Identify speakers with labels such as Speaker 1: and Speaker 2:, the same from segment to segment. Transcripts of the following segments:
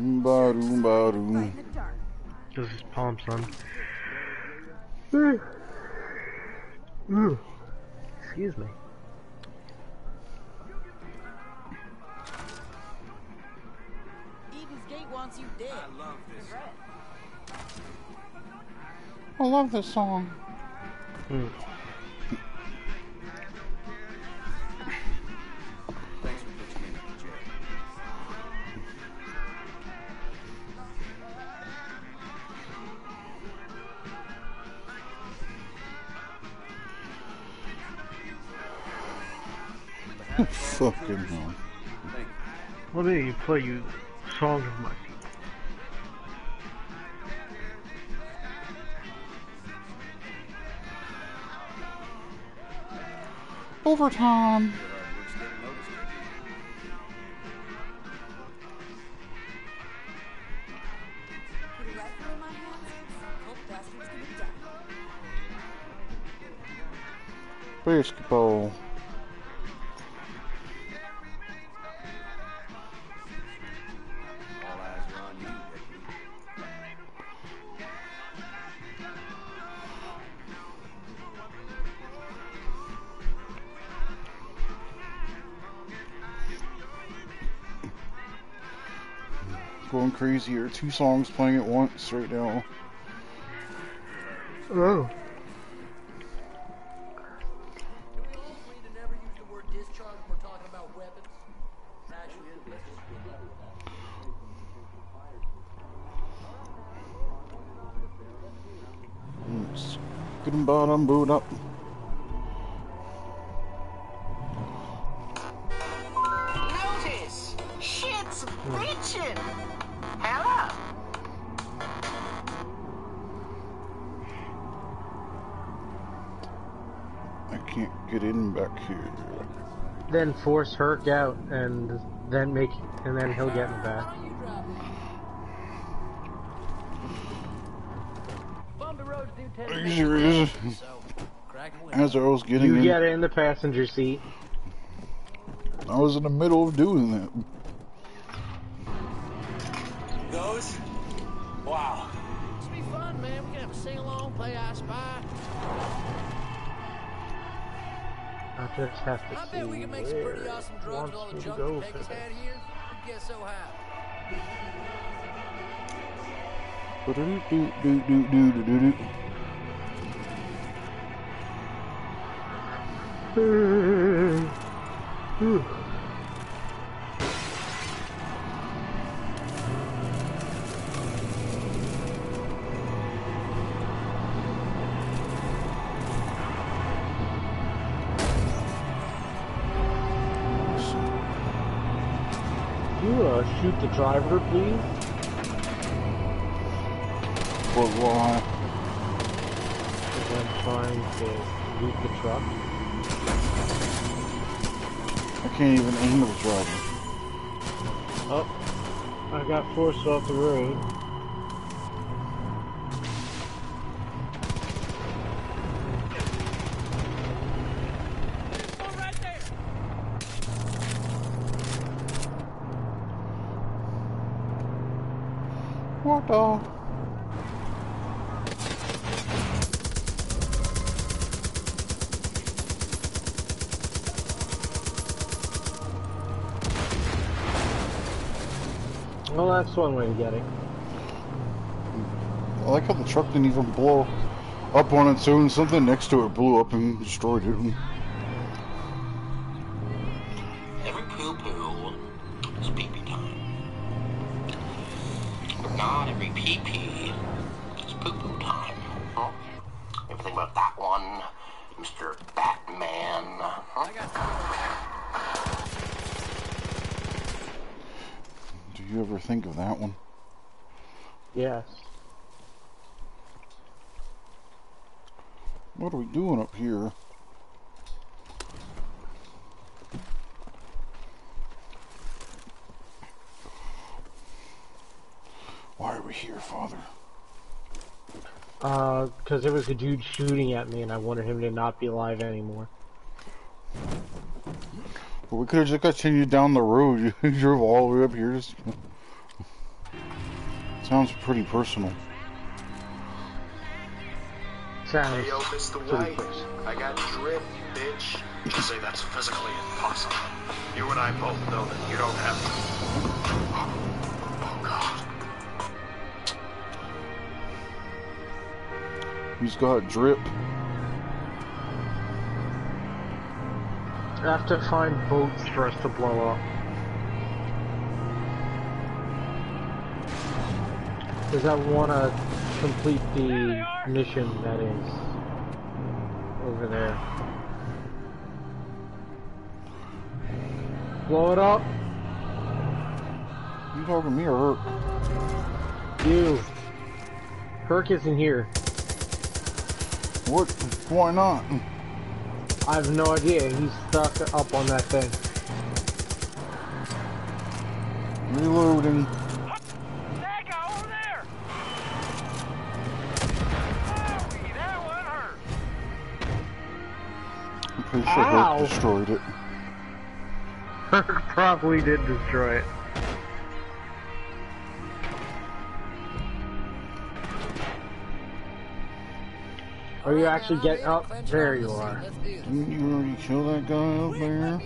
Speaker 1: Ba-doom, ba-doom.
Speaker 2: This is Palm Sun. Excuse me.
Speaker 3: Eden's Gate wants you dead. I love this.
Speaker 1: I love this song.
Speaker 2: Hmm.
Speaker 1: Fucking hell.
Speaker 4: Thank you.
Speaker 2: Let me play you Song of My Feet.
Speaker 1: Overtime.
Speaker 4: Good
Speaker 1: Here. Two songs playing at once right now.
Speaker 2: Oh.
Speaker 3: Do we all agree to
Speaker 2: Then force Hurk out and then make and then he'll get in the back.
Speaker 3: You driving? Bumpy roads do tend
Speaker 1: Are
Speaker 3: to
Speaker 1: you
Speaker 3: make
Speaker 1: serious?
Speaker 3: So, crack a window.
Speaker 1: As I was getting
Speaker 2: You
Speaker 1: in,
Speaker 2: get it in the passenger seat.
Speaker 1: I was in the middle of doing that.
Speaker 2: Just have to
Speaker 3: I
Speaker 2: see
Speaker 3: bet we can make some pretty awesome
Speaker 2: it
Speaker 3: drugs with all the
Speaker 2: me to
Speaker 3: junk
Speaker 2: go
Speaker 3: that
Speaker 2: for
Speaker 3: Peggy's had here. Who'd get so happy?
Speaker 1: Do-do-do-do-do-do-do-do. Can't even aim at the driver.
Speaker 2: Oh, I got forced off the road. That's one way to get it.
Speaker 1: I like how the truck didn't even blow up on its own. Something next to it blew up and destroyed it.
Speaker 2: Was a dude shooting at me and I wanted him to not be alive anymore.
Speaker 1: We could have just continued down the road. You drove all the way up here. Just... Sounds pretty personal.
Speaker 2: Sounds
Speaker 5: Hey, yo, Mr. White.
Speaker 2: close.
Speaker 5: I got drip, bitch. You say that's physically impossible. You and I both know that you don't have
Speaker 1: He's got drip.
Speaker 2: I have to find boats for us to blow up. Because I want to complete the mission that is over there. Blow it up,
Speaker 1: You talking to me or her?
Speaker 2: you. Hurk isn't here.
Speaker 1: What? Why not?
Speaker 2: I have no idea. He's stuck up on that thing.
Speaker 1: Reloading.
Speaker 6: That guy over there! Holy, that one hurt!
Speaker 1: I'm pretty sure
Speaker 2: Ow.
Speaker 1: Hurk destroyed it.
Speaker 2: Hurk probably did destroy it. Are you actually getting up? There you are.
Speaker 1: Didn't you already kill that guy up there?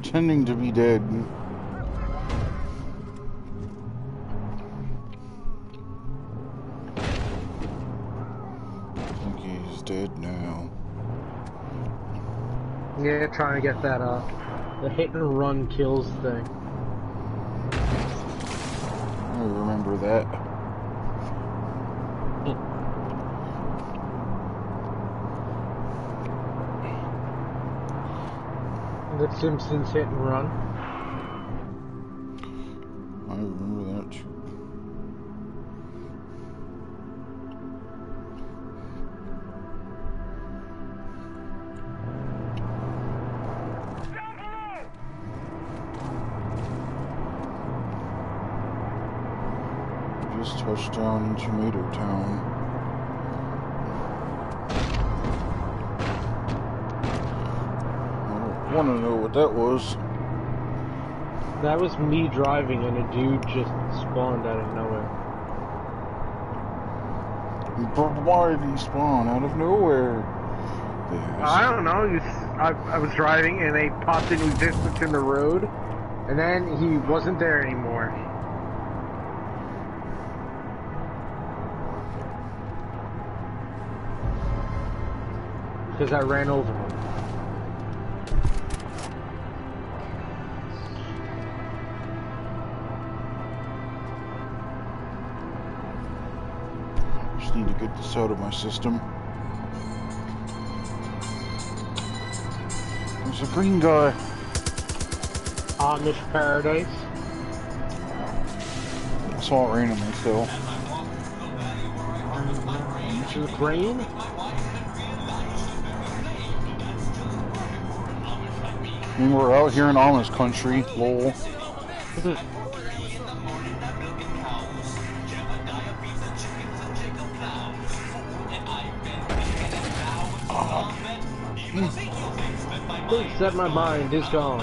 Speaker 1: Pretending to be dead. I think he's dead now.
Speaker 2: Yeah, trying to get that uh the hit and run kills thing.
Speaker 1: I remember that.
Speaker 2: Simpsons hit and run.
Speaker 1: What that was.
Speaker 2: That was me driving and a dude just spawned out of nowhere.
Speaker 1: But why did he spawn out of nowhere?
Speaker 2: I don't know. You, I, I was driving and they popped into existence in the road, and then he wasn't there anymore. Because I ran over him.
Speaker 1: This out of my system. There's a green guy.
Speaker 2: Amish Paradise.
Speaker 1: I saw it randomly, so.
Speaker 2: Ukraine?
Speaker 1: I mean, we're out here in Amish country, lol.
Speaker 2: Set my mind is gone.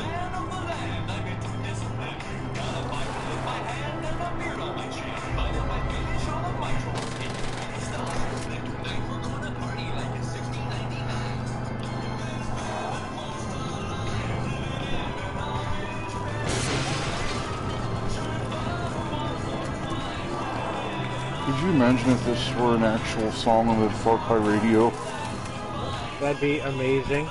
Speaker 1: Could you imagine if this were an actual song on the Far Cry radio?
Speaker 2: That'd be amazing.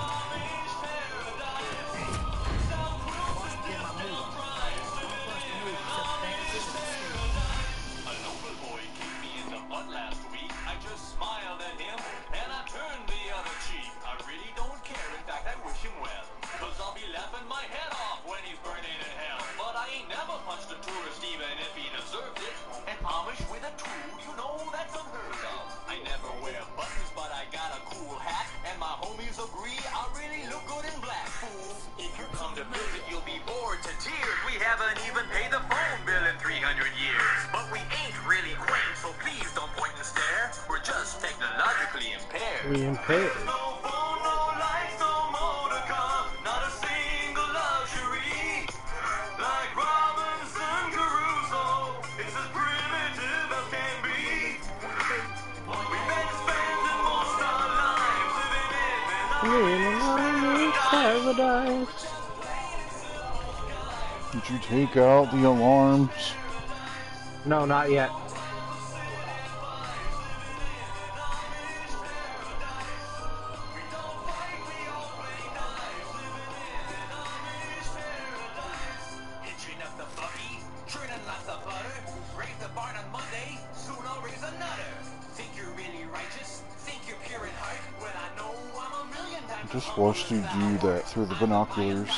Speaker 7: Think you're pure in heart? Well, I know I'm a million times.
Speaker 1: Just watched you do that through the binoculars.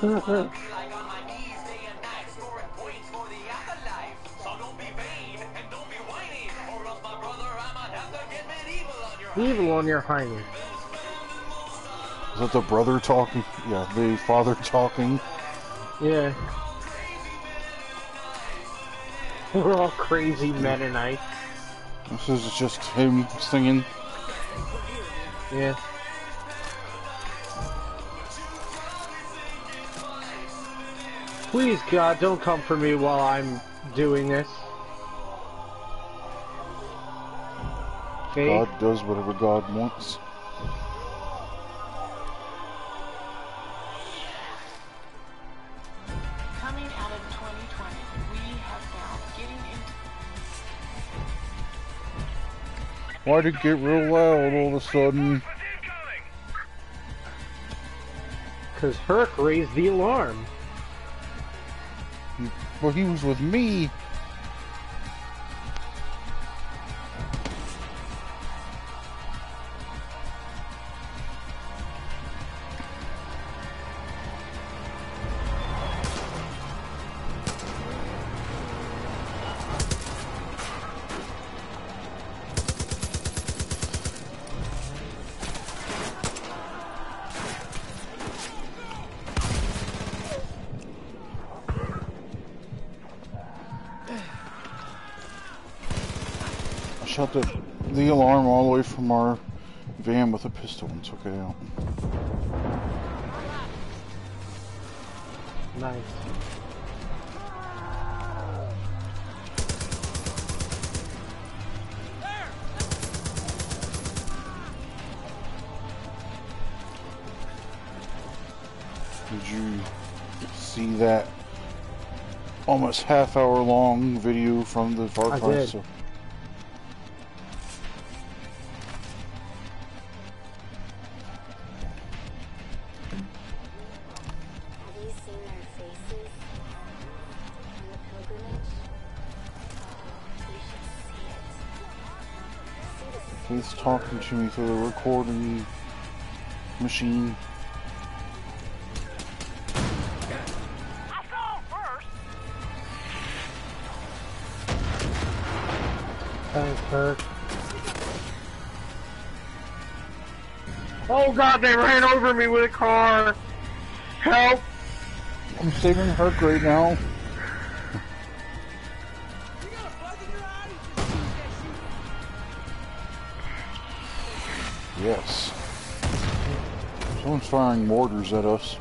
Speaker 2: Evil on your hiney.
Speaker 1: Is that the brother talking? Yeah, the father talking.
Speaker 2: Yeah. We're all crazy Mennonites.
Speaker 1: This is just him singing.
Speaker 2: Yeah. Please, God, don't come for me while I'm doing this. Okay.
Speaker 1: God does whatever God wants.
Speaker 8: Coming out of 2020, we have found getting into
Speaker 1: Why'd it get real loud all of a sudden?
Speaker 2: Because Hurk raised the alarm.
Speaker 1: Well, he was with me. A pistol and took it out.
Speaker 2: Nice.
Speaker 1: Did you see that almost half hour long video from the Far Cry? So- He's talking to me through the recording machine.
Speaker 6: I saw him first.
Speaker 2: Thanks, Hurk. Oh god, they ran over me with a car! Help!
Speaker 1: I'm saving Hurk right now. Firing mortars at us.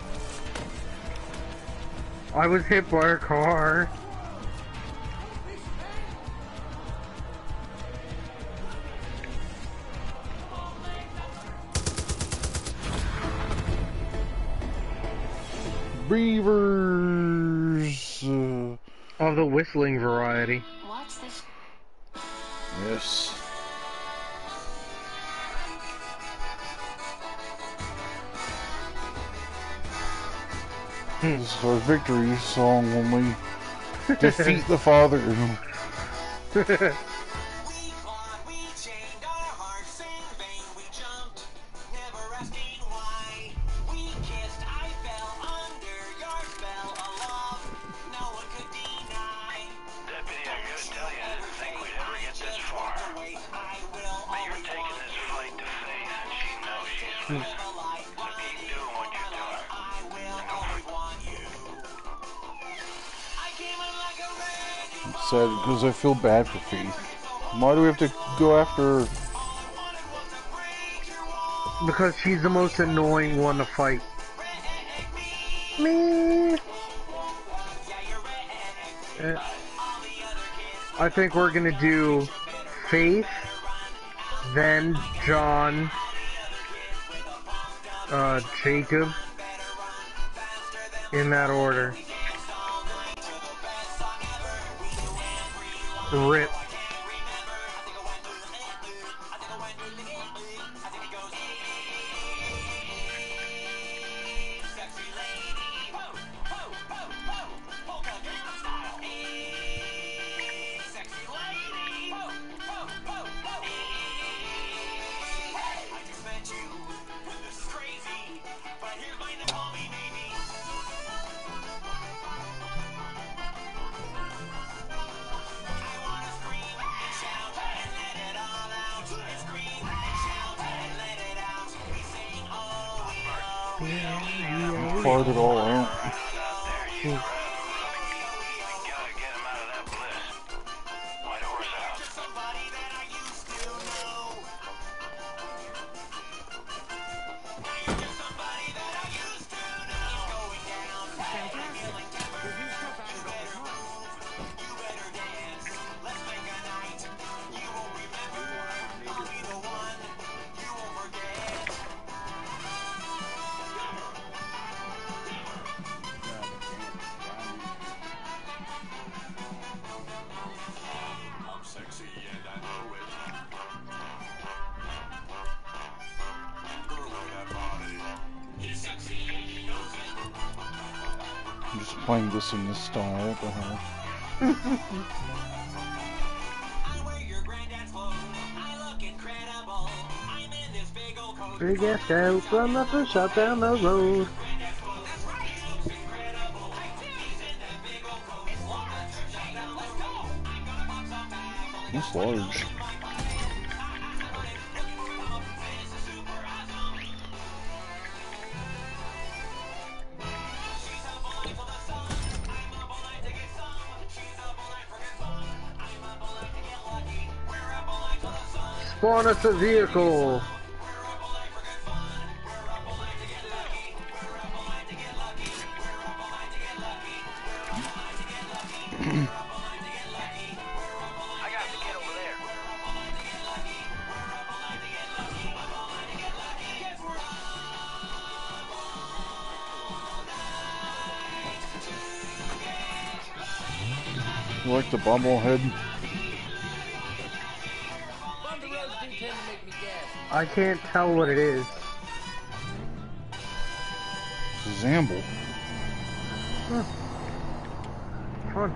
Speaker 2: I was hit by a car.
Speaker 1: Beavers! Uh,
Speaker 2: Of the whistling variety.
Speaker 8: Watch this
Speaker 1: yes. This is our victory song when we defeat the father. because I feel bad for Faith. Why do we have to go after her?
Speaker 7: Because she's the most annoying one to fight. Me. Eh. I think we're gonna do Faith, then John, uh, Jacob, in that order. Rip.
Speaker 1: In this style. What the hell?
Speaker 2: This uh,
Speaker 7: big ass out from the first shop down the road. Spawn us a vehicle.
Speaker 1: Like the bobblehead?
Speaker 7: I can't tell what it is.
Speaker 1: Zamble.
Speaker 7: Fun.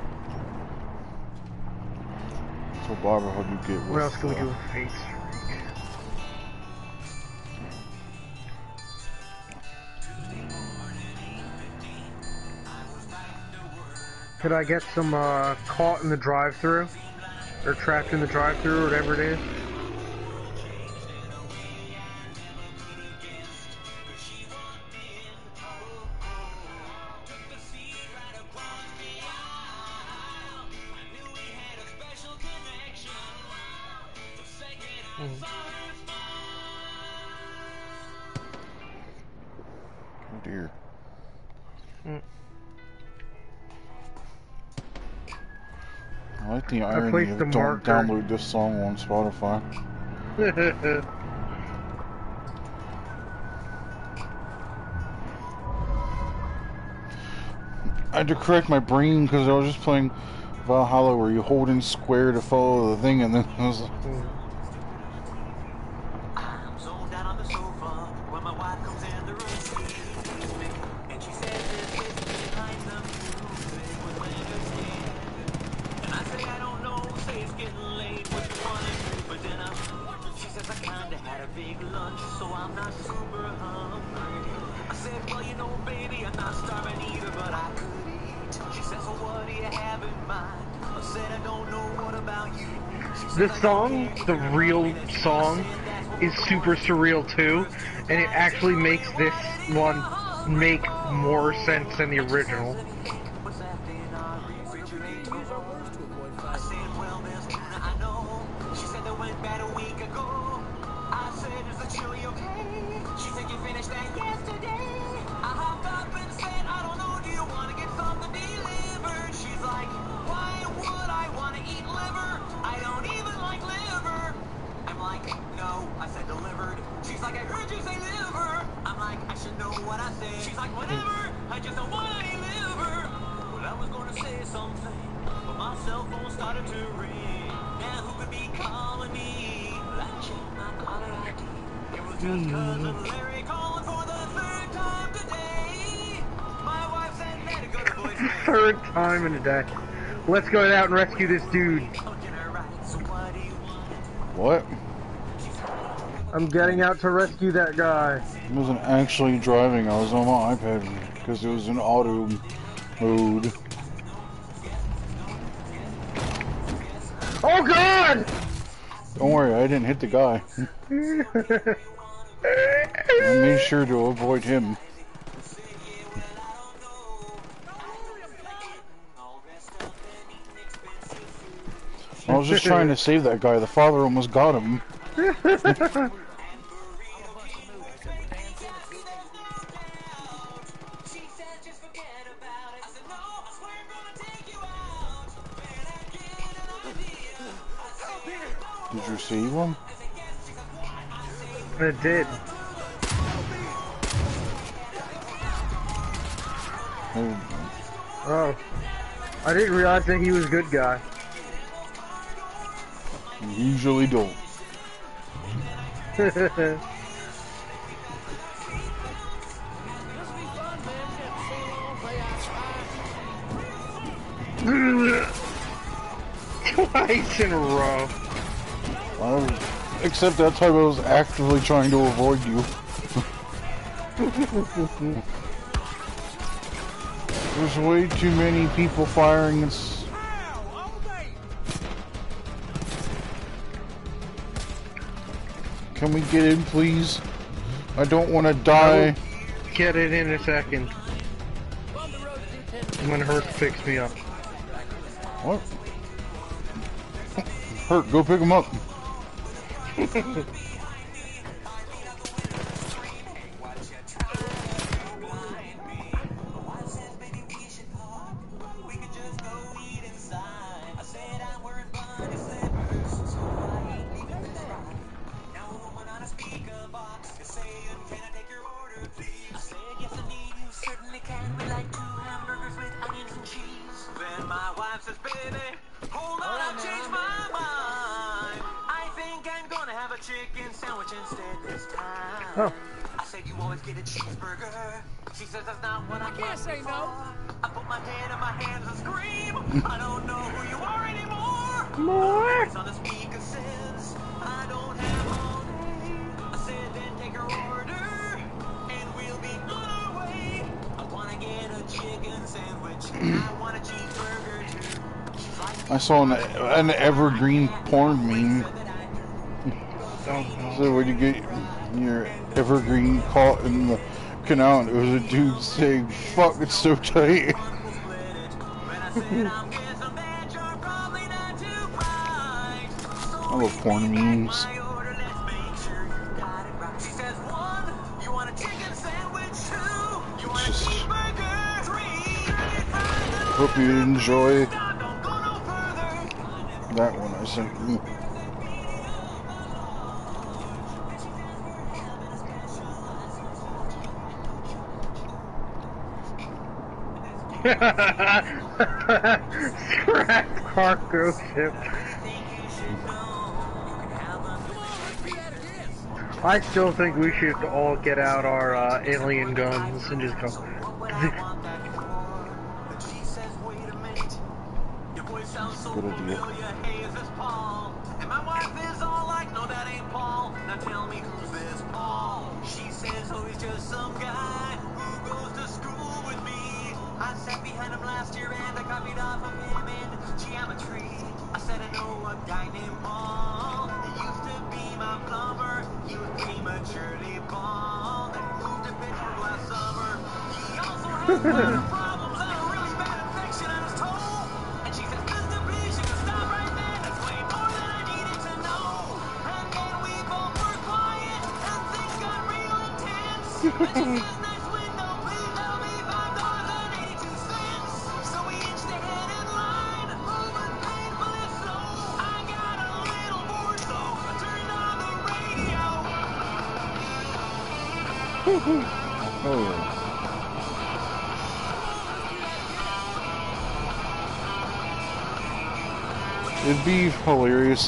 Speaker 1: So Barbara, how'd you get with
Speaker 7: What else can we
Speaker 1: uh,
Speaker 7: do with face? Streak. Could I get some uh, caught in the drive-through, or trapped in the drive-through, or whatever it is?
Speaker 1: The irony
Speaker 7: the
Speaker 1: don't
Speaker 7: marker.
Speaker 1: download this song on Spotify. I had to correct my brain because I was just playing Valhalla where you hold in square to follow the thing and then I was like,
Speaker 7: the real song,
Speaker 2: is super surreal too, and it actually makes this one make more sense than the original. Let's go out and rescue this dude.
Speaker 7: What?
Speaker 2: I'm getting out to rescue that guy.
Speaker 7: I wasn't actually driving. I was on my iPad because it was in auto mode.
Speaker 2: Oh God!
Speaker 7: Don't worry, I didn't hit the guy. I made sure to avoid him. Was just trying to save that guy. The father almost got him. Did you see one?
Speaker 2: I did.
Speaker 7: Oh,
Speaker 2: Oh. I didn't realize that he was a good guy.
Speaker 7: Usually don't.
Speaker 2: Twice in a row.
Speaker 7: Except that time I was actively trying to avoid you. There's way too many people firing. It's, can we get in, please? I don't want to die.
Speaker 2: Get it in a second. When Hurk picks me up.
Speaker 7: What? Hurk, go pick him up.
Speaker 1: get a cheeseburger. She says that's not what I
Speaker 3: can't say no.
Speaker 1: I put my head in my hands and scream. I don't know who you are anymore.
Speaker 2: More.
Speaker 1: Voice on the speaker says I don't have all day. I said then take your order and we'll be on our way. I wanna get a chicken sandwich. I want a cheeseburger too. Like,
Speaker 7: I saw an, an evergreen porn meme. So when you get your evergreen caught in the canal, and it was a dude saying, "Fuck, it's so tight." I love porn memes. Just hope you enjoy that one I sent you.
Speaker 2: Cargo ship. I still think we should all get out our uh, alien guns and just go.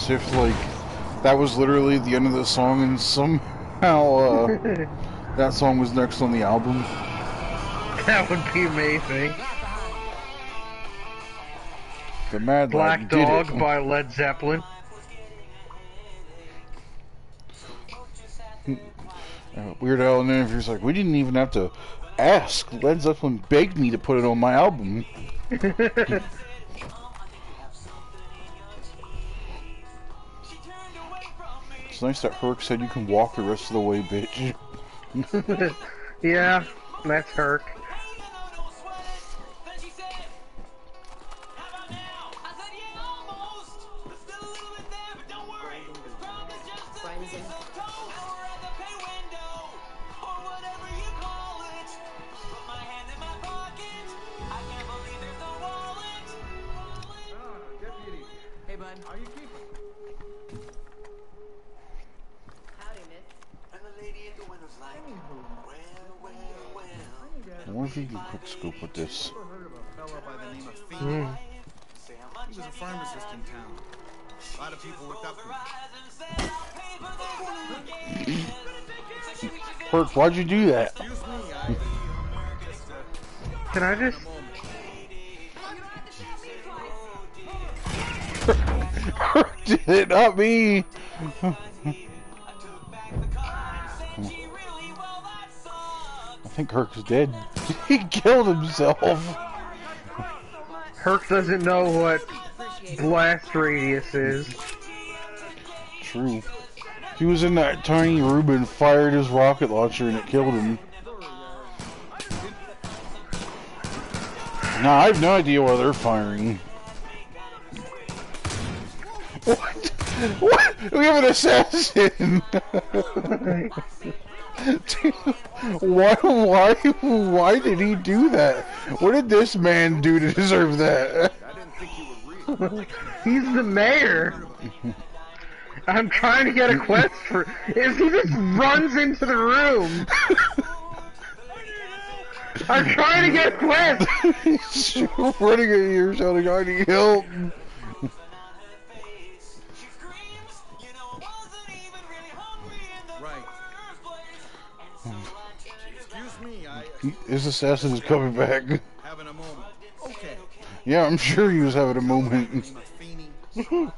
Speaker 7: If like that was literally the end of the song and somehow uh, that song was next on the album.
Speaker 2: That would be amazing.
Speaker 7: The Mad
Speaker 2: Black Dog by Led Zeppelin.
Speaker 7: Uh, Weird Al in the interview's like, we didn't even have to ask. Led Zeppelin begged me to put it on my album. It's nice that Hurk said you can walk the rest of the way, bitch.
Speaker 2: yeah, that's
Speaker 7: Hurk. Why'd you do that?
Speaker 9: Excuse me, I just,
Speaker 2: Can I just?
Speaker 7: Did it, not me. I think Hurk's dead. he killed himself.
Speaker 2: Hurk doesn't know what blast radius is.
Speaker 7: True. He was in that tiny room and fired his rocket launcher and it killed him. Nah, I have no idea why they're firing. What? What? We have an assassin! Dude, why, why, why did he do that? What did this man do to deserve that?
Speaker 9: I didn't think you were real.
Speaker 2: He's the mayor. I'm trying to get a quest for. If he just runs into the room. I'm trying to get a quest.
Speaker 7: He's running at you, shouting, I need help.
Speaker 9: Right. Excuse me, I
Speaker 7: He- His assassin is coming back.
Speaker 9: having a moment. Okay.
Speaker 7: Yeah, I'm sure he was having a moment.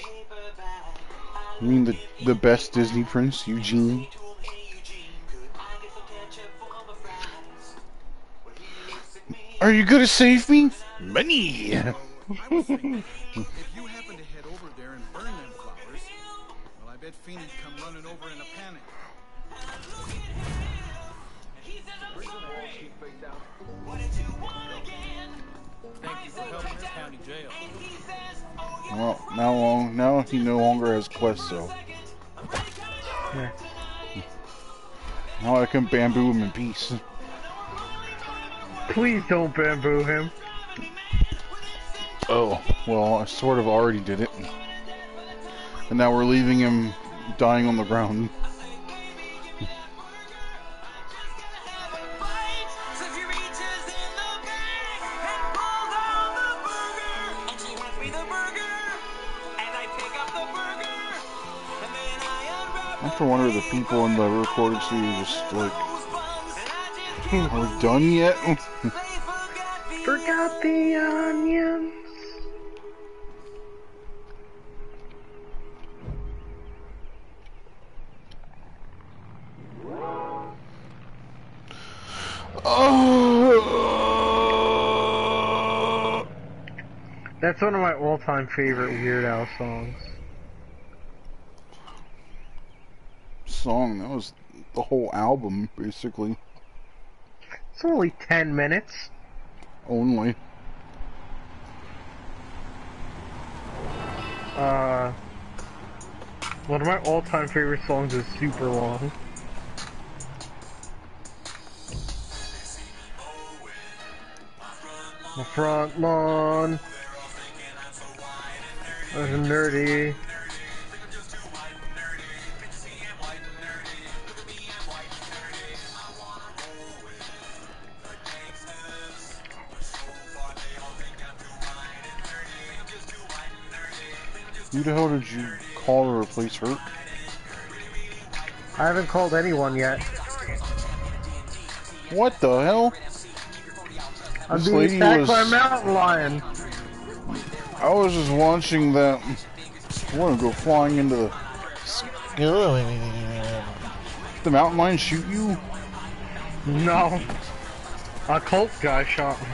Speaker 1: hands me a paper bag. I
Speaker 7: I mean, the, the best Disney prince, Eugene.
Speaker 1: to him, "Hey Eugene, could I get some ketchup for my fries?" Well, he looks at me.
Speaker 7: Are you gonna save me? Money!
Speaker 9: Well,
Speaker 7: now long, now he no longer has quests, so now I can bamboo him in peace.
Speaker 2: Please don't bamboo him.
Speaker 7: Oh, well, I sort of already did it. And now we're leaving him dying on the ground. Recording studio just like, hmm, are we done yet?
Speaker 2: Forgot the onions.
Speaker 1: Oh.
Speaker 2: That's one of my all-time favorite Weird Al songs.
Speaker 1: Song that was the whole album basically.
Speaker 2: It's only 10 minutes.
Speaker 1: Only.
Speaker 2: Uh, one of my all-time favorite songs is Super Long. My front lawn. That's nerdy.
Speaker 1: Who the hell did you call to replace her?
Speaker 2: I haven't called anyone yet.
Speaker 1: What the hell?
Speaker 2: I'm
Speaker 1: This
Speaker 2: being attacked
Speaker 1: was-
Speaker 2: by a mountain lion.
Speaker 1: I was just watching that. I want to go flying into the. The mountain lion shoot you?
Speaker 2: No. A cult guy shot me.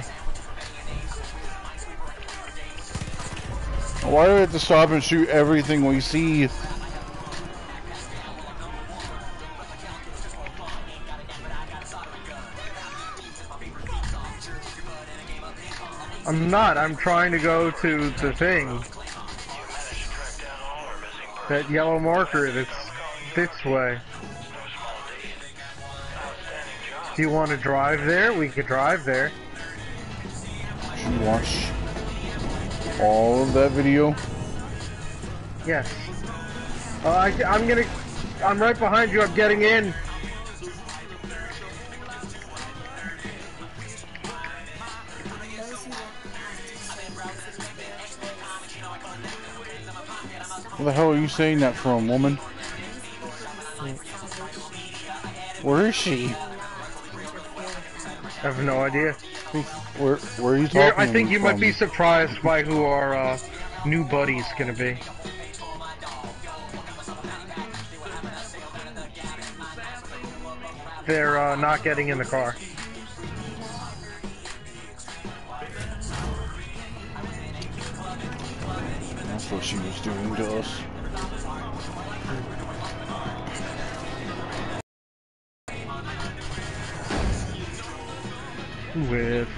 Speaker 1: Why do we have to stop and shoot everything we see?
Speaker 2: I'm not. I'm trying to go to the thing. That yellow marker that's this way. Do you want to drive there? We could drive there.
Speaker 1: Watch all of that video?
Speaker 2: Yes. Uh, I, I'm gonna. I'm right behind you. I'm getting in.
Speaker 1: Where the hell are you saying that from, woman? Where is she?
Speaker 2: I have no idea.
Speaker 1: Where, where are you talking
Speaker 2: Here, I think you might be surprised by who our uh, new buddy's gonna be. They're uh, not getting in the car.
Speaker 1: That's what she was doing to us.
Speaker 2: With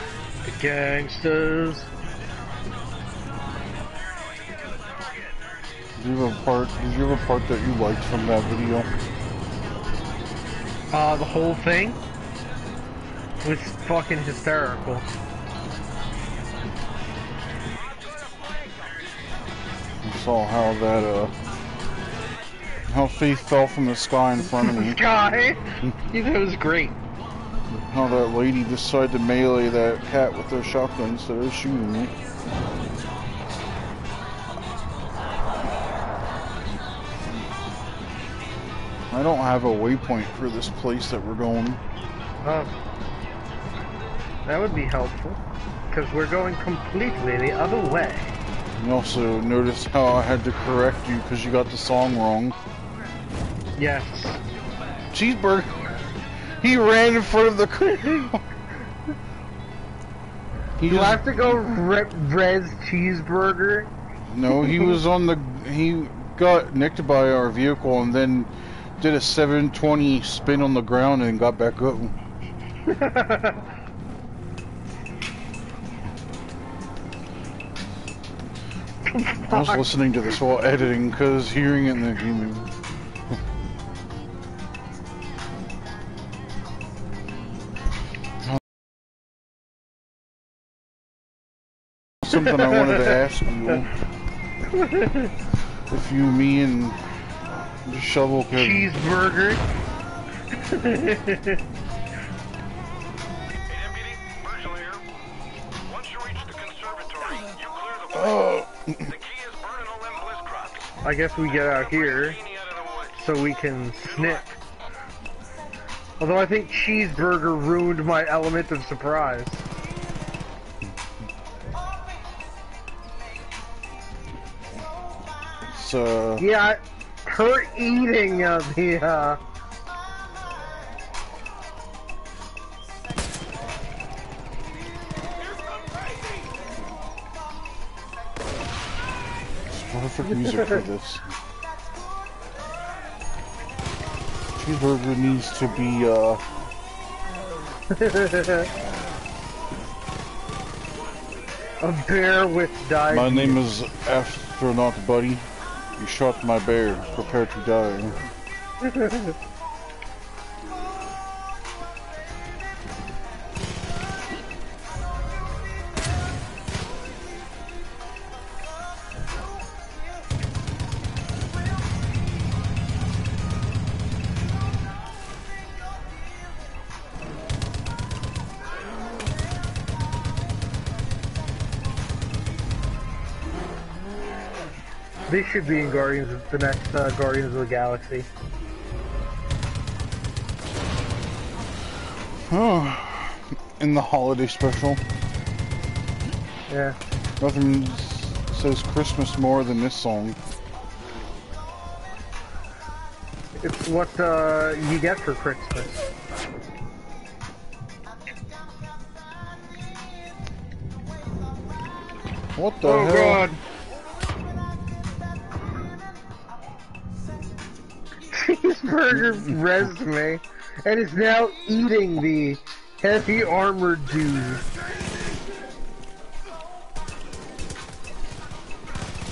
Speaker 2: the gangsters.
Speaker 1: Did you have a part? Did you have a part that you liked from that video?
Speaker 2: Uh, the whole thing was fucking hysterical.
Speaker 1: You saw how that uh, how Faith fell from the sky in front of me.
Speaker 2: Know, it was great.
Speaker 1: How that lady decided to melee that cat with their shotgun instead of shooting it. I don't have a waypoint for this place that we're going.
Speaker 2: Oh, that would be helpful, because we're going completely the other way.
Speaker 1: You also notice how I had to correct you because you got the song wrong.
Speaker 2: Yes.
Speaker 1: Cheeseburger. He ran in front of the car. He just-
Speaker 2: have to go re- res cheeseburger.
Speaker 1: No, he was on the. He got nicked by our vehicle and then did a 720 spin on the ground and got back up. I was listening to this while editing because hearing it in the Something I wanted to ask you. If you, me, and the shovel could.
Speaker 2: Cheeseburger.
Speaker 1: Oh.
Speaker 2: I guess we get out here so we can snip. Although I think cheeseburger ruined my element of surprise.
Speaker 1: Uh,
Speaker 2: yeah, her eating of the uh.
Speaker 1: Perfect music for this. Cheeseburger needs to be uh.
Speaker 2: A bear with diabetes.
Speaker 1: My name is Astronaut Buddy. You shot my bear. Prepare to die.
Speaker 2: should be in Guardians of the next uh, Guardians of the Galaxy.
Speaker 1: Oh, in the holiday special.
Speaker 2: Yeah.
Speaker 1: Nothing says Christmas more than this song.
Speaker 2: It's what uh, you get for Christmas.
Speaker 1: What the
Speaker 2: oh
Speaker 1: hell?
Speaker 2: god. Cheeseburger resume and is now eating the heavy armored dude.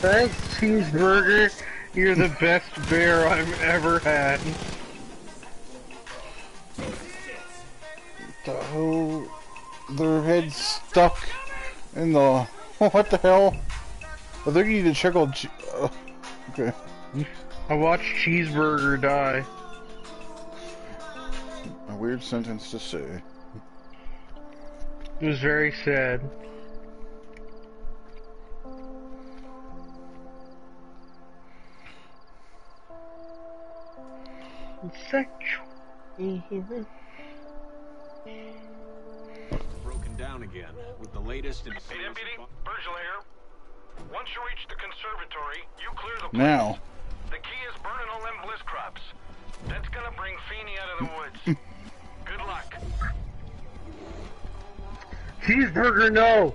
Speaker 2: Thanks, Cheeseburger. You're the best bear I've ever had.
Speaker 1: The hell? Their head's stuck in the. What the hell? I think you need to check. Che- uh, okay.
Speaker 2: I watched Cheeseburger die.
Speaker 1: A weird sentence to say.
Speaker 2: It was very sad. Sexual.
Speaker 10: Broken down again with the latest in
Speaker 5: Hey, Deputy, Virgil here. Once you reach the conservatory, you clear the
Speaker 1: Now.
Speaker 5: The key is burning all them bliss crops. That's gonna bring Feeney out of the woods. Good luck.
Speaker 2: Cheeseburger, no!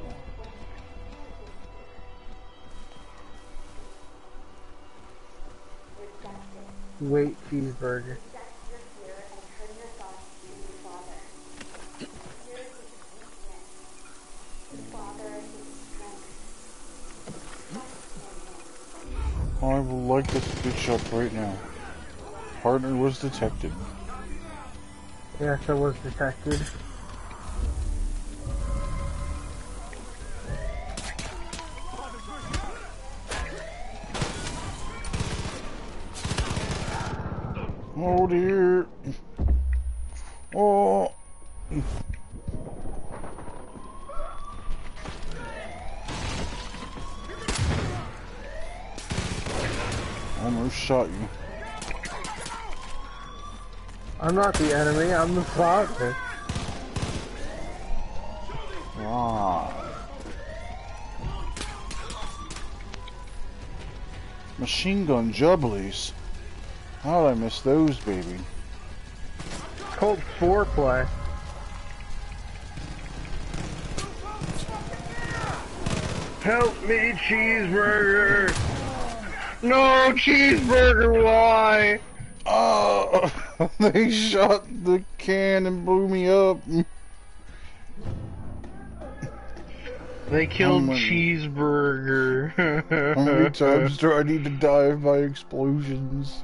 Speaker 2: Wait, cheeseburger.
Speaker 1: I would like this bitch up right now. Partner was detected.
Speaker 2: Yes, I was detected.
Speaker 1: Oh dear. Oh. Almost shot you.
Speaker 2: I'm not the enemy, I'm the father.
Speaker 1: Wow. Ah. Machine gun jubblies. How did I miss those, baby?
Speaker 2: It's called foreplay. Help me, cheeseburger! No, cheeseburger, why?
Speaker 1: Oh, they shot the can and blew me up.
Speaker 2: They killed cheeseburger.
Speaker 1: How many times do I need to die by explosions?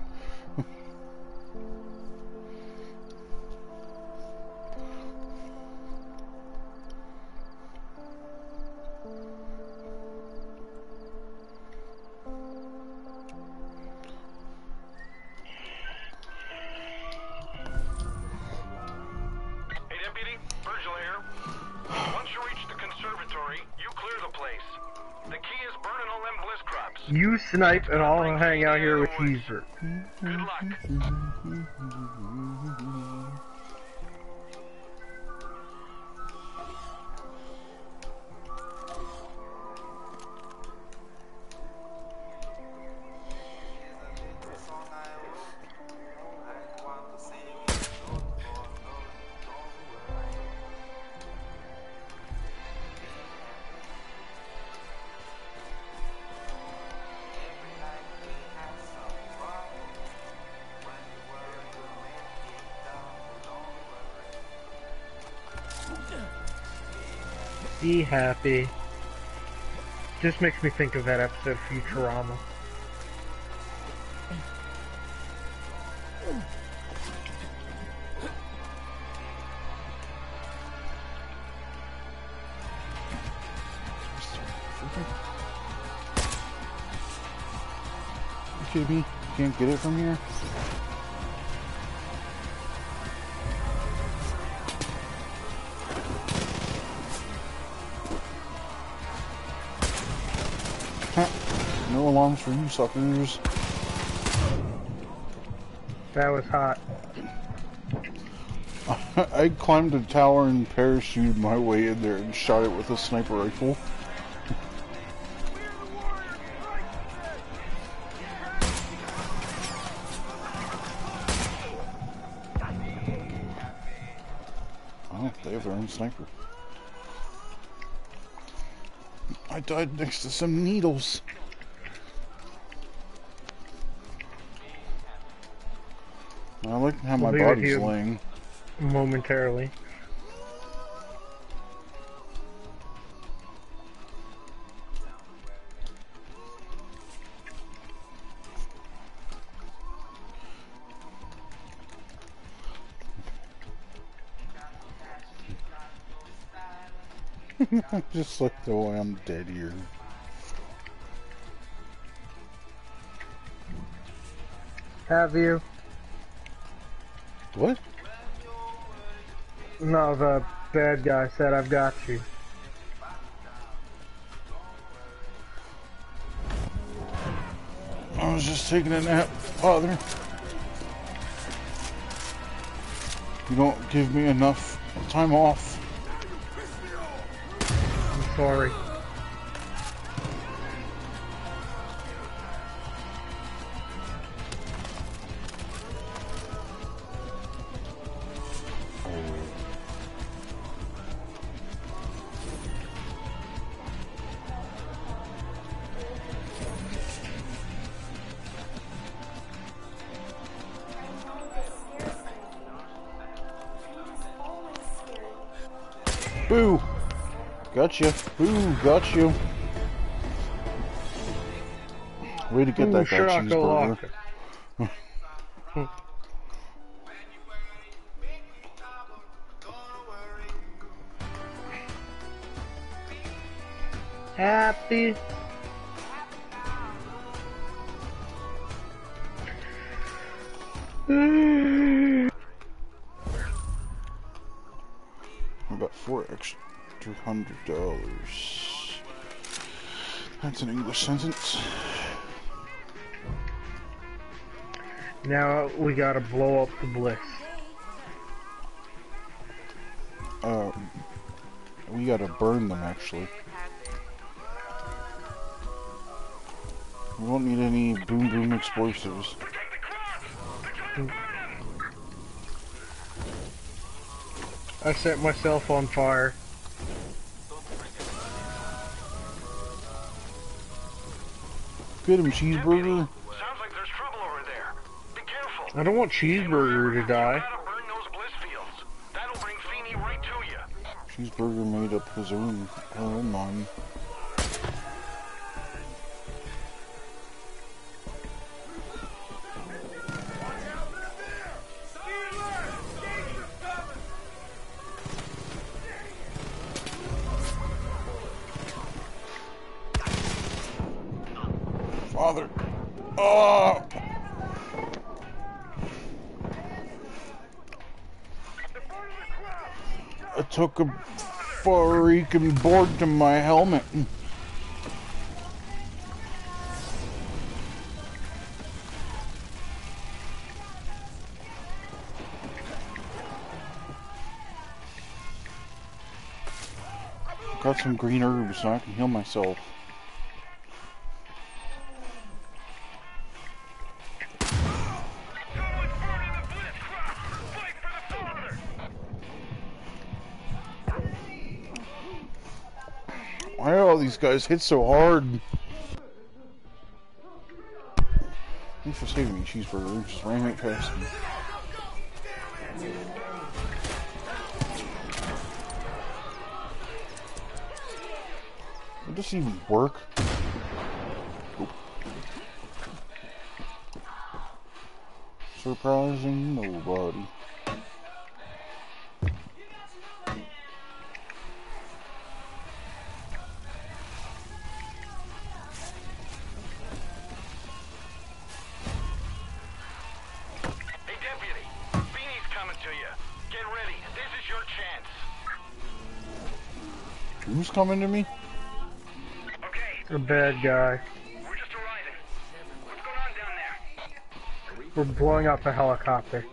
Speaker 5: You
Speaker 2: snipe and I'll hang out here with cheeseburger.
Speaker 5: Good luck.
Speaker 2: Be happy. Just makes me think of that episode of Futurama.
Speaker 1: Me? Can't get it from here? For you suckers.
Speaker 2: That was hot.
Speaker 1: I climbed a tower and parachuted my way in there and shot it with a sniper rifle. Oh, they have their own sniper. I died next to some needles. My
Speaker 2: We'll
Speaker 1: body's
Speaker 2: you.
Speaker 1: laying.
Speaker 2: Momentarily.
Speaker 1: Just like the way I'm dead here.
Speaker 2: Have you?
Speaker 1: What?
Speaker 2: No, the bad guy said I've got you.
Speaker 1: I was just taking a nap, Father. You don't give me enough time off.
Speaker 2: I'm sorry.
Speaker 1: Gotcha. Boo, got you. Way to get
Speaker 2: Ooh,
Speaker 1: that guy cheeseburger.
Speaker 2: Happy.
Speaker 1: That's an English sentence.
Speaker 2: Now we gotta blow up the bliss.
Speaker 1: Uh, we gotta burn them actually. We won't need any boom boom explosives.
Speaker 2: I set myself on fire.
Speaker 1: Get him, cheeseburger.
Speaker 5: Sounds like there's trouble over there. Be careful.
Speaker 2: I don't want cheeseburger to die.
Speaker 5: Gotta burn those bliss fields. That'll bring Feeney right to you.
Speaker 1: Cheeseburger made up his own, her own mind. Freaking board to my helmet. Got some green herbs so I can heal myself. Guys hit so hard? Thanks for saving me, cheeseburger. You Just ran right past me. this even work? Surprising nobody. Who's coming to me?
Speaker 2: A bad guy.
Speaker 5: We're just arriving. What's going on down there?
Speaker 2: We're blowing up a helicopter.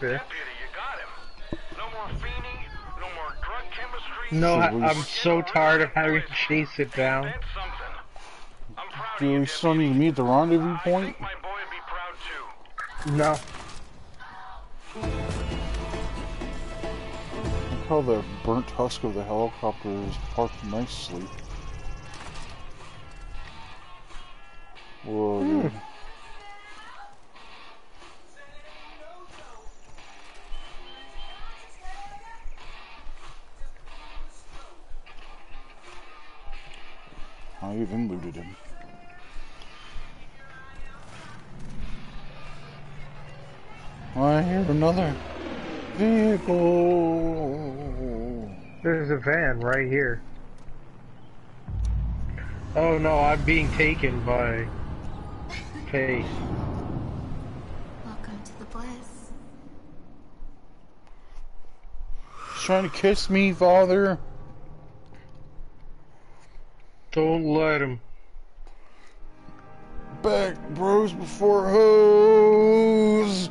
Speaker 2: Shit, bitch.
Speaker 5: No more fiending, no more drug chemistry.
Speaker 2: No, I, I'm so tired of having to chase it down.
Speaker 1: Do we still need to meet the rendezvous point?
Speaker 2: No.
Speaker 1: Look how the burnt husk of the helicopter is parked nicely.
Speaker 2: Taken by Pace.
Speaker 11: Welcome to the bliss.
Speaker 1: He's trying to kiss me, father.
Speaker 2: Don't let him.
Speaker 1: Back bros before hoes.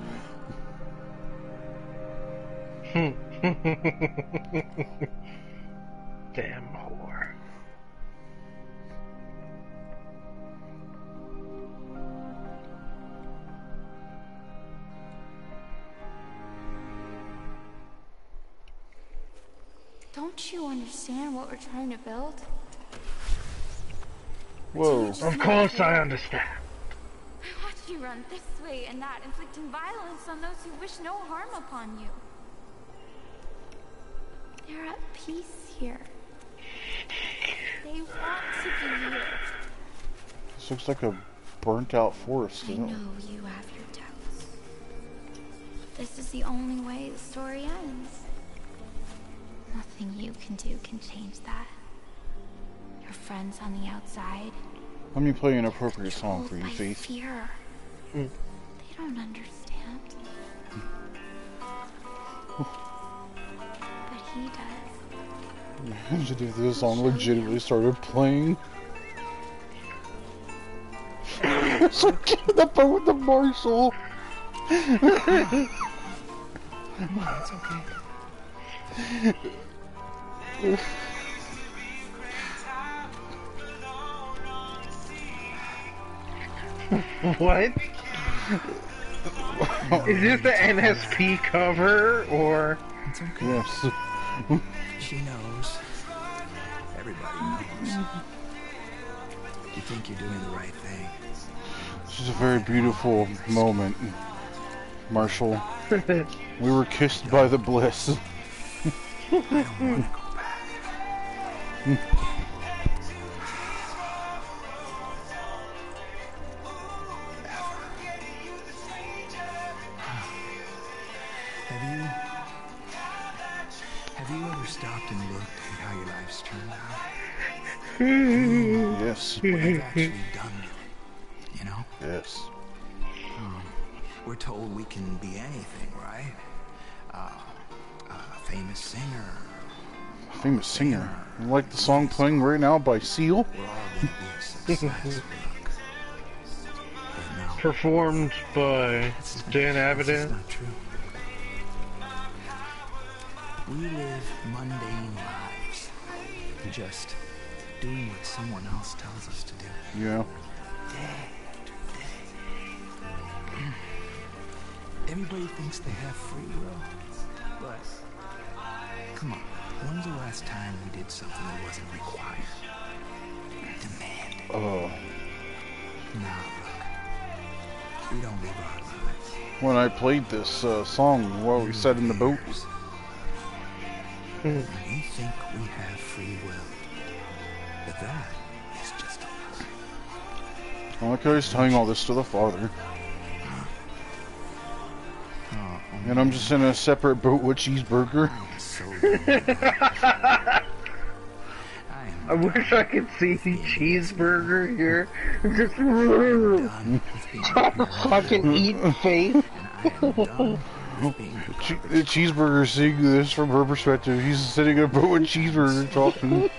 Speaker 2: Damn
Speaker 11: what we're trying to build?
Speaker 1: Whoa.
Speaker 2: Of course I understand.
Speaker 11: I watch you run this way and that, inflicting violence on those who wish no harm upon you. They're at peace here. They want to be here.
Speaker 1: This looks like a burnt out forest.
Speaker 11: I
Speaker 1: doesn't it?
Speaker 11: know you have your doubts. But this is the only way the story ends. Nothing you can do can change that. Your friends on the outside,
Speaker 1: Let me play an appropriate song for you,
Speaker 11: by
Speaker 1: Faith.
Speaker 11: fear.
Speaker 2: Hmm.
Speaker 11: They don't understand. but he does.
Speaker 1: Imagine if this song legitimately started playing. so get in the boat with the marshal.
Speaker 12: It's okay.
Speaker 2: what? Is this the NSP cover or?
Speaker 12: It's okay.
Speaker 1: Yes.
Speaker 12: She knows. Everybody knows. You think you're doing the right thing.
Speaker 1: This is a very beautiful moment, Marshal. We were kissed by the bliss.
Speaker 12: I don't want to go back. Have you have you ever stopped and looked at how your life's turned out?
Speaker 1: yes.
Speaker 12: What you've actually done, you know?
Speaker 1: Yes.
Speaker 12: Um, we're told we can be anything, famous singer.
Speaker 1: Famous singer. You like the song playing right now by Seal?
Speaker 12: We're all gonna be a success.
Speaker 2: Performed by Dan
Speaker 12: This
Speaker 2: Avidan.
Speaker 12: We live mundane lives, just doing what someone else tells us to do.
Speaker 1: Yeah.
Speaker 12: day after day. Everybody thinks they have free will, but come on, when's the last time we did something that wasn't required? Demanded.
Speaker 1: Oh.
Speaker 12: Nah, look. We don't live our lives.
Speaker 1: When I played this uh, song while we sat in the boat,
Speaker 12: We think we have free will, but that is just a lie.
Speaker 1: I like how he's telling all this to the father.
Speaker 12: Oh,
Speaker 1: And I'm just in a separate boat with cheeseburger.
Speaker 12: So
Speaker 2: I wish I could see the cheeseburger here. Just fucking eat face.
Speaker 1: Che- the cheeseburger seeing this from her perspective. He's sitting boat with cheeseburger talking.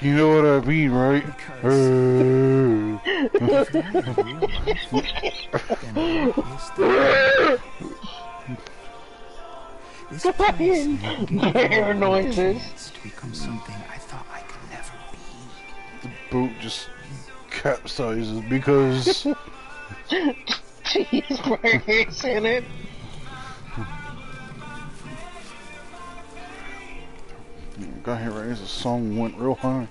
Speaker 1: you know what I mean, right?
Speaker 12: This
Speaker 2: Fucking
Speaker 12: place
Speaker 2: bear noises.
Speaker 12: chance to become something I thought I could never be.
Speaker 1: the boat just capsizes because
Speaker 2: Cheeseburgers in it.
Speaker 1: got here right as the song went real high.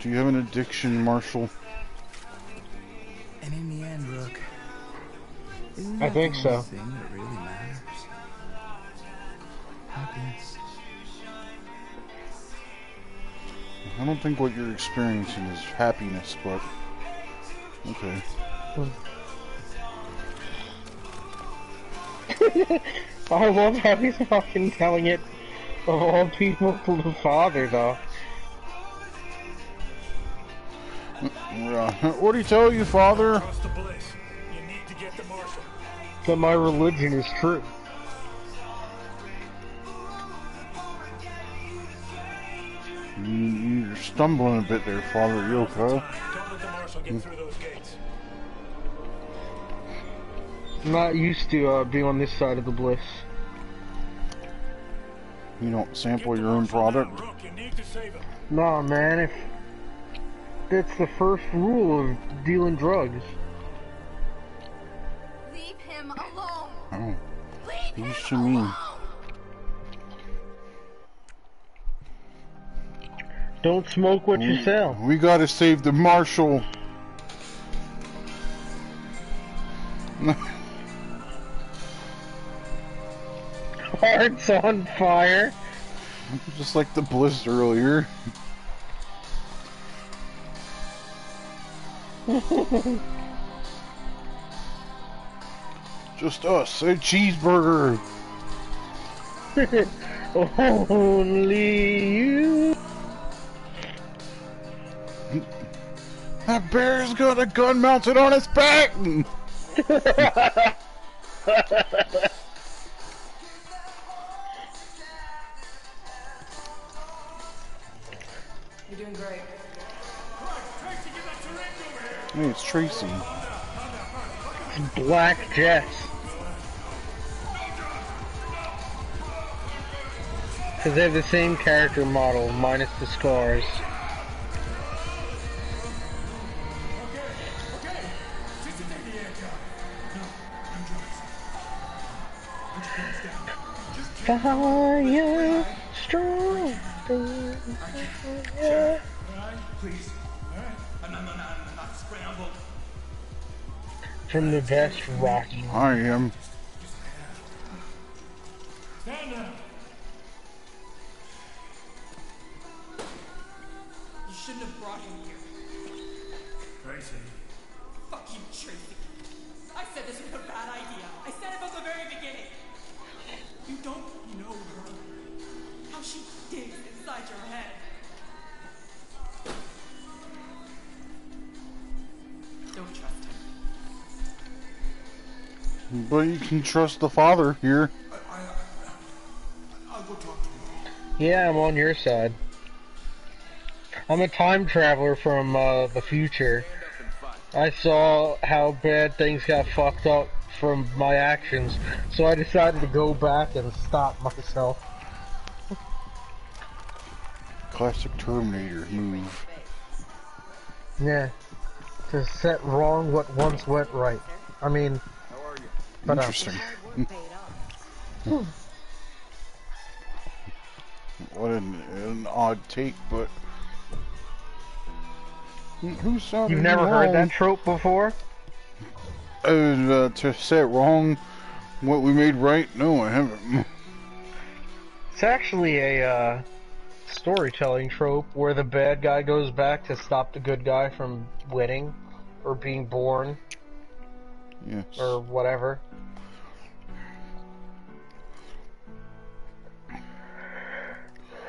Speaker 1: Do you have an addiction, Marshal?
Speaker 12: And in the end, Rook, isn't
Speaker 2: I think
Speaker 12: the
Speaker 2: so.
Speaker 1: I don't think what you're experiencing is happiness, but okay.
Speaker 2: I love how he's fucking telling it of all people to the father, though.
Speaker 1: What do you tell you, Father?
Speaker 5: The bliss. You need to get to Marshal.
Speaker 2: That my religion is true.
Speaker 1: Stumbling a bit there, Father. You okay?
Speaker 5: Don't let the Marshal get through those gates.
Speaker 2: I'm not used to uh, being on this side of the bliss.
Speaker 1: You don't sample your own product.
Speaker 5: Rook, you need to save him.
Speaker 2: Nah, man, if that's the first rule of dealing drugs.
Speaker 11: Leave him alone.
Speaker 1: Oh,
Speaker 11: Leave
Speaker 1: what
Speaker 11: him
Speaker 1: you mean?
Speaker 2: Don't smoke what you sell.
Speaker 1: We gotta save the Marshal.
Speaker 2: Hearts on fire.
Speaker 1: Just like the bliss earlier. Just us, a cheeseburger.
Speaker 2: Only you.
Speaker 1: That bear's got a gun mounted on its back.
Speaker 8: You're doing great.
Speaker 1: Hey, it's Tracy.
Speaker 2: Black Jess. Because they have the same character model, minus the scars. Fire strong.
Speaker 7: Not scrambled.
Speaker 2: From the best Rocky.
Speaker 1: I am.
Speaker 7: Stand up.
Speaker 1: But you can trust the father here.
Speaker 7: I'll go talk to him.
Speaker 2: Yeah, I'm on your side. I'm a time traveler from uh, the future. I saw how bad things got fucked up from my actions, so I decided to go back and stop myself.
Speaker 1: classic Terminator move.
Speaker 2: Yeah. To set wrong what once went right. I mean, but, uh,
Speaker 1: Interesting. what an, an odd take, but who saw
Speaker 2: You've never heard that trope before?
Speaker 1: Uh, to set wrong what we made right? No, I haven't.
Speaker 2: It's actually a uh, storytelling trope where the bad guy goes back to stop the good guy from winning or being born
Speaker 1: Yes.
Speaker 2: or whatever.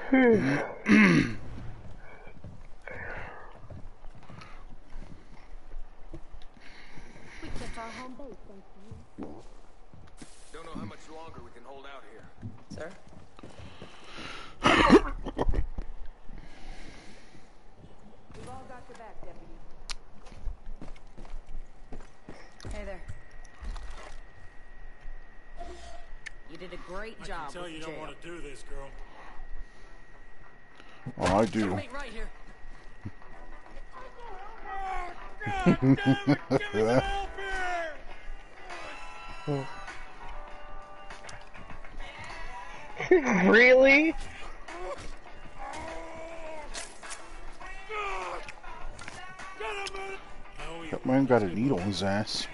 Speaker 2: Hmm.
Speaker 13: We kept our home base, thank you.
Speaker 7: Don't know how much longer we can hold out here.
Speaker 13: Sir? We've all got your back, Deputy. Hey there. You did a great
Speaker 14: I
Speaker 13: job
Speaker 14: can tell you
Speaker 13: the
Speaker 14: don't want to do this, girl.
Speaker 1: Oh, I do.
Speaker 3: Right here.
Speaker 2: really?
Speaker 1: That man got a needle in his ass.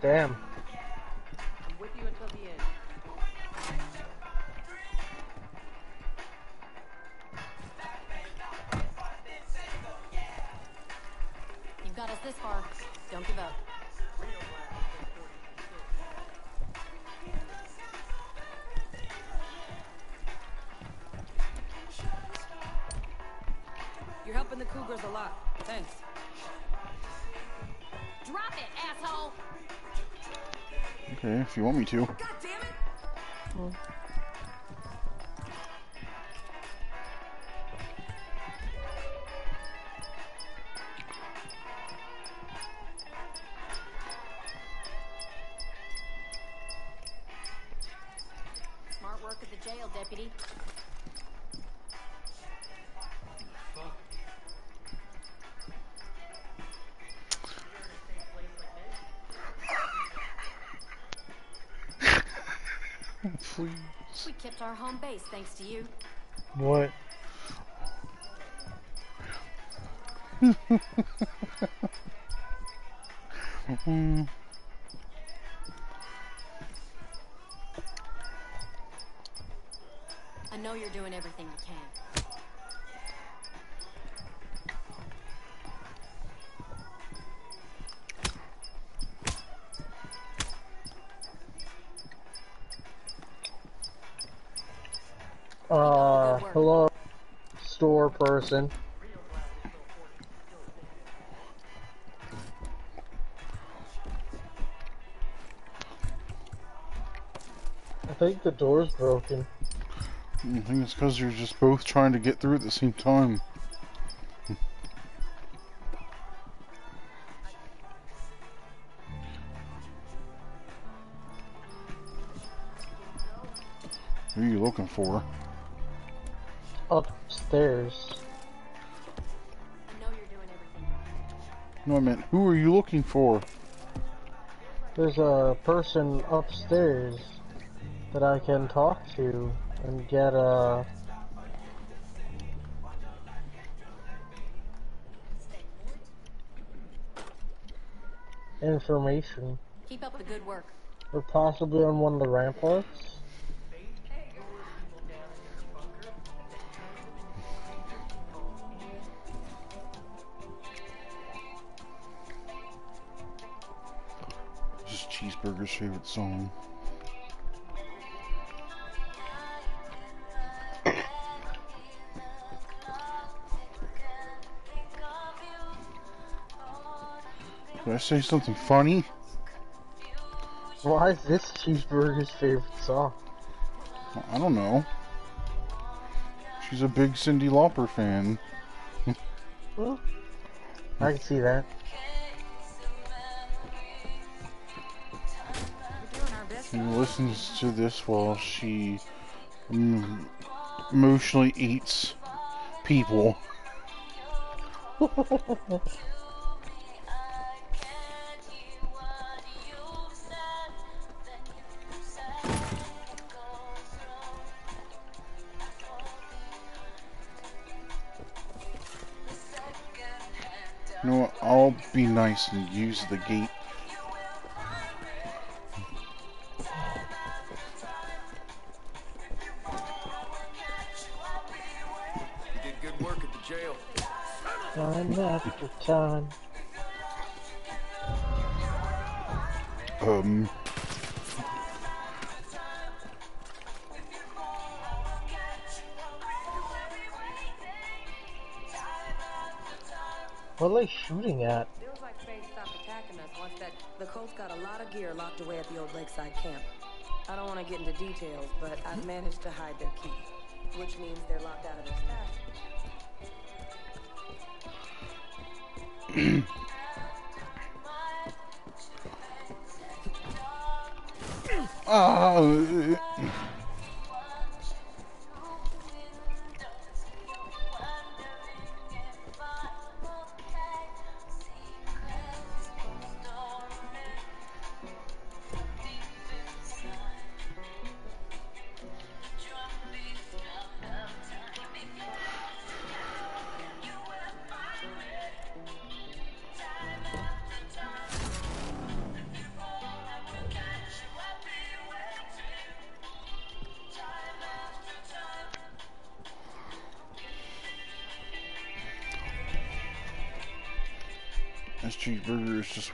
Speaker 2: Damn.
Speaker 11: This far. Don't give up.
Speaker 13: You're helping the Cougars a lot. Thanks.
Speaker 11: Drop it, asshole!
Speaker 1: Okay, if you want me to.
Speaker 13: God damn it!
Speaker 11: Smart home base thanks to you.
Speaker 2: What? person. I think the door's broken.
Speaker 1: I think it's because you're just both trying to get through at the same time. Who are you looking for?
Speaker 2: Upstairs.
Speaker 1: No, I meant, who are you looking for?
Speaker 2: There's a person upstairs that I can talk to and get uh information.
Speaker 11: Keep up the good work.
Speaker 2: Or possibly on one of the ramparts.
Speaker 1: Favorite song. Did I say something funny?
Speaker 2: Why is this cheeseburger's favorite song?
Speaker 1: I don't know. She's a big Cyndi Lauper fan.
Speaker 2: Well, I can see that.
Speaker 1: She listens to this while she mm, emotionally eats people. You know what? I'll be nice and use the gate.
Speaker 2: After time.
Speaker 1: Um.
Speaker 2: What are they shooting at?
Speaker 15: Feels like Faye stopped attacking us once that the Colts got a lot of gear locked away at the old lakeside camp. I don't want to get into details, but I've managed to hide their key, which means they're locked out of their stash.
Speaker 1: Ah.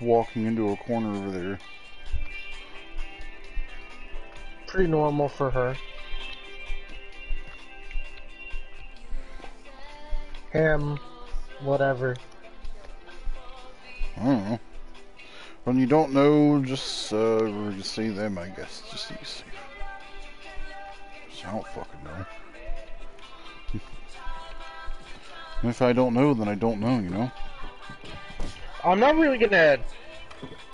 Speaker 1: Walking into a corner over there.
Speaker 2: Pretty normal for her. Him, whatever.
Speaker 1: I don't know. When you don't know, just uh, just say them, I guess. Just to be safe. So I don't fucking know. If I don't know, then I don't know, you know?
Speaker 2: I'm not really gonna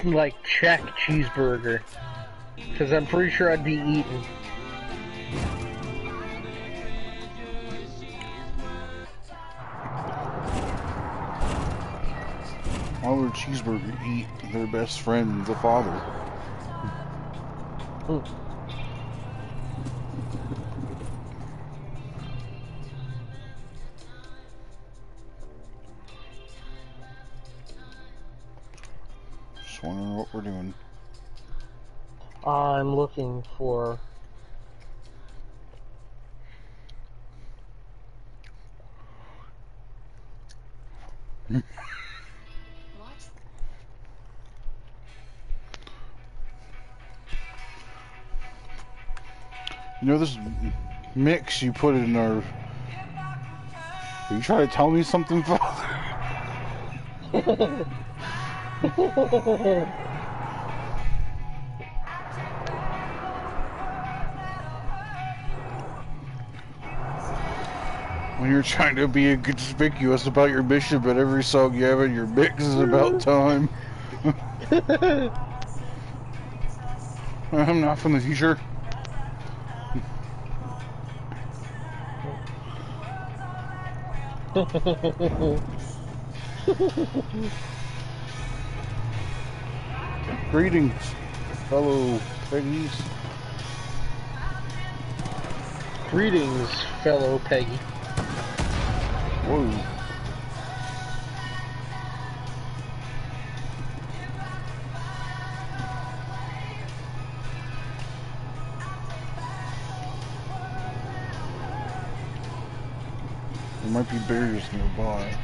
Speaker 2: like check cheeseburger because I'm pretty sure I'd be eaten.
Speaker 1: Why would Cheeseburger eat their best friend, the father? What we're doing.
Speaker 2: I'm looking for.
Speaker 1: You know this mix you put in our. Are you trying to tell me something, father? When you're trying to be conspicuous about your mission, but every song you have in your mix is about time. I'm not from the future. Greetings, fellow Peggies.
Speaker 2: Greetings, fellow Peggy.
Speaker 1: Whoa. There might be bears nearby.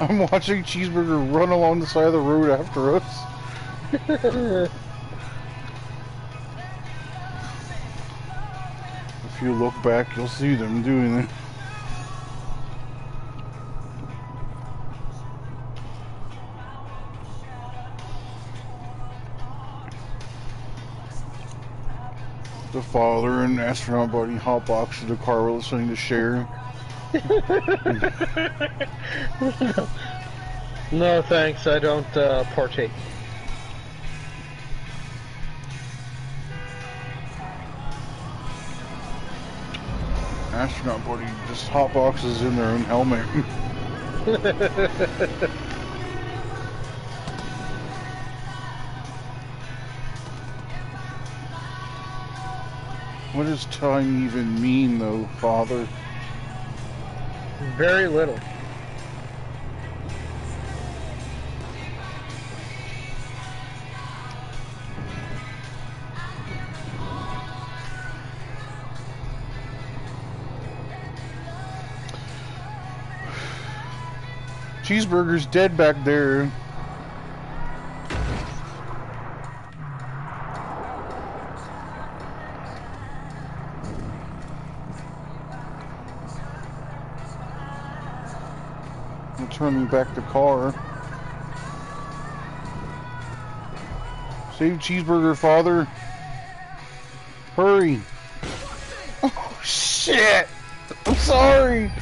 Speaker 1: I'm watching Cheeseburger run along the side of the road after us. If you look back, you'll see them doing it. The father and astronaut buddy hotbox to the car we're listening to Cher.
Speaker 2: no thanks, I don't uh, partake.
Speaker 1: astronaut buddy just hot boxes in their own helmet. what does time even mean, though, Father?
Speaker 2: Very little.
Speaker 1: Cheeseburger's dead back there. Back the car. Save Cheeseburger, father. Hurry. Oh, shit. I'm sorry.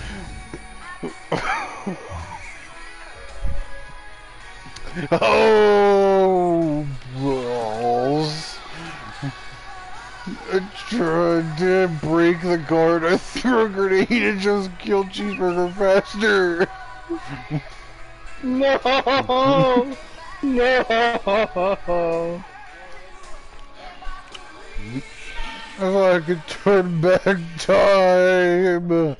Speaker 1: Oh, balls. I tried to break the guard. I threw a grenade and just killed Cheeseburger faster.
Speaker 2: No! no!
Speaker 1: If I could turn back time.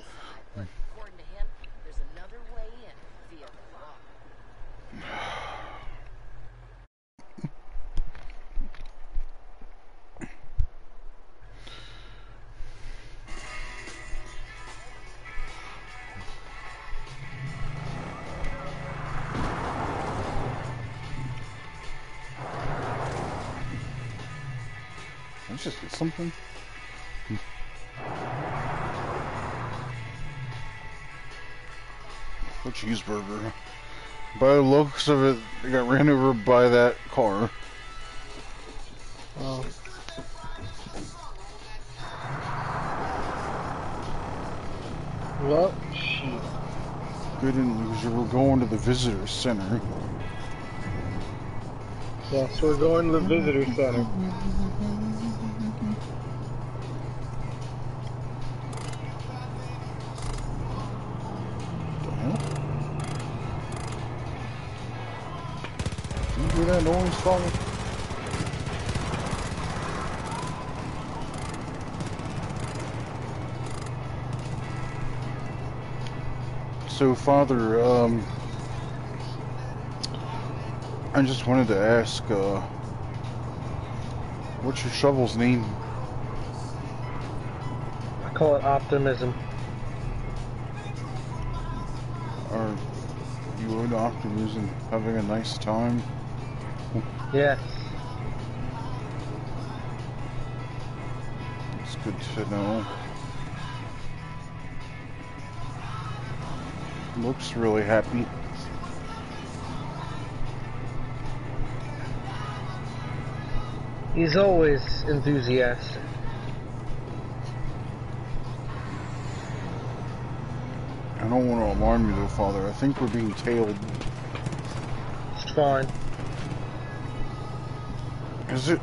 Speaker 1: Cheeseburger. By the looks of it, they got ran over by that car.
Speaker 2: Oh. Well, shit.
Speaker 1: Good and loser. We're going to the visitor center.
Speaker 2: Yes, we're going to the visitor center.
Speaker 1: Father? So, Father, um, I just wanted to ask, uh, what's your shovel's name?
Speaker 2: I call it optimism.
Speaker 1: Are you and Optimism having a nice time?
Speaker 2: Yes.
Speaker 1: It's good to know. Looks really happy.
Speaker 2: He's always enthusiastic.
Speaker 1: I don't want to alarm you though, Father. I think we're being tailed.
Speaker 2: It's fine.
Speaker 1: Is it?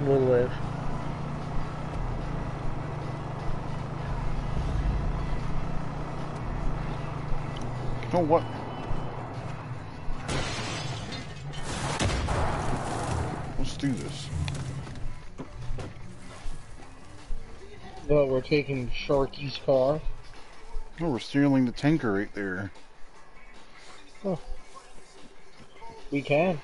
Speaker 2: We'll live.
Speaker 1: You know what? Let's do this.
Speaker 2: But we're taking Sharky's car.
Speaker 1: Oh, we're stealing the tanker right there.
Speaker 2: Oh. We can.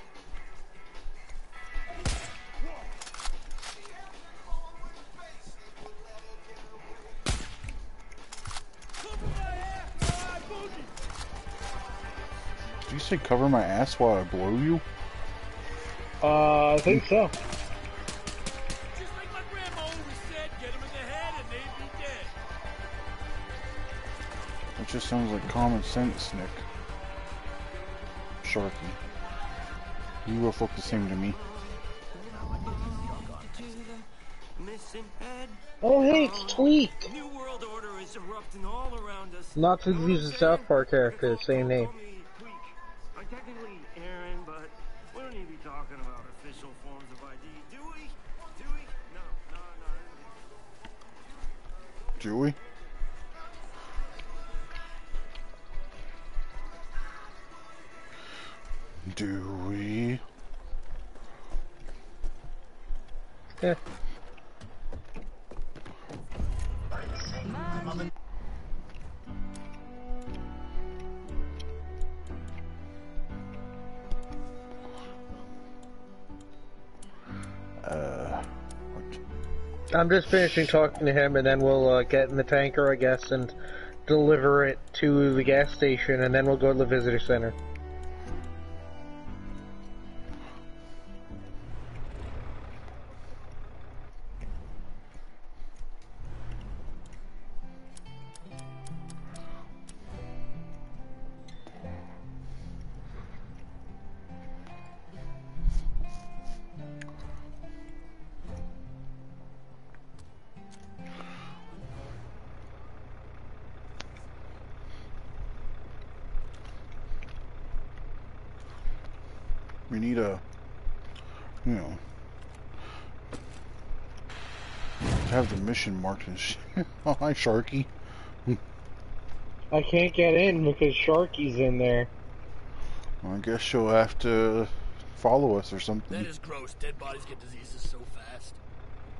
Speaker 1: Did you say cover my ass while I blow you?
Speaker 2: Uh, I think so.
Speaker 1: That just sounds like common sense, Nick. Sharky. You both look the same to me.
Speaker 2: Oh, hey, it's Tweak.
Speaker 6: New world order is erupting all around us.
Speaker 2: Not to use the South Park character, same name.
Speaker 6: Do we? Do we?
Speaker 2: Yeah. I'm just finishing talking to him, and then we'll uh, get in the tanker, I guess, and deliver it to the gas station, and then we'll go to the visitor center.
Speaker 1: Have the mission marked and shit. oh, hi, Sharky.
Speaker 2: I can't get in because Sharky's in there.
Speaker 1: Well, I guess you'll have to follow us or something.
Speaker 3: That is gross. Dead bodies get diseases so fast.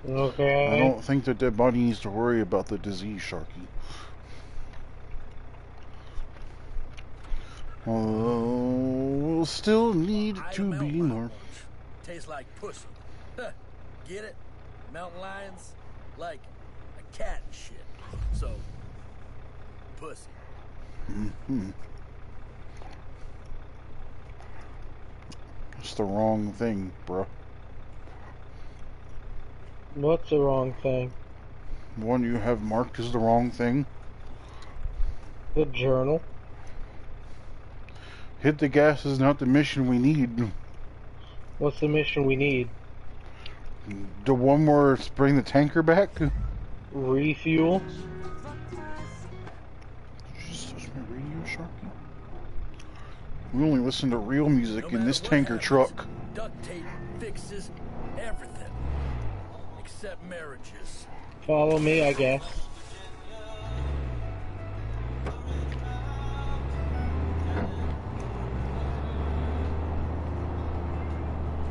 Speaker 2: Okay.
Speaker 1: I don't think the dead body needs to worry about the disease, Sharky. Although we'll still need to be more.
Speaker 3: Tastes like pussy. Get it? Mountain lions? Like a cat and shit. So, pussy.
Speaker 1: Mm-hmm. It's the wrong thing, bruh.
Speaker 2: What's the wrong thing?
Speaker 1: The one you have marked is the wrong thing.
Speaker 2: The journal.
Speaker 1: Hit the gas is not the mission we need.
Speaker 2: What's the mission we need?
Speaker 1: The one where it's bring the tanker back?
Speaker 2: Refuel.
Speaker 1: Just touch my radio, Sharky. We only listen to real music in this tanker truck.
Speaker 3: Duct tape fixes everything. Except marriages.
Speaker 2: Follow me, I guess.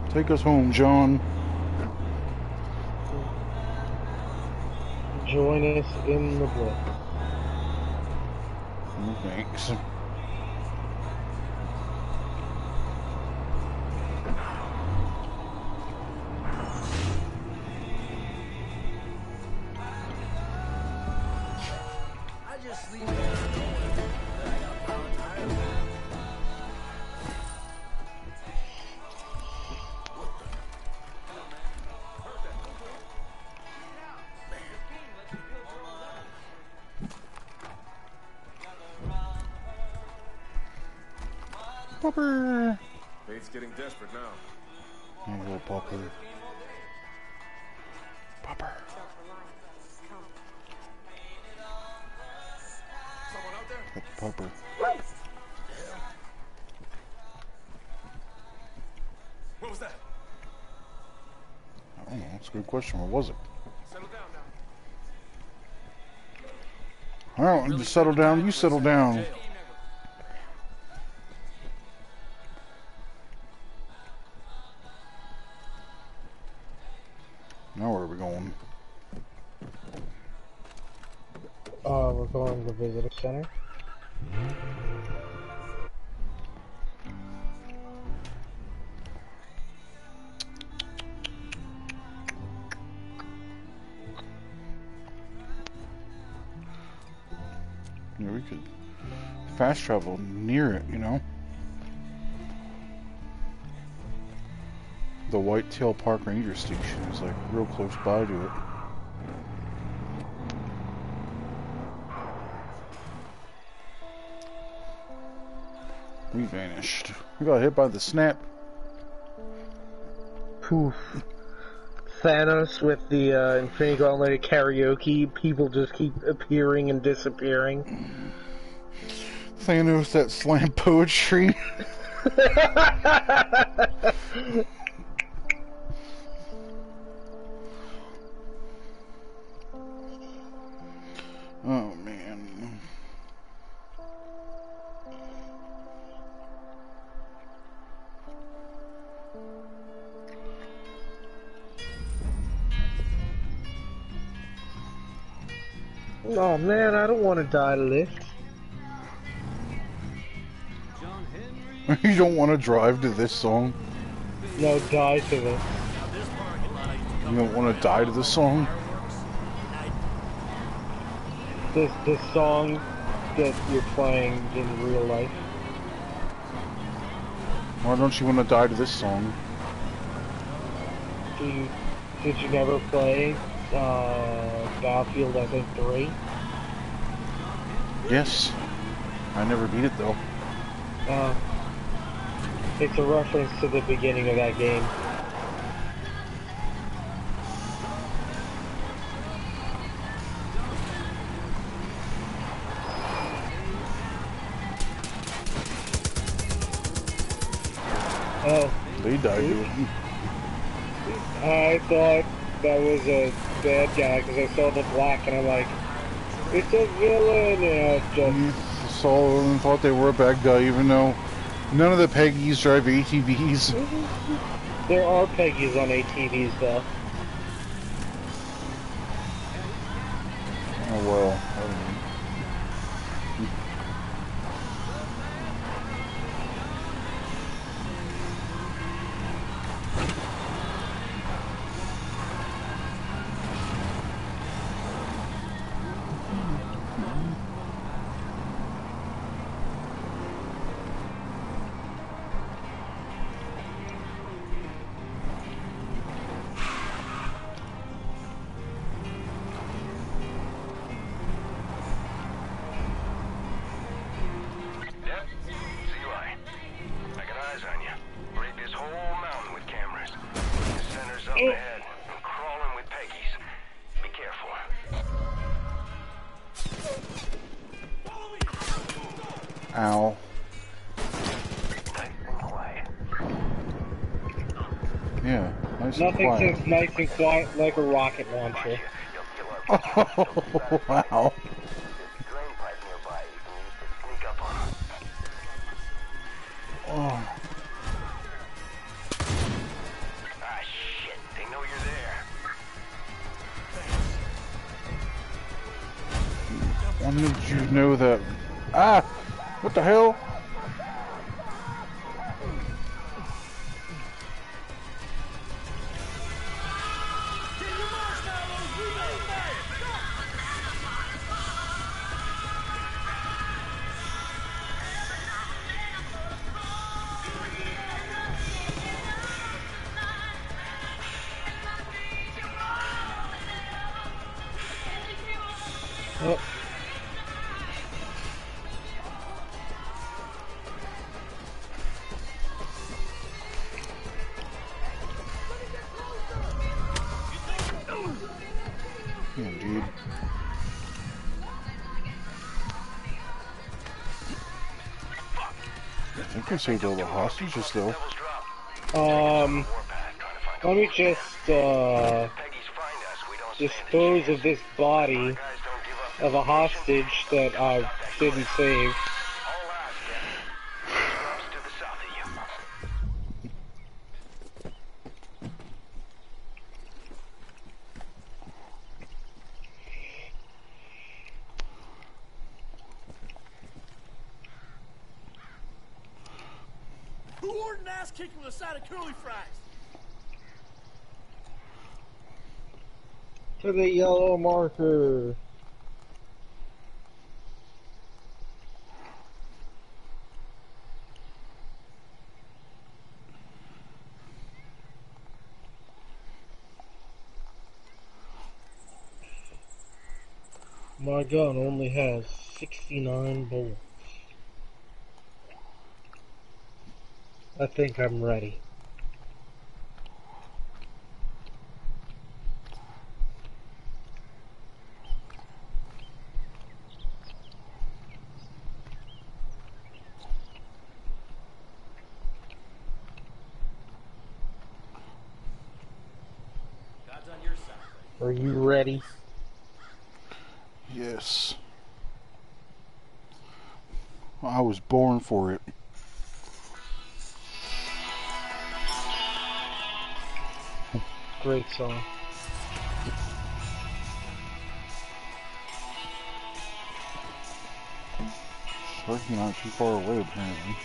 Speaker 1: Take us home, John.
Speaker 2: Join us in the blitz.
Speaker 1: Thanks. Question. What was it?
Speaker 14: Settle down now.
Speaker 1: I don't need to settle down. You settle down. Now where are we going?
Speaker 2: Uh, we're going to the visitor center.
Speaker 1: Fast travel near it, you know? The Whitetail Park Ranger Station is like real close by to it. We vanished. We got hit by the snap.
Speaker 2: Poof. Thanos with the uh, Infinity Gauntlet karaoke. People just keep appearing and disappearing
Speaker 1: saying it was that slam poetry.
Speaker 2: oh man. Oh man, I don't want to die to live.
Speaker 1: you don't want to drive to this song?
Speaker 2: No, die to this.
Speaker 1: You don't want to die to this song?
Speaker 2: This this song that you're playing in real life.
Speaker 1: Why don't you want to die to this song?
Speaker 2: Do you, did you never play uh, Battlefield? I think three.
Speaker 1: Yes. I never beat it though.
Speaker 2: Uh, it's a reference to the beginning of that game. Oh,
Speaker 1: They died.
Speaker 2: I thought that was a bad guy because I saw the black and I'm like, it's a villain. And I just
Speaker 1: You saw and thought they were a bad guy, even though none of the Peggies drive ATVs.
Speaker 2: There are Peggies on ATVs though.
Speaker 1: Nice and
Speaker 2: Nothing
Speaker 1: quiet.
Speaker 2: seems nice and quiet like a rocket launcher.
Speaker 1: Oh, wow. Think I saved all the hostages though.
Speaker 2: Um, let me just uh, dispose of this body of a hostage that I didn't save.
Speaker 3: Who ordered an ass kicking with a side of curly fries?
Speaker 2: To the My gun only has 69 bullets. I think I'm ready. Are you ready?
Speaker 1: Yes. I was born for it.
Speaker 2: Great song.
Speaker 1: Working not too far away apparently.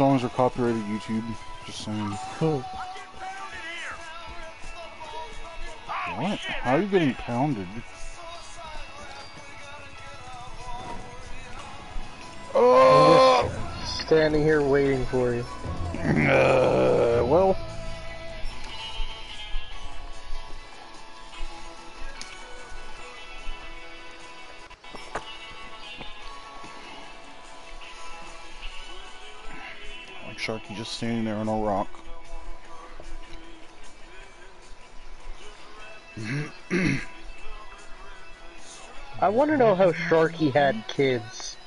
Speaker 1: Songs are copyrighted YouTube. Just saying. What? How are you getting pounded? Oh!
Speaker 2: Standing here waiting for you.
Speaker 1: Uh, well. Just standing there on a rock.
Speaker 2: I want to know how Sharky had kids.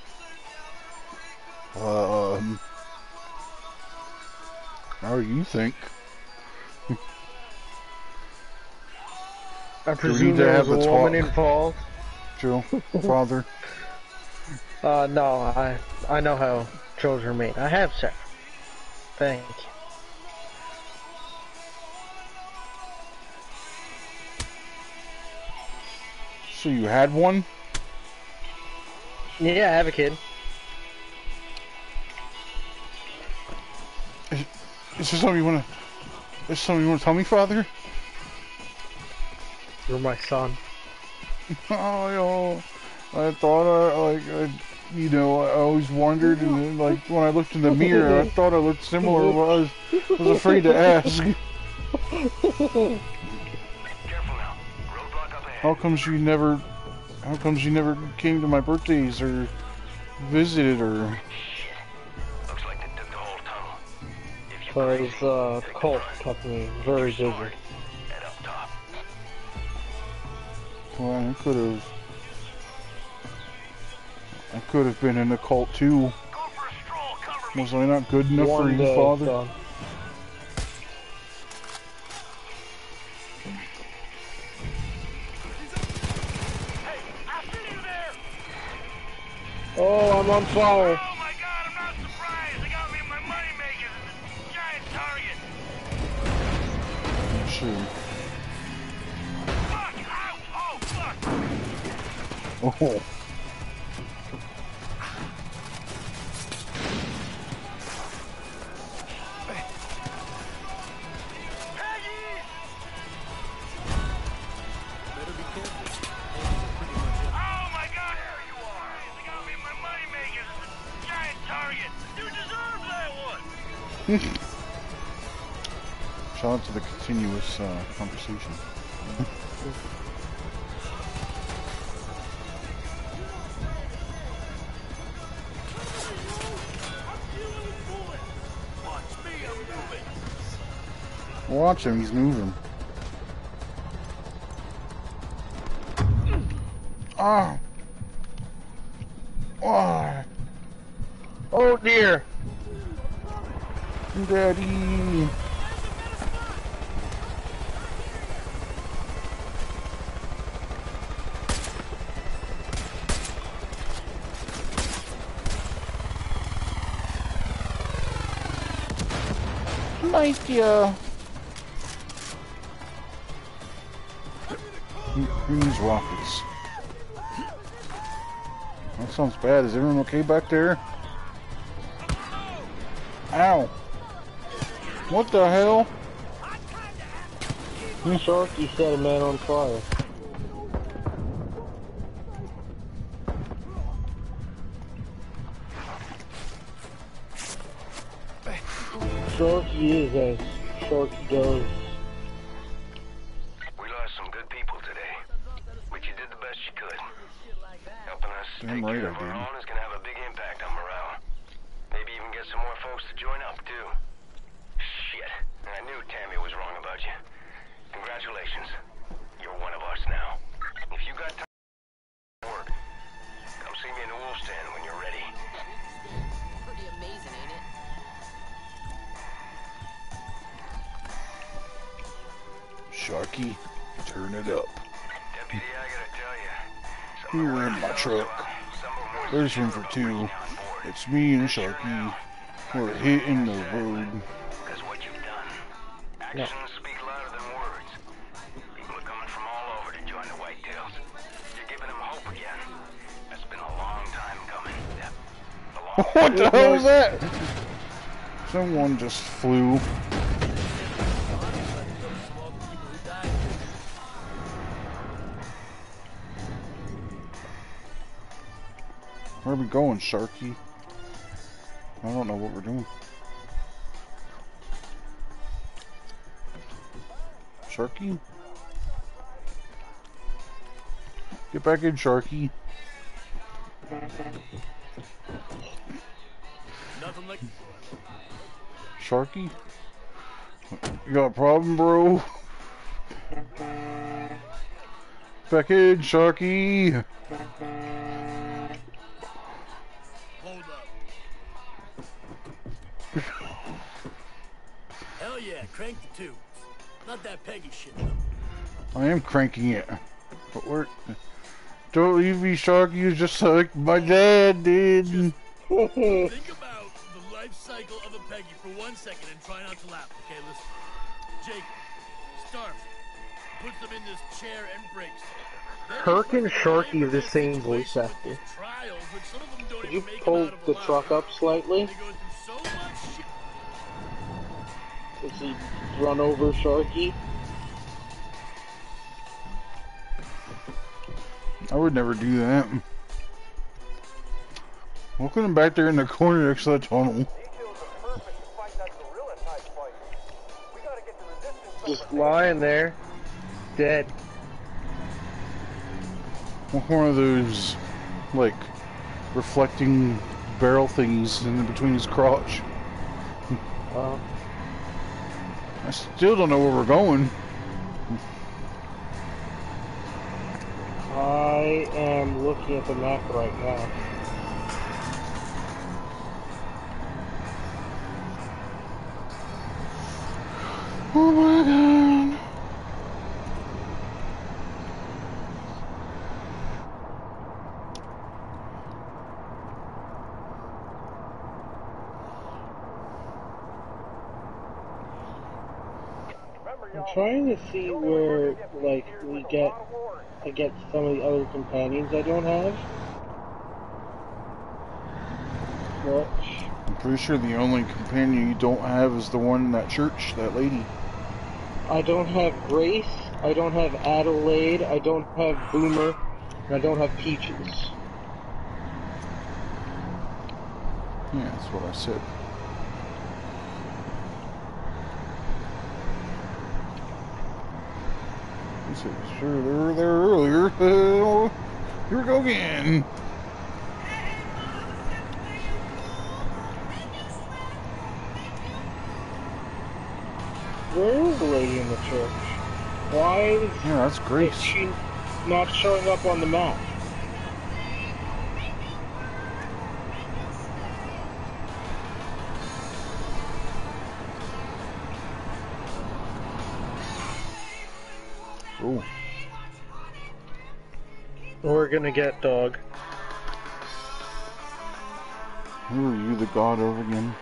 Speaker 1: Um. How do you think?
Speaker 2: I presume there
Speaker 1: have
Speaker 2: was a
Speaker 1: the
Speaker 2: woman involved.
Speaker 1: True, father.
Speaker 2: Uh, no, I I know how children are made. I have sex. Thank you.
Speaker 1: So you had one?
Speaker 2: Yeah, I have a kid.
Speaker 1: Is there something you wanna? Is there something you wanna tell me, father?
Speaker 2: You're my son.
Speaker 1: Oh, know, I thought I like I, you know, I always wondered, and then, like when I looked in the mirror, I thought I looked similar, but I was, was afraid to ask. How comes you never? How comes you never came to my birthdays or visited or?
Speaker 2: Because uh, the cult kept me very busy.
Speaker 1: Well, I could have. I could have been in a cult too. Was I not good enough for
Speaker 2: One
Speaker 1: you, father?
Speaker 2: son. Oh, I'm on fire.
Speaker 1: Oh my god, I'm not
Speaker 3: surprised. I got me my money maker. This giant target.
Speaker 1: I'm sure. Oh. Shout continuous uh, conversation. Watch him, he's moving. Ah. Nice, yeah. Who, who rockets? That sounds bad. Is everyone okay back there? Ow. What the hell?
Speaker 2: You Sharky set a man on fire. Is as Sharky goes.
Speaker 1: There's room for two. It's me and Sharky. We're hitting the road.
Speaker 2: No.
Speaker 5: Actions speak louder than words. People are coming from all over to join the Whitetails. You're giving them hope again. That's been a long time coming. Yeah.
Speaker 1: what the hell was that? Someone just flew. Where are we going, Sharky? I don't know what we're doing. Sharky? Get back in, Sharky.
Speaker 3: Nothing like
Speaker 1: Sharky? You got a problem, bro? Back in, Sharky!
Speaker 3: Yeah, crank the two. Not that Peggy shit though.
Speaker 1: I am cranking it. But we're... Don't leave me, Sharky, just like my dad did.
Speaker 3: Think about the life cycle of a Peggy for one second and try not to laugh. Okay, listen. Jake, starves, puts them in this chair and breaks. Then
Speaker 2: Hurk and Sharky
Speaker 3: them
Speaker 2: are the same voice actor.
Speaker 3: these Trials, some of them don't
Speaker 2: Could you
Speaker 3: make
Speaker 2: pull
Speaker 3: them out of
Speaker 2: the truck up slightly? Does he run over Sharky?
Speaker 1: I would never do that. Look at him back there in the corner next to the tunnel.
Speaker 2: Just lying there, dead.
Speaker 1: One of those, like, reflecting barrel thingies in between his crotch.
Speaker 2: Uh,
Speaker 1: I still don't know where we're going.
Speaker 2: I am looking at the map right now.
Speaker 1: Oh my god.
Speaker 2: Trying to see where, like, we get against some of the other companions I don't have. Which,
Speaker 1: I'm pretty sure the only companion you don't have is the one in that church, that lady.
Speaker 2: I don't have Grace, I don't have Adelaide, I don't have Boomer, and I don't have Peaches.
Speaker 1: Yeah, that's what I said. Said, sure, they were there earlier. Here we go again.
Speaker 2: Where is the lady in the church? Why is
Speaker 1: Yeah, that's Grace.
Speaker 2: she not showing up on the map? We're gonna get dog.
Speaker 1: who are you, the god over again?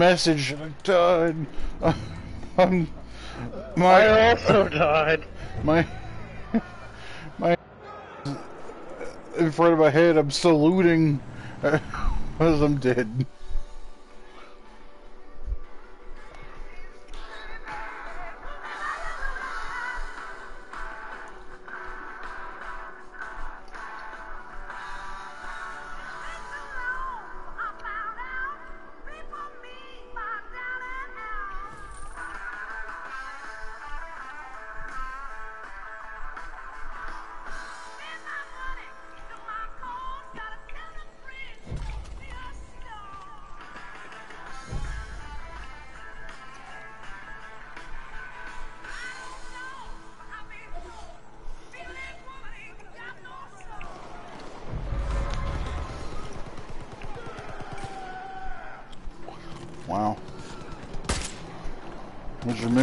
Speaker 1: Message I died. I'm, my,
Speaker 2: I also died.
Speaker 1: My, my, in front of my head, I'm saluting as I'm dead.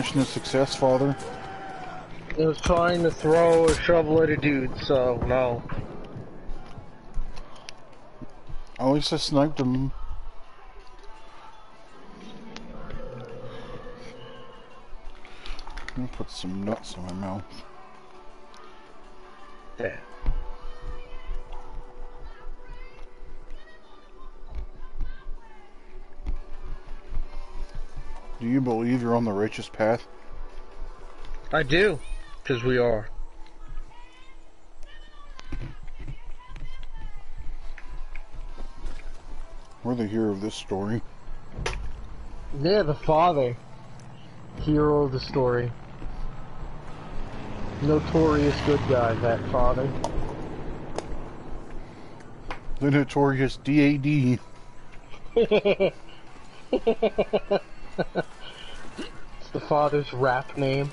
Speaker 1: Mission a success, Father?
Speaker 2: It was trying to throw a shovel at a dude, so no.
Speaker 1: At least I sniped him. I'm gonna put some nuts in my mouth.
Speaker 2: Yeah.
Speaker 1: Do you believe you're on the righteous path?
Speaker 2: I do, because we are.
Speaker 1: We're the hero of this story.
Speaker 2: Yeah, the father. Hero of the story. Notorious good guy, that father.
Speaker 1: The notorious DAD.
Speaker 2: it's the father's rap name.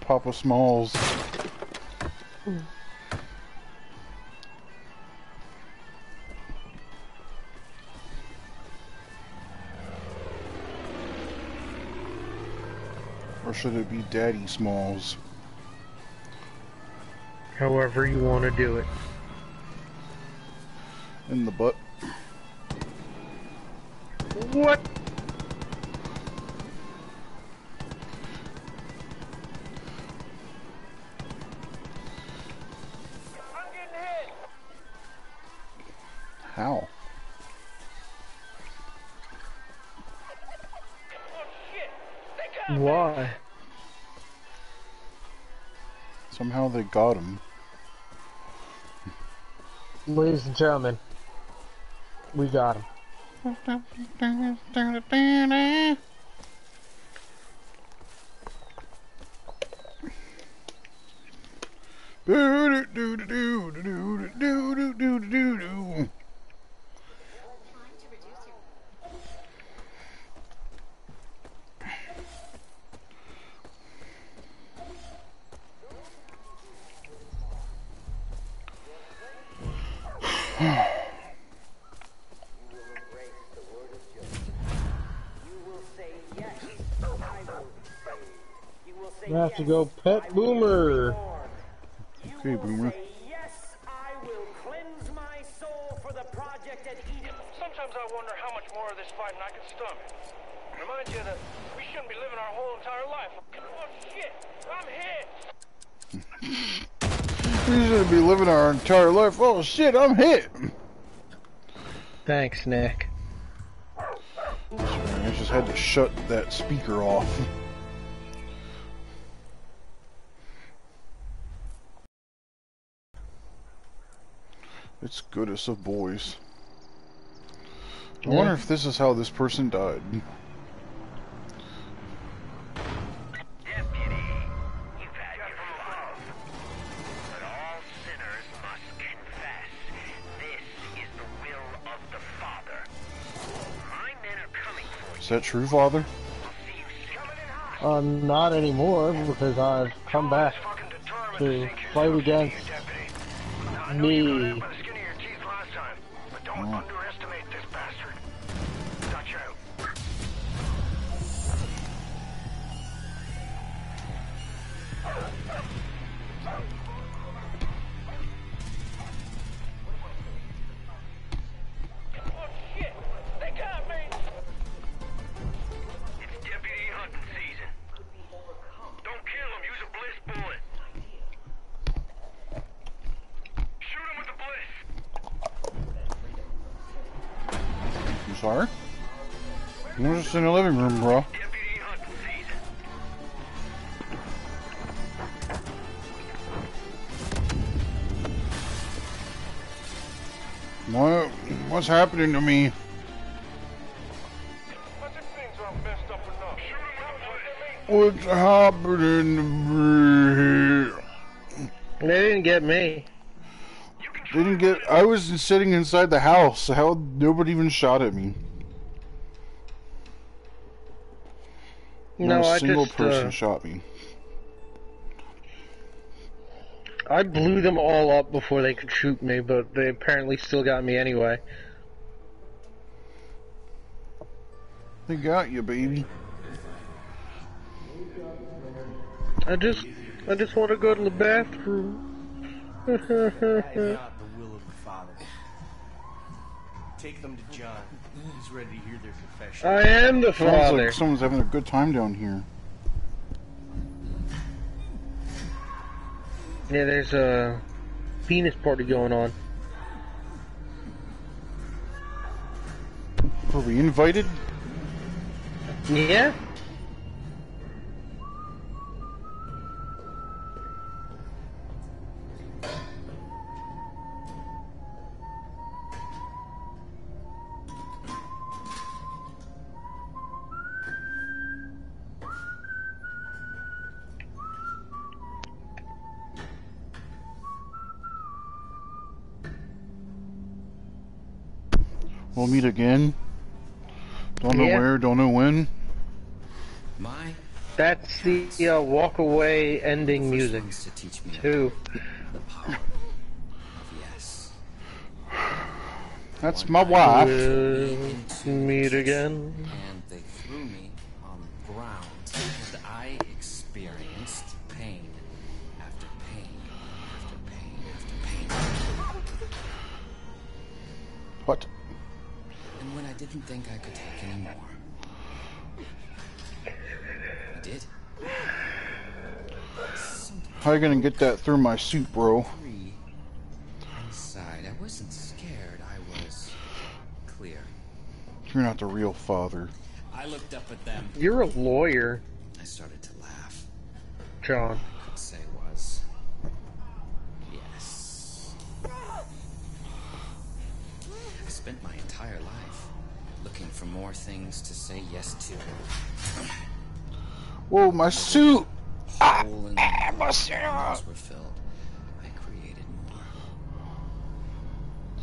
Speaker 1: Papa Smalls. Or should it be Daddy Smalls?
Speaker 2: However you want to do it.
Speaker 1: In the butt.
Speaker 2: What?
Speaker 1: How?
Speaker 2: Why?
Speaker 1: Somehow they got him.
Speaker 2: Ladies and gentlemen, we got him. We have to go pet boomer.
Speaker 1: Okay, Boomer.
Speaker 5: Sometimes I wonder how much more of this fighting I can stomach. Reminds you that we shouldn't be living our whole entire life. Oh shit, I'm hit.
Speaker 1: We should be living our entire life. Oh shit, I'm hit!
Speaker 2: Thanks, Nick.
Speaker 1: I just had to shut that speaker off. It's goodest of boys. I
Speaker 2: Yeah.
Speaker 1: wonder if this is how this person died. Is that true, Father?
Speaker 2: Uh, not anymore, because I've come back to fight against me.
Speaker 1: Oh. Just in the living room, bro. What? What's happening to me? What's happening to me?
Speaker 2: They didn't get me.
Speaker 1: Didn't get. I was sitting inside the house. How nobody even shot at me?
Speaker 2: No,
Speaker 1: Not a
Speaker 2: I
Speaker 1: single
Speaker 2: just,
Speaker 1: person
Speaker 2: uh,
Speaker 1: shot me.
Speaker 2: I blew them all up before they could shoot me, but they apparently still got me anyway.
Speaker 1: They got you, baby.
Speaker 2: I just, I just want to go to the bathroom.
Speaker 16: Not the will of the Father. Take them to John. He's ready to hear their confession.
Speaker 2: I am the
Speaker 1: Sounds
Speaker 2: father.
Speaker 1: like someone's having a good time down here.
Speaker 2: Yeah, there's a penis party going on.
Speaker 1: Were we invited?
Speaker 2: Yeah.
Speaker 1: We'll meet again. Don't know
Speaker 2: Yeah.
Speaker 1: where, don't know when.
Speaker 12: My
Speaker 2: That's the uh, walk away ending music
Speaker 12: to teach me
Speaker 2: too.
Speaker 12: the power yes.
Speaker 1: That's my wife.
Speaker 2: We'll meet again.
Speaker 12: Didn't think I could take any more, I did.
Speaker 1: How are you gonna get that through my suit, bro?
Speaker 12: Inside. I wasn't scared. I was clear.
Speaker 1: You're not the real father.
Speaker 12: I looked up at them.
Speaker 2: You're a lawyer,
Speaker 12: I started to laugh.
Speaker 2: John.
Speaker 12: Could say was yes. I spent my entire life looking for more things to say yes to.
Speaker 1: Whoa, my suit!
Speaker 12: Ah, my suit! were filled. I created more.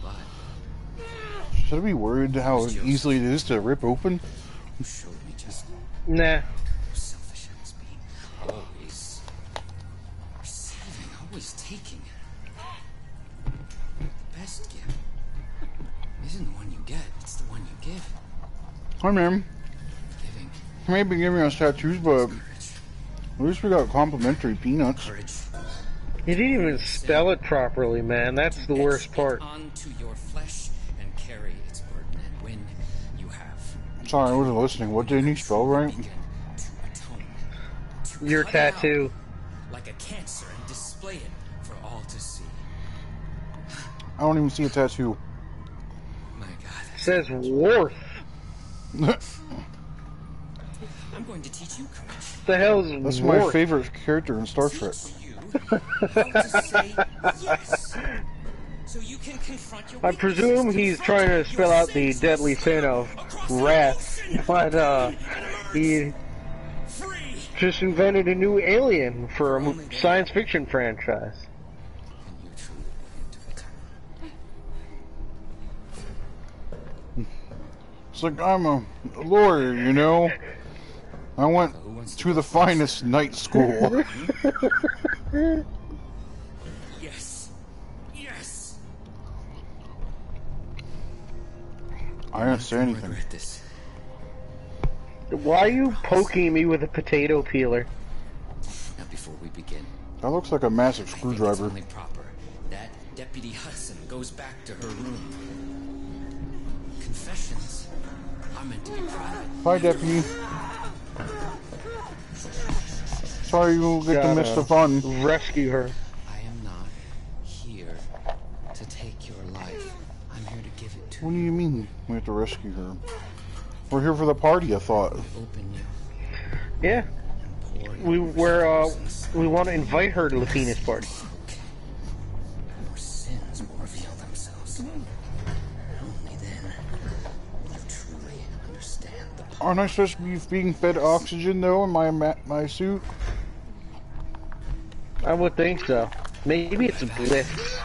Speaker 12: But
Speaker 1: Should I be worried how easily it is to rip open?
Speaker 12: you showed me just
Speaker 2: Nah.
Speaker 12: how selfish I was being. Always receiving, always taking. The best gift isn't the one you get, it's the one you give.
Speaker 1: Hi, ma'am.
Speaker 12: Giving
Speaker 1: You may be giving us tattoos, but at least we got complimentary peanuts.
Speaker 2: You didn't even spell it properly, man. That's the worst part.
Speaker 12: onto your flesh and carry its burden. And when you have
Speaker 1: Sorry, I wasn't listening. What didn't you spell right?
Speaker 2: Your tattoo.
Speaker 12: like a cancer and display it for all to see.
Speaker 1: I don't even see a tattoo. My God.
Speaker 2: It says Worf.
Speaker 12: I'm going to teach you courage.
Speaker 2: The hell's
Speaker 1: That's my favorite character in Star Trek.
Speaker 12: How to say yes. So you can confront your
Speaker 2: I presume he's trying to spell out the deadly sin of wrath, but uh, he just invented a new alien for a science fiction franchise.
Speaker 1: It's like I'm a lawyer, you know. I went to the finest night school.
Speaker 12: Yes. Yes.
Speaker 1: I didn't say anything.
Speaker 12: This.
Speaker 2: Why are you poking me with a potato peeler?
Speaker 12: Now, before we begin,
Speaker 1: That looks like a massive screwdriver.
Speaker 12: only proper that Deputy Hudson goes back to her room. Confessions are meant to be private.
Speaker 1: Hi, deputy. Sorry you won't get to miss the fun.
Speaker 2: Rescue her.
Speaker 12: I am not here to take your life. I'm here to give it to
Speaker 1: What do you mean? We have to rescue her. We're here for the party, I thought.
Speaker 2: Yeah. We we're uh we want to invite her to the penis party.
Speaker 1: Aren't I supposed to be being fed oxygen though in my my suit?
Speaker 2: I would think so. Maybe it's a blitz.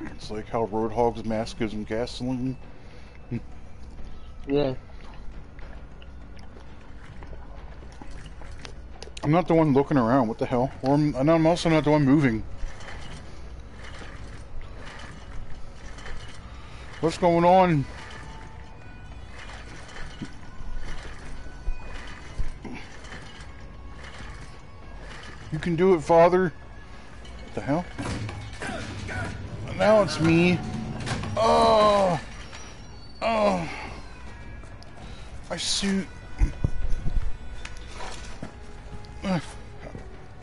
Speaker 1: It's like how Roadhog's mask gives him gasoline.
Speaker 2: Yeah.
Speaker 1: I'm not the one looking around. What the hell? Or I'm, and I'm also not the one moving. What's going on? You can do it, Father. What the hell? Now it's me. Oh. Oh. My suit.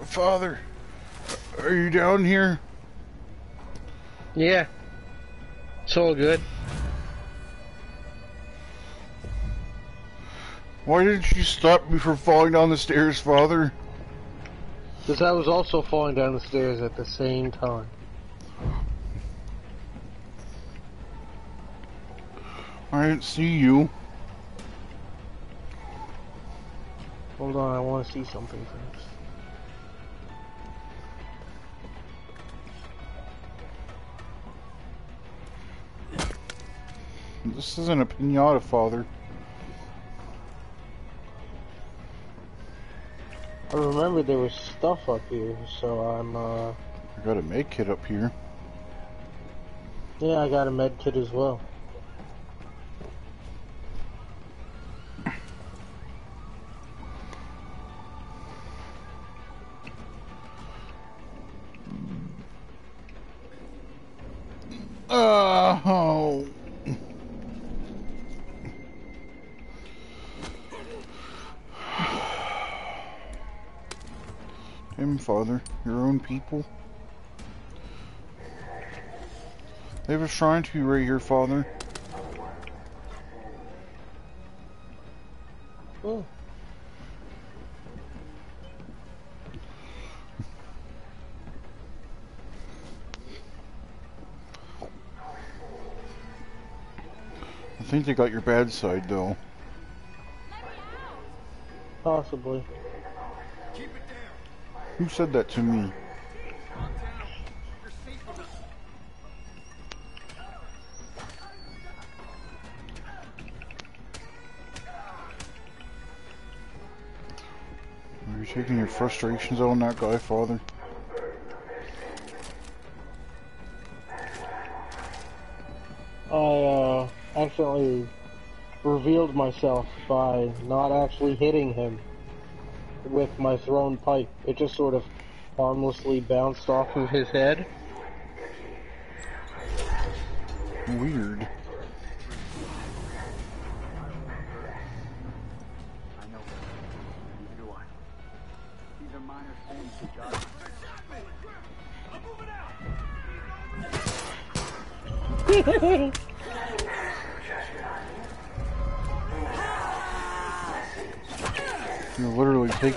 Speaker 1: Father, are you down here?
Speaker 2: Yeah. It's all good.
Speaker 1: Why didn't you stop me from falling down the stairs, Father?
Speaker 2: Because I was also falling down the stairs at the same time.
Speaker 1: I didn't see you.
Speaker 2: Hold on, I want to see something first.
Speaker 1: This isn't a pinata, Father.
Speaker 2: I remember there was stuff up here, so I'm, uh...
Speaker 1: I got a med kit up here.
Speaker 2: Yeah, I got a med kit as well.
Speaker 1: Oh. Him, Father, your own people. They have a shrine to you right here, Father.
Speaker 2: Oh.
Speaker 1: I think they got your bad side, though.
Speaker 2: Possibly.
Speaker 1: Who said that to me? Are you taking your frustrations on that guy, Father?
Speaker 2: I, uh, accidentally revealed myself by not actually hitting him with my thrown pipe. It just sort of harmlessly bounced off of his head.
Speaker 1: Weird.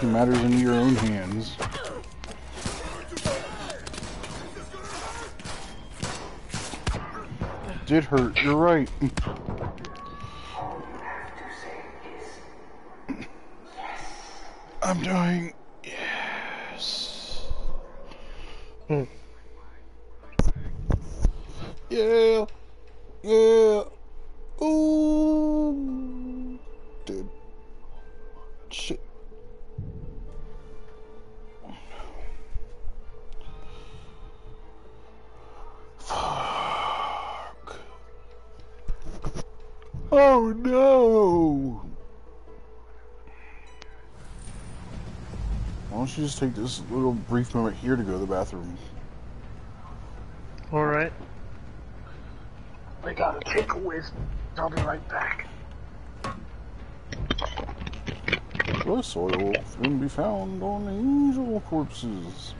Speaker 1: Taking matters into your own hands. Did hurt, you're right. I'm dying. Just take this little brief moment here to go to the bathroom?
Speaker 2: Alright. I gotta take a whiz. I'll be right back.
Speaker 1: This oil can be found on angel corpses.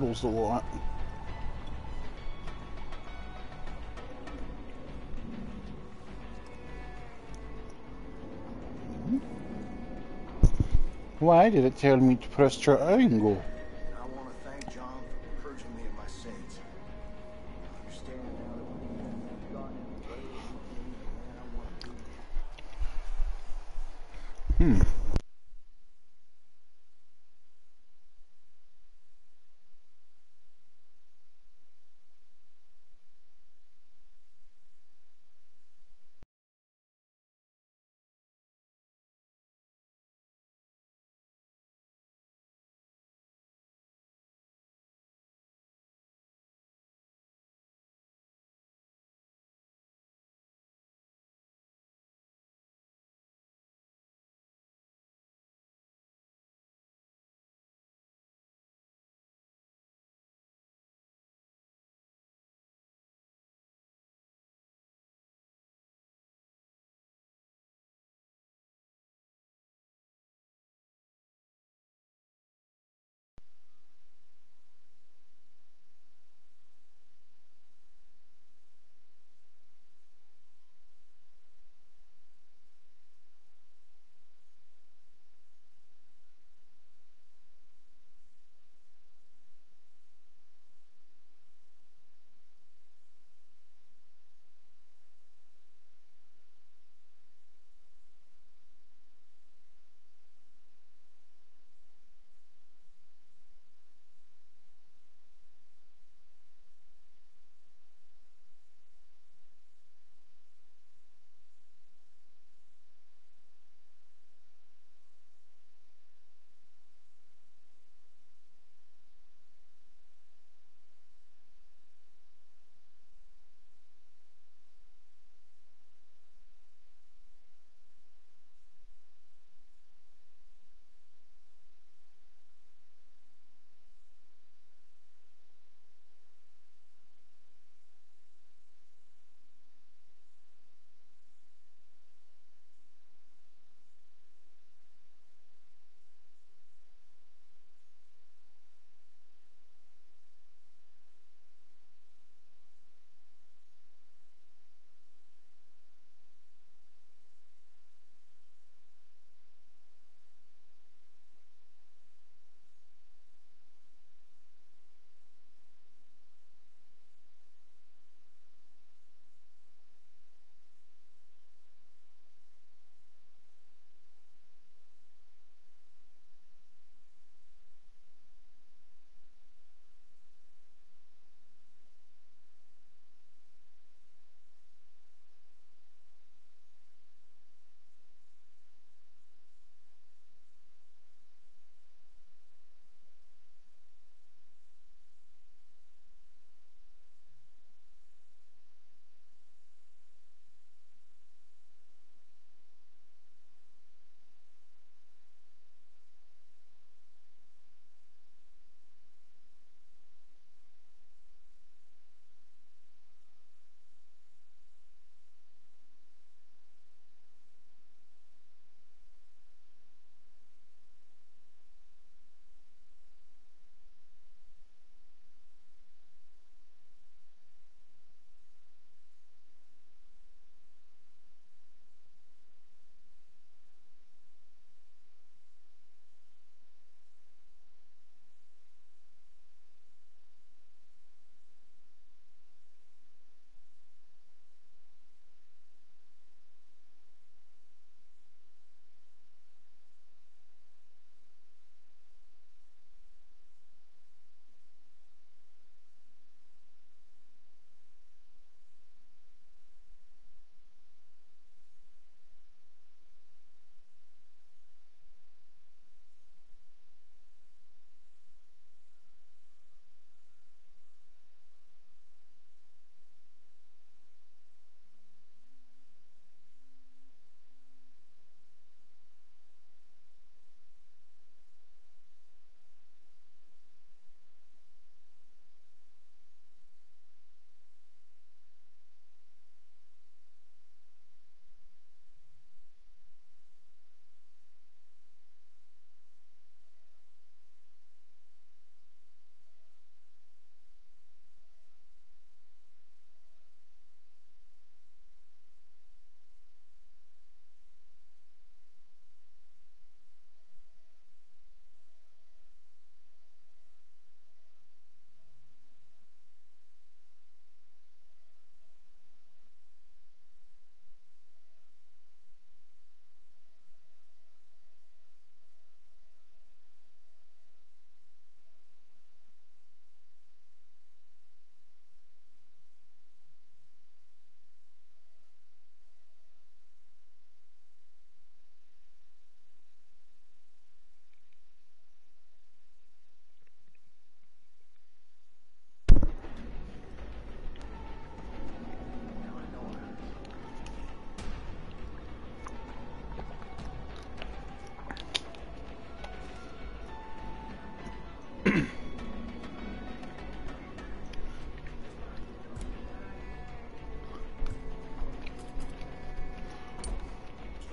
Speaker 16: a lot. Why did it tell me to press triangle?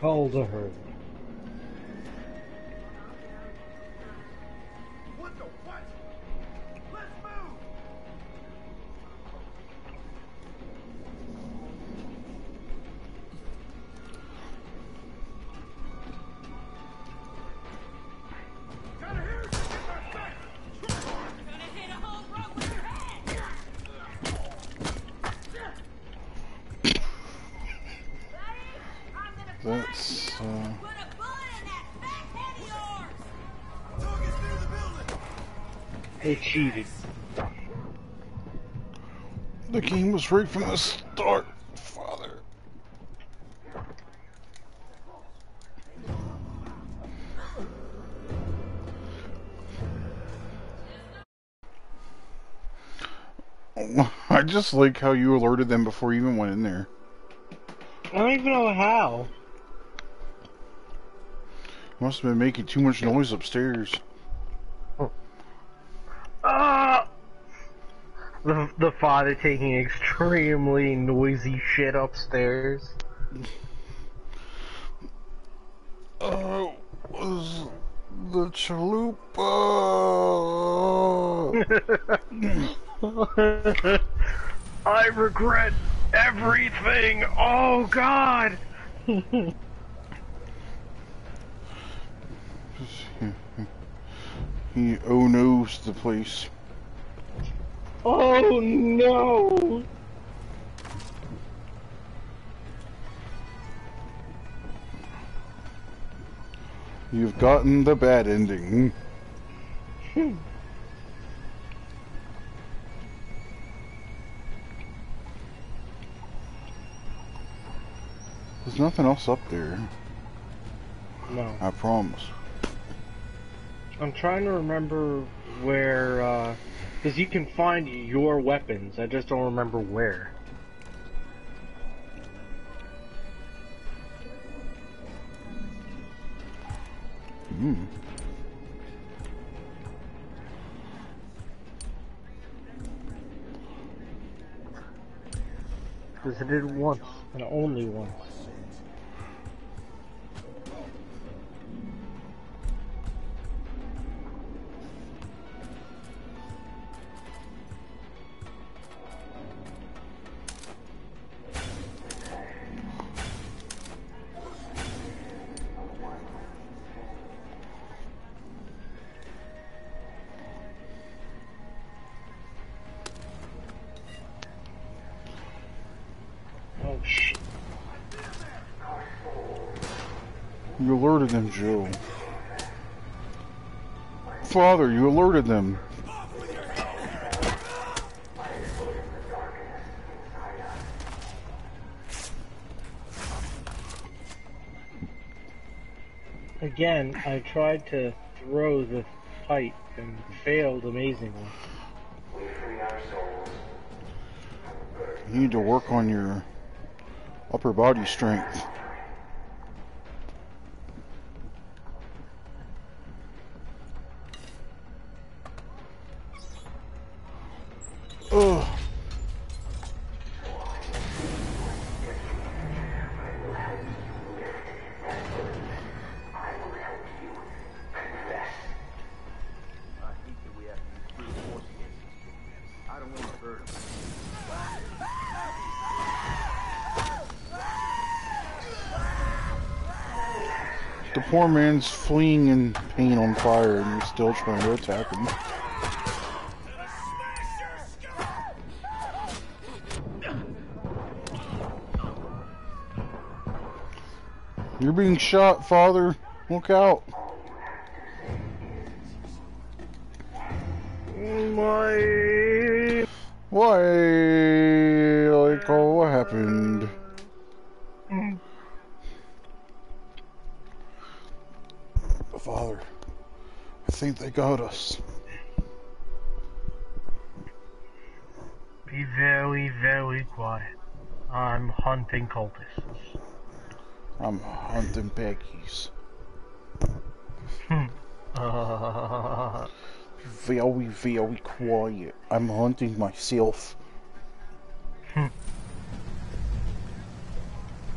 Speaker 2: Call the herd.
Speaker 1: Game from the start, father. I just like how you alerted them before you even went in there.
Speaker 2: I don't even know how.
Speaker 1: Must have been making too much noise upstairs.
Speaker 2: The, the father taking extremely noisy shit upstairs.
Speaker 1: Oh, was the chalupa?
Speaker 2: I regret everything. Oh God.
Speaker 1: he oh knows the place.
Speaker 2: No.
Speaker 1: You've gotten the bad ending. There's nothing else up there.
Speaker 2: No.
Speaker 1: I promise.
Speaker 2: I'm trying to remember where, uh, because you can find your weapons. I just don't remember where.
Speaker 1: Hmm.
Speaker 2: Because I did it once, and only once.
Speaker 1: Alerted them, Joe. Father, you alerted them.
Speaker 2: Again, I tried to throw the fight and failed amazingly.
Speaker 1: You need to work on your upper body strength. Poor man's fleeing in pain on fire and you're still trying to attack him. You're being shot, father. Look out. They got us.
Speaker 2: Be very, very quiet. I'm hunting cultists.
Speaker 1: I'm hunting Peggies.
Speaker 2: Uh,
Speaker 1: Very, very quiet. I'm hunting myself.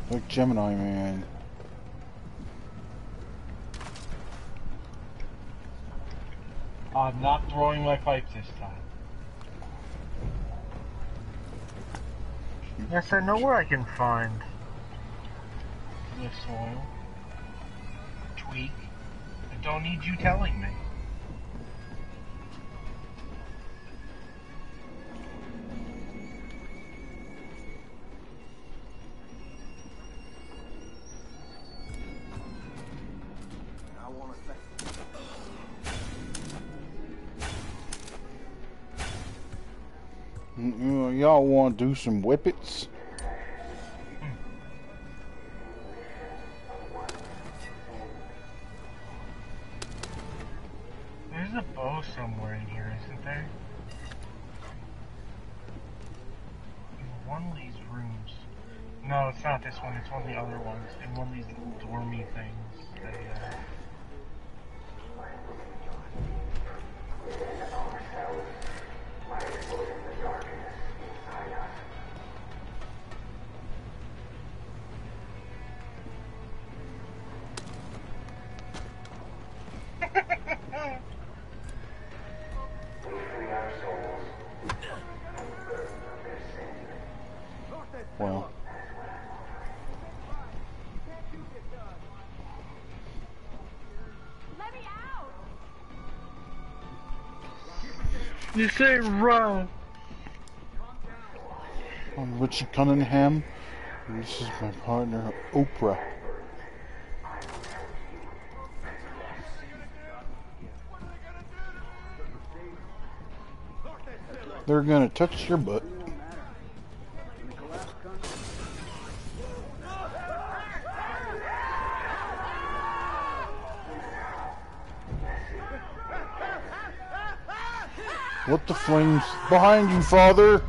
Speaker 1: like Gemini Man.
Speaker 2: I'm not throwing my pipe this time. Yes, I know where I can find this soil. Tweak. I don't need you telling me.
Speaker 16: To
Speaker 1: do some whippets?
Speaker 2: You say run.
Speaker 1: I'm Richie Cunningham. This is my partner, Oprah. They're gonna touch your butt. The flames? Behind you, father!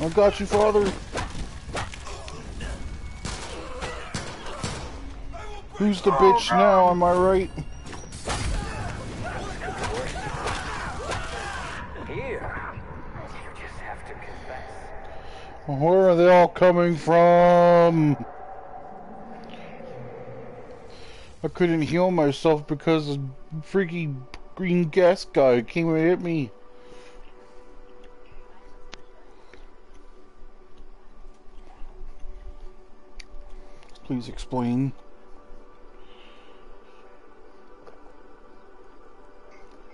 Speaker 1: I got you, father. Who's the bitch now, am I right?
Speaker 17: Here, you just have to confess.
Speaker 1: Where are they all coming from? I couldn't heal myself because a freaky green gas guy came and hit me. Please explain.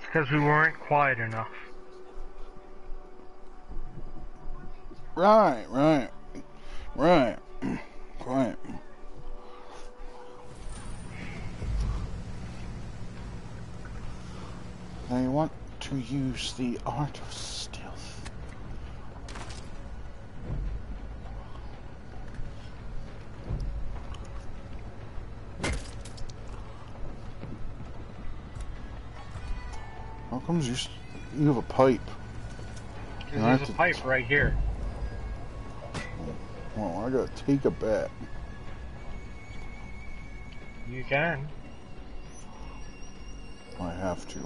Speaker 2: Because we weren't quiet enough.
Speaker 1: Right, right, right, right. They want to use the art of stealth. How comes you you have a pipe?
Speaker 2: There's
Speaker 1: have
Speaker 2: a pipe right here.
Speaker 1: Well, I gotta take a bet.
Speaker 2: You can.
Speaker 1: I have to.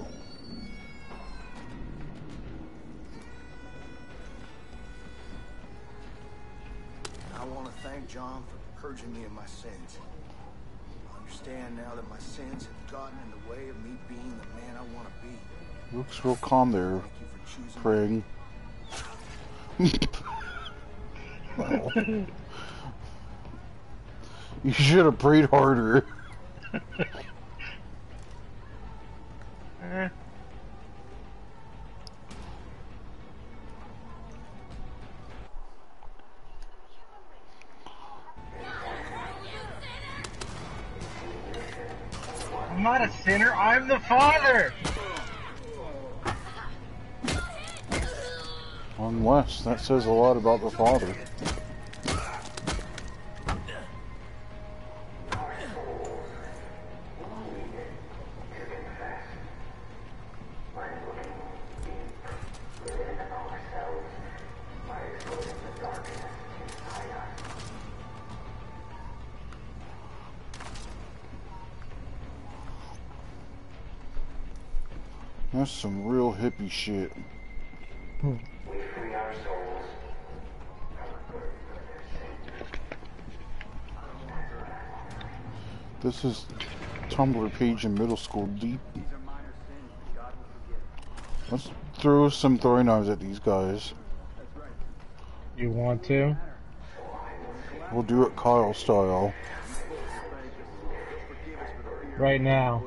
Speaker 16: I want to thank John for purging me of my sins. I understand now that my sins have gotten in the way of me being the man I want to be.
Speaker 1: Looks real calm there, Craig. You should have prayed harder.
Speaker 2: I'm not a sinner, I'm the father!
Speaker 1: Unless that says a lot about the father. That's some real hippie shit.
Speaker 17: We free our souls
Speaker 1: This is Tumblr page in middle school deep. Let's throw some throwing knives at these guys.
Speaker 2: You want to?
Speaker 1: We'll do it Kyle style.
Speaker 2: Right now.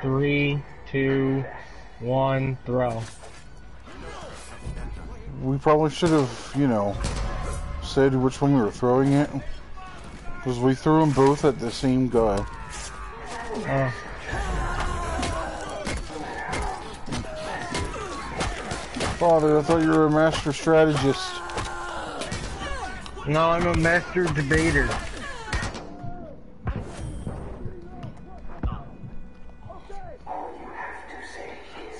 Speaker 2: Three, two, one, throw.
Speaker 1: We probably should have, you know, said which one we were throwing it. Because we threw them both at the same guy.
Speaker 2: Uh,
Speaker 1: Father, I thought you were a master strategist.
Speaker 2: no, I'm a master debater.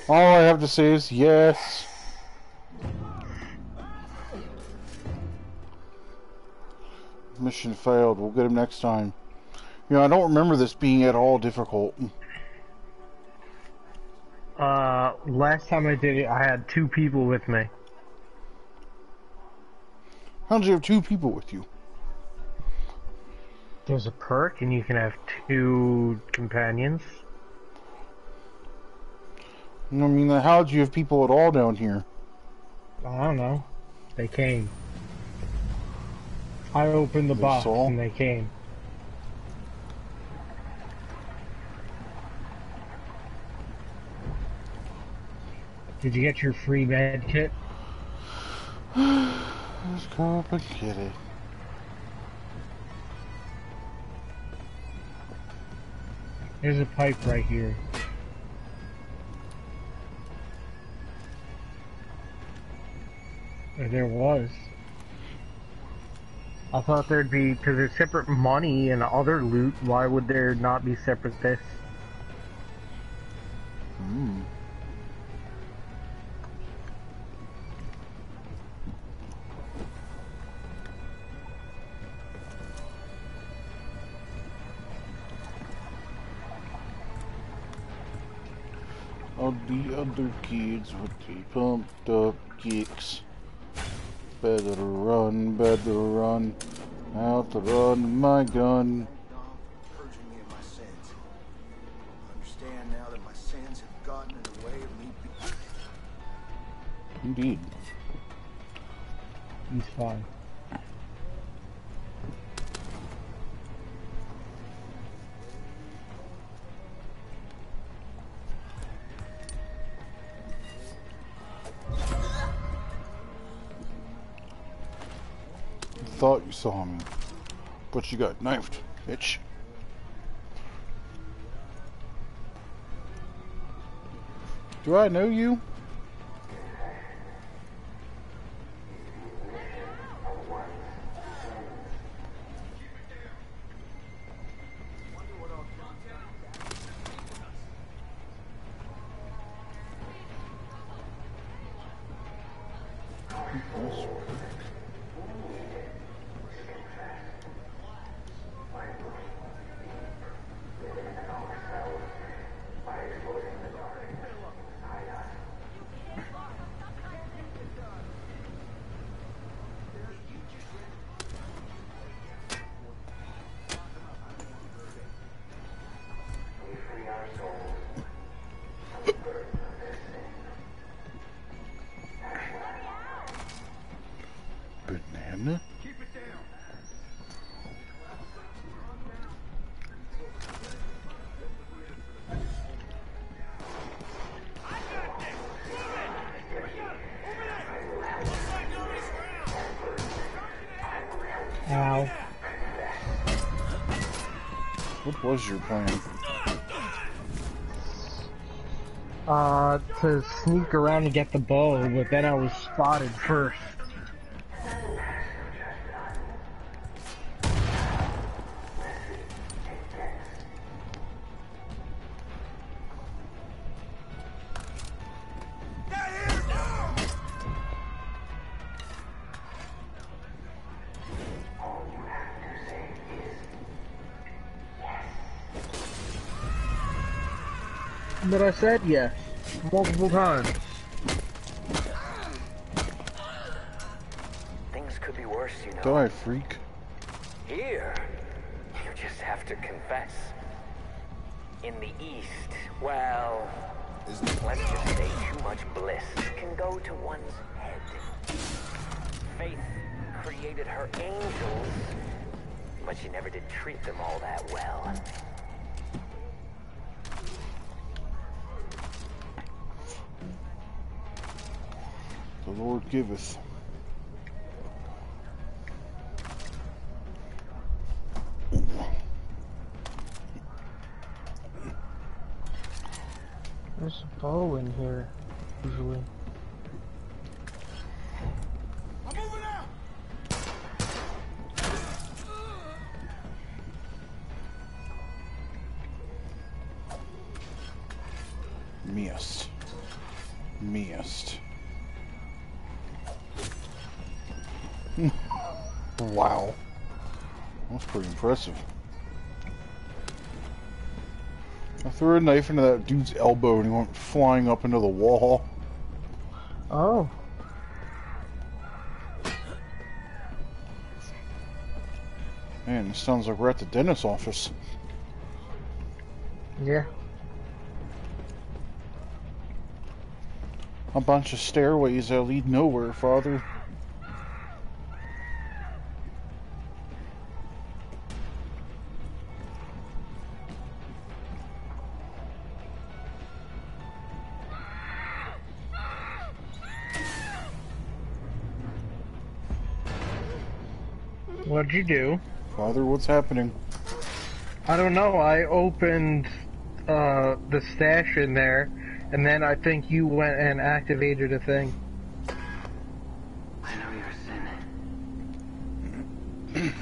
Speaker 1: All I have to say is yes. Mission failed. We'll get him next time. You know, I don't remember this being at all difficult.
Speaker 2: Uh, last time I did it, I had two people with me.
Speaker 1: How did you have two people with you?
Speaker 2: There's a perk, and you can have two companions.
Speaker 1: I mean, how did you have people at all down here?
Speaker 2: I don't know. They came. I opened the box,
Speaker 1: saw?
Speaker 2: and they came. Did you get your free med kit?
Speaker 1: Let's go up and get it.
Speaker 2: There's a pipe right here. Or there was. I thought there'd be, because there's separate money and other loot, why would there not be separate this?
Speaker 1: Hmm. All the other kids with the pumped up kicks. Better run, better run. Out to run my gun.
Speaker 16: purging me of
Speaker 1: Thought you saw me, but you got knifed, bitch. Do I know you? Was your plan?
Speaker 2: Uh, to sneak around and get the bow, but then I was spotted first. Said yes, multiple times.
Speaker 17: Things could be worse, you know.
Speaker 1: Die, freak.
Speaker 17: Here, you just have to confess.
Speaker 5: In the East, well, let's just say too much bliss can go to one's head. Faith created her angels, but she never did treat them all that well.
Speaker 1: Giveth.
Speaker 2: There's a bow in here, usually.
Speaker 1: Missed. Missed. wow. That's pretty impressive. I threw a knife into that dude's elbow and he went flying up into the wall.
Speaker 2: Oh.
Speaker 1: Man, this sounds like we're at the dentist's office.
Speaker 2: Yeah.
Speaker 1: A bunch of stairways that lead nowhere, Father.
Speaker 2: You do?
Speaker 1: Father, what's happening?
Speaker 2: I don't know. I opened uh, the stash in there, and then I think you went and activated a thing.
Speaker 5: I know your sin.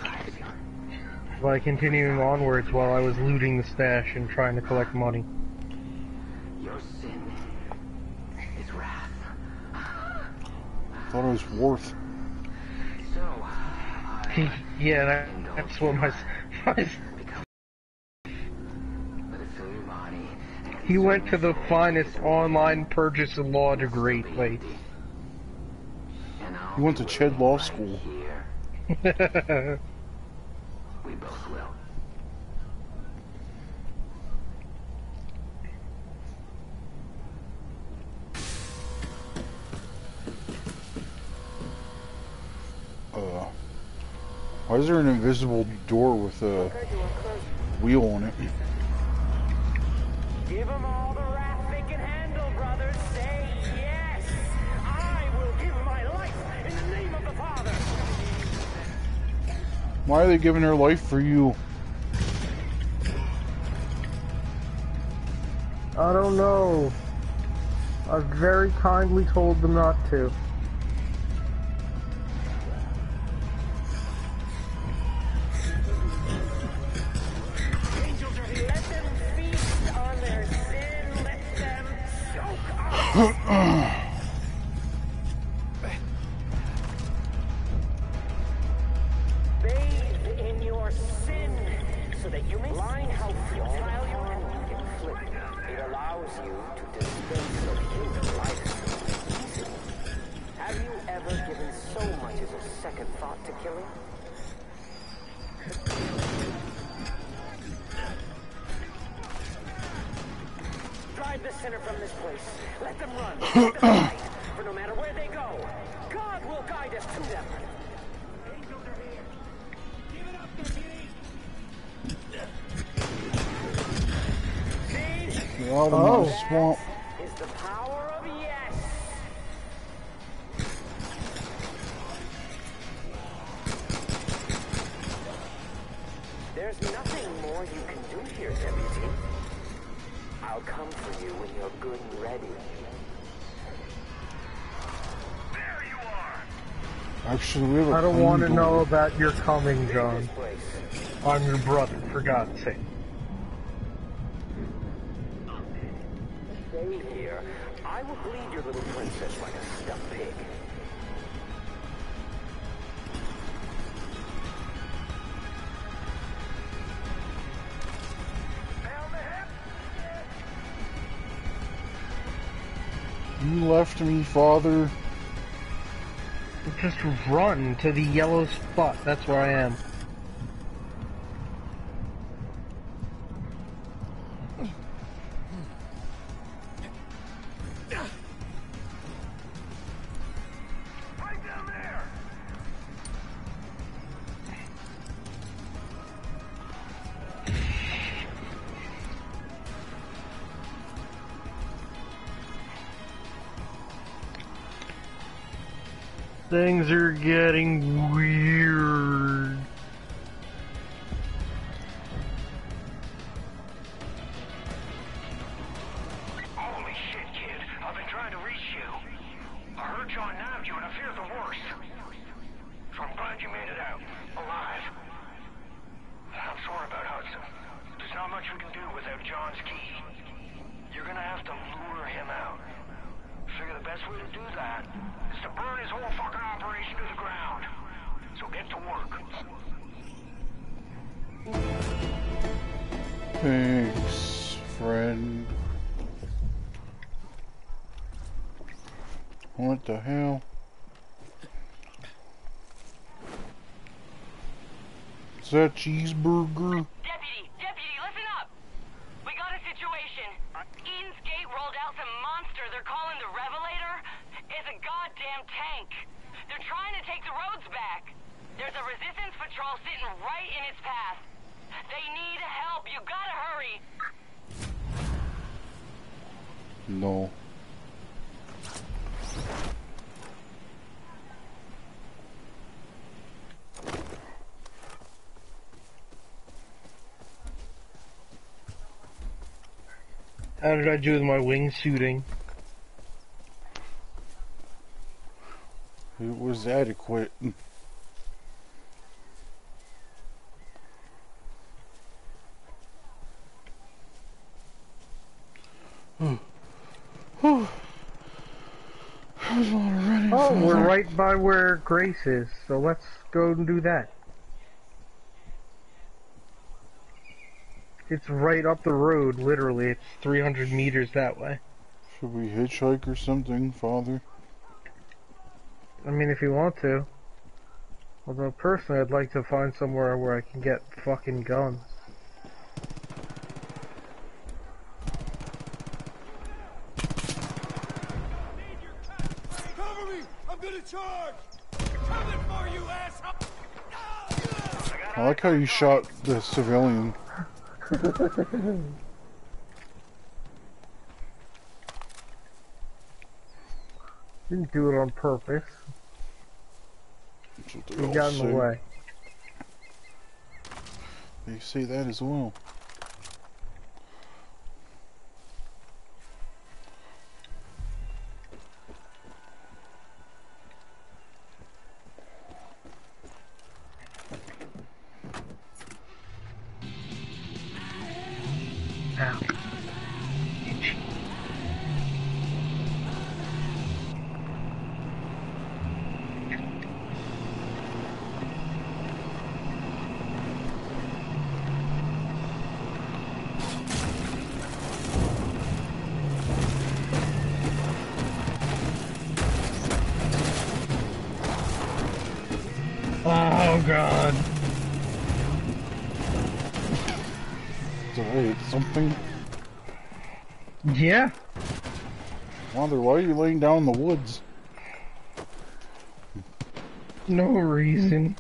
Speaker 2: By continuing onwards while I was looting the stash and trying to collect money.
Speaker 5: Your sin is wrath.
Speaker 1: I thought it was worth.
Speaker 2: Yeah, that, that's what my, my He went to the finest online purchase of law degree place.
Speaker 1: He went to Ched Law School.
Speaker 5: We both will.
Speaker 1: Uh, why is there an invisible door with a wheel on it?
Speaker 5: Give them all the wrath they can handle, brothers. Say yes. I will give my life in the name of the Father.
Speaker 1: Why are they giving their life for you?
Speaker 2: I don't know. I've very kindly told them not to. Oh.
Speaker 5: I'll come for you when you're good and ready.
Speaker 1: Actually, we have a
Speaker 2: I don't
Speaker 1: clean
Speaker 2: want to
Speaker 1: door.
Speaker 2: know about your coming, John. I'm your brother, for God's sake.
Speaker 5: Stay here. I will bleed your little princess like a stuffed pig.
Speaker 1: You left me, Father.
Speaker 2: Just run to the yellow spot. That's where I am. Getting
Speaker 5: that
Speaker 1: cheeseburger?
Speaker 18: Deputy, deputy, listen up. We got a situation. Eden's Gate rolled out some monster they're calling the Revelator. It's a goddamn tank. They're trying to take the roads back. There's a resistance patrol sitting right in its path. They need help. You gotta hurry.
Speaker 1: No.
Speaker 2: How did I do with my wingsuiting?
Speaker 1: It was adequate. Oh, I was already.
Speaker 2: Oh, we're right by where Grace is, so let's go and do that. It's right up the road, literally. It's 300 meters that way.
Speaker 1: Should we hitchhike or something, Father?
Speaker 2: I mean, if you want to. Although, personally, I'd like to find somewhere where I can get fucking guns.
Speaker 14: Cover me! I'm gonna charge! Coming for you, asshole!
Speaker 1: I like how you shot the civilian.
Speaker 2: Didn't do it on purpose.
Speaker 1: That's what they
Speaker 2: You got in the way.
Speaker 1: You see that as well.
Speaker 2: Yeah.
Speaker 1: Father, why are you laying down in the woods?
Speaker 2: No reason.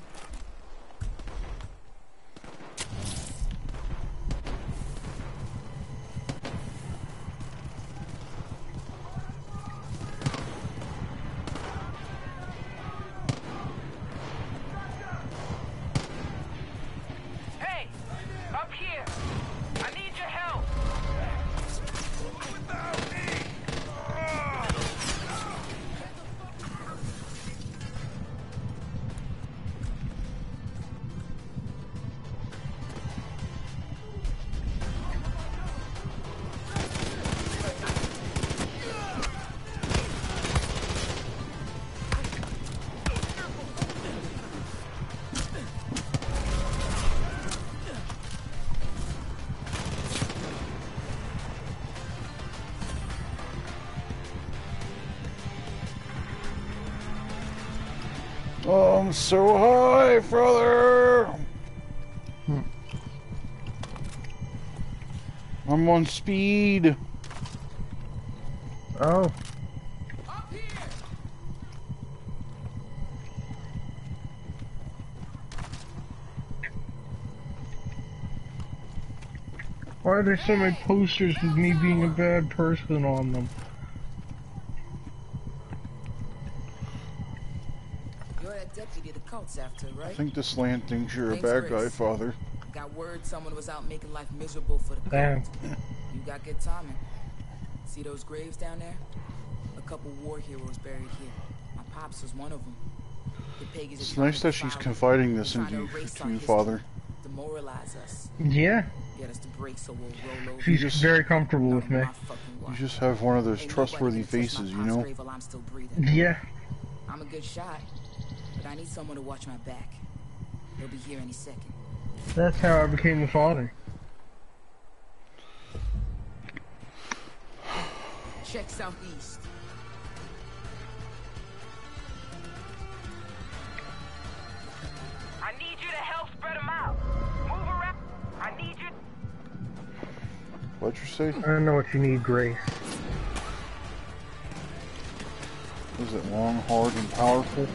Speaker 1: So high, brother. Hmm. I'm on speed.
Speaker 2: Oh. Why are there so many posters with me being a bad person on them?
Speaker 15: You're that deputy the cult's after,
Speaker 1: I think this land thinks you're a
Speaker 15: Thanks,
Speaker 1: bad guy,
Speaker 15: Grace.
Speaker 1: Father.
Speaker 15: Got word someone was out making life miserable for the
Speaker 2: Damn.
Speaker 15: cult. You got good timing. See those graves down there? A couple war heroes buried here. My pops was one of them. The Peggies
Speaker 1: It's nice that she's confiding this
Speaker 15: They're
Speaker 1: into you,
Speaker 15: to erase
Speaker 1: to
Speaker 15: our
Speaker 1: you, Father.
Speaker 15: Demoralize us.
Speaker 2: Yeah.
Speaker 15: Get us to break so we'll roll over.
Speaker 2: She's just very comfortable with me.
Speaker 1: You just have one of those trustworthy faces, you know?
Speaker 15: I'm.
Speaker 2: Yeah.
Speaker 15: I'm a good shot, but I need someone to watch my back. They'll be here any second.
Speaker 2: That's how I became a father.
Speaker 15: Check southeast.
Speaker 18: I need you to help spread them out. Move around. I need you.
Speaker 1: What'd you say?
Speaker 2: I don't know what you need, Grace.
Speaker 1: Is it long, hard, and powerful?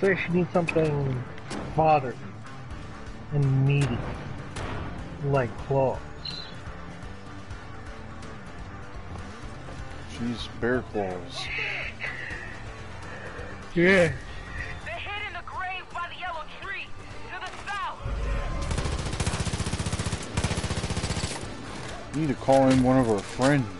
Speaker 2: Say she needs something father and meaty, like claws.
Speaker 1: She's bear claws.
Speaker 2: Yeah.
Speaker 18: They're hitting the grave by the yellow tree to the south.
Speaker 1: We need to call in one of our friends.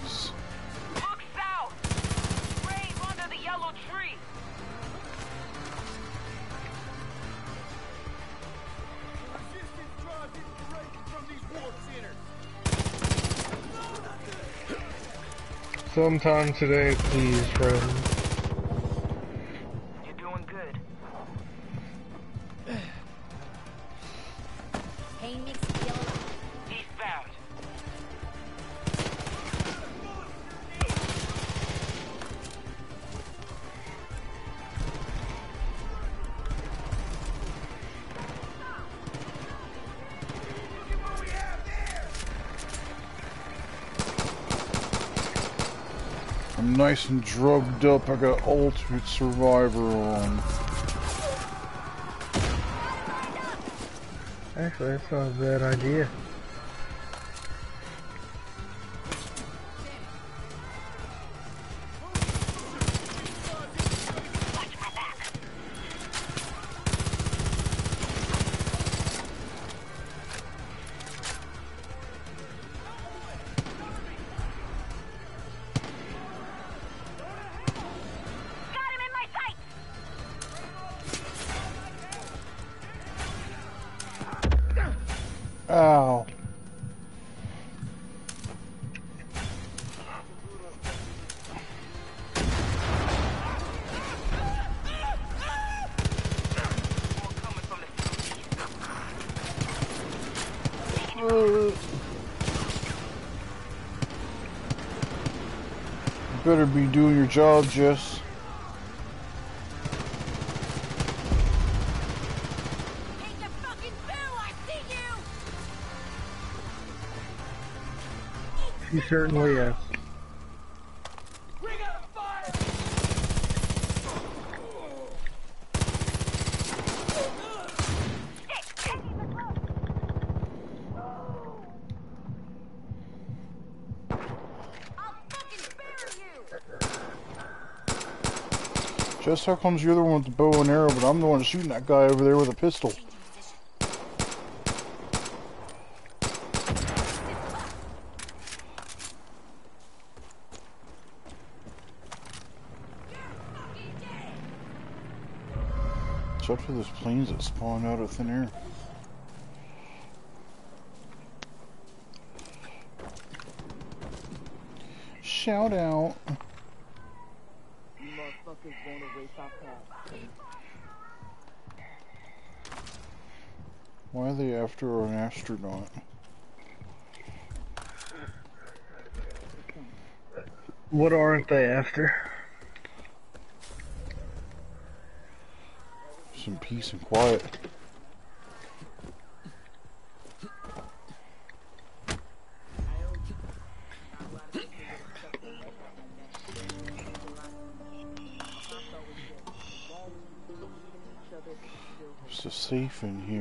Speaker 2: Sometime today, please, friend.
Speaker 1: Nice and drugged up. I got Ultimate Survivor on.
Speaker 2: Actually, that's not a bad idea.
Speaker 1: Better be doing your job, Jess.
Speaker 19: Take the fucking bill! I see you!
Speaker 2: She certainly is.
Speaker 1: Jess, how comes you're the one with the bow and arrow, but I'm the one shooting that guy over there with a pistol? It's up those planes that spawn out of thin air. Shout out.
Speaker 15: You motherfuckers won't erase our past.
Speaker 1: Why are they after an astronaut?
Speaker 2: What aren't they after?
Speaker 1: Some peace and quiet. There's a safe in here.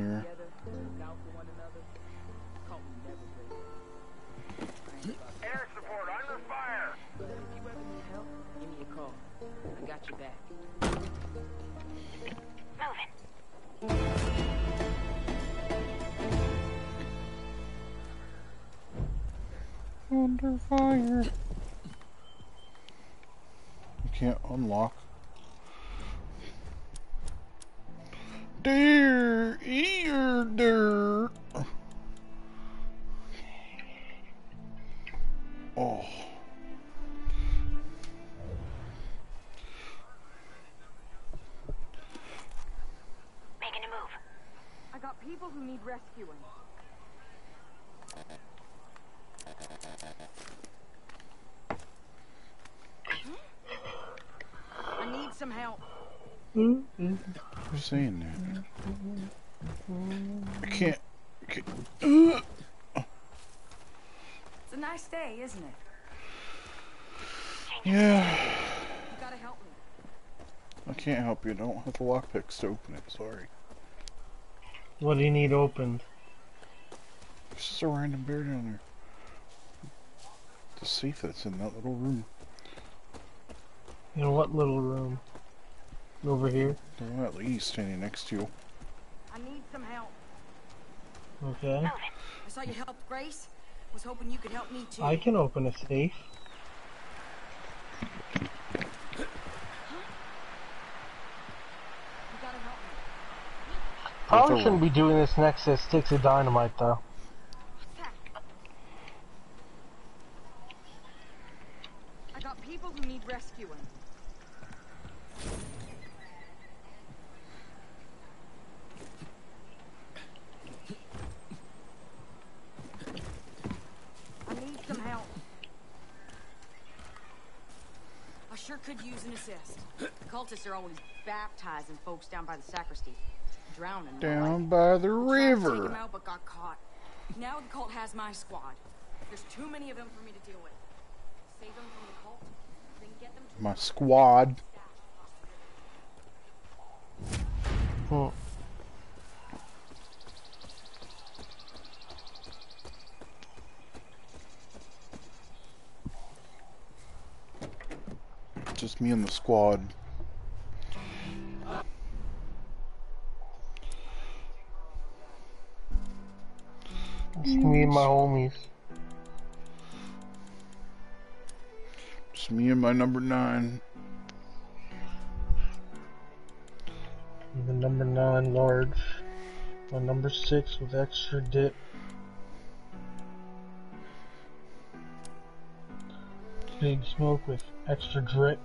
Speaker 18: Air support under fire.
Speaker 15: If you ever need help, give me a call. I got your back. Moving.
Speaker 1: under fire. You can't unlock Dear ear dirt. Oh.
Speaker 18: Making a move.
Speaker 15: I got people who need rescuing. Hmm? I need some help. Hmm? Hmm?
Speaker 1: Who's saying that? I can't. I can't. Ugh.
Speaker 15: It's a nice day, isn't it?
Speaker 1: Yeah.
Speaker 15: You gotta help me.
Speaker 1: I can't help you. I don't have the lockpicks to open it. Sorry.
Speaker 2: What do you need opened?
Speaker 1: There's just a random bear down there. The safe that's in that little room.
Speaker 2: In what little room? Over here?
Speaker 1: The one at least standing next to you.
Speaker 15: I need some help.
Speaker 2: Okay.
Speaker 15: I saw you helped Grace. Was hoping you could help me too.
Speaker 2: I can open a safe.
Speaker 15: You gotta help me.
Speaker 2: Probably shouldn't be doing this next to sticks of dynamite though.
Speaker 15: I got people who need rescuing. I need some help. I sure could use an assist. The cultists are always baptizing folks down by the sacristy. Drowning. more like.
Speaker 1: Down by the
Speaker 15: Tried to Take
Speaker 1: river.
Speaker 15: him out, but got caught. Now the cult has my squad. There's too many of them for me to deal with. Save them from the cult, then get them to
Speaker 1: My squad.
Speaker 2: Hmm.
Speaker 1: Just me and the squad.
Speaker 2: It's me and my homies.
Speaker 1: Just me and my number nine.
Speaker 2: The number nine large. My number six with extra dip. Big smoke with extra drip.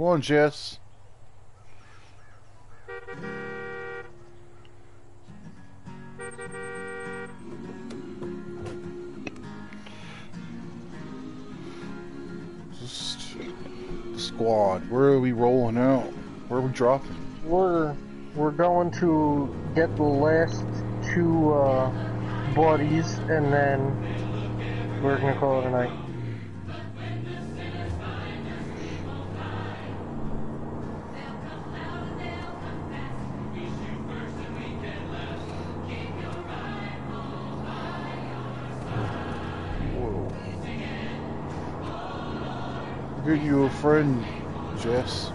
Speaker 1: Come on, Jess. Just the squad. Where are we rolling out? Where are we dropping?
Speaker 2: We're we're going to get the last two uh, bodies and then we're gonna call it a night.
Speaker 1: Get you a friend, Jess.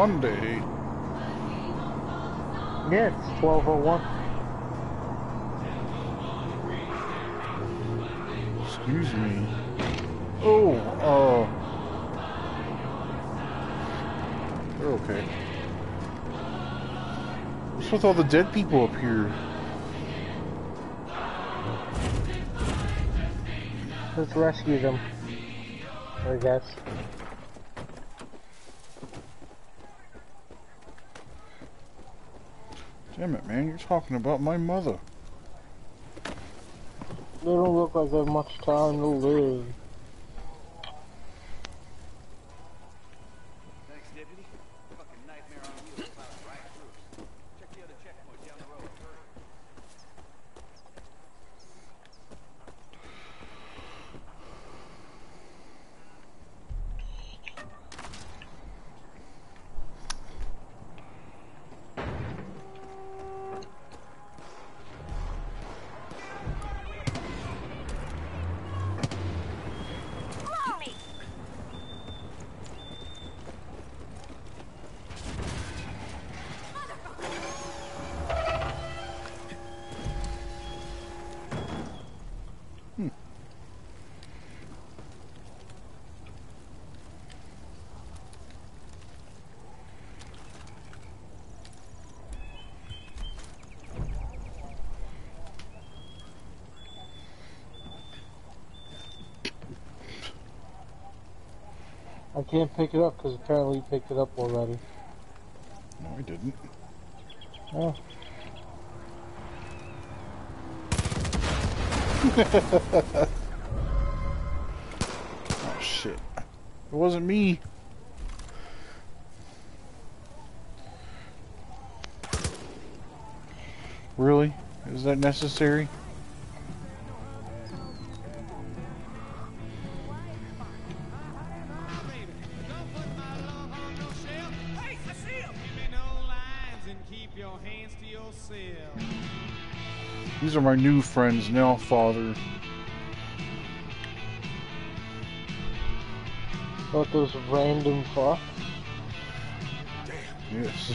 Speaker 2: Monday. Yeah, it's 1201.
Speaker 1: Excuse me. Oh, uh. They're okay. What's with all the dead people up here?
Speaker 2: Let's rescue them. I guess.
Speaker 1: Man, you're talking about my mother.
Speaker 2: They don't look like they have much time to live. I can't pick it up because apparently you picked it up already.
Speaker 1: No, I didn't.
Speaker 2: Oh.
Speaker 1: oh shit. It wasn't me. Really? Is that necessary? My new friends now, father.
Speaker 2: About those random fucks.
Speaker 1: Yes.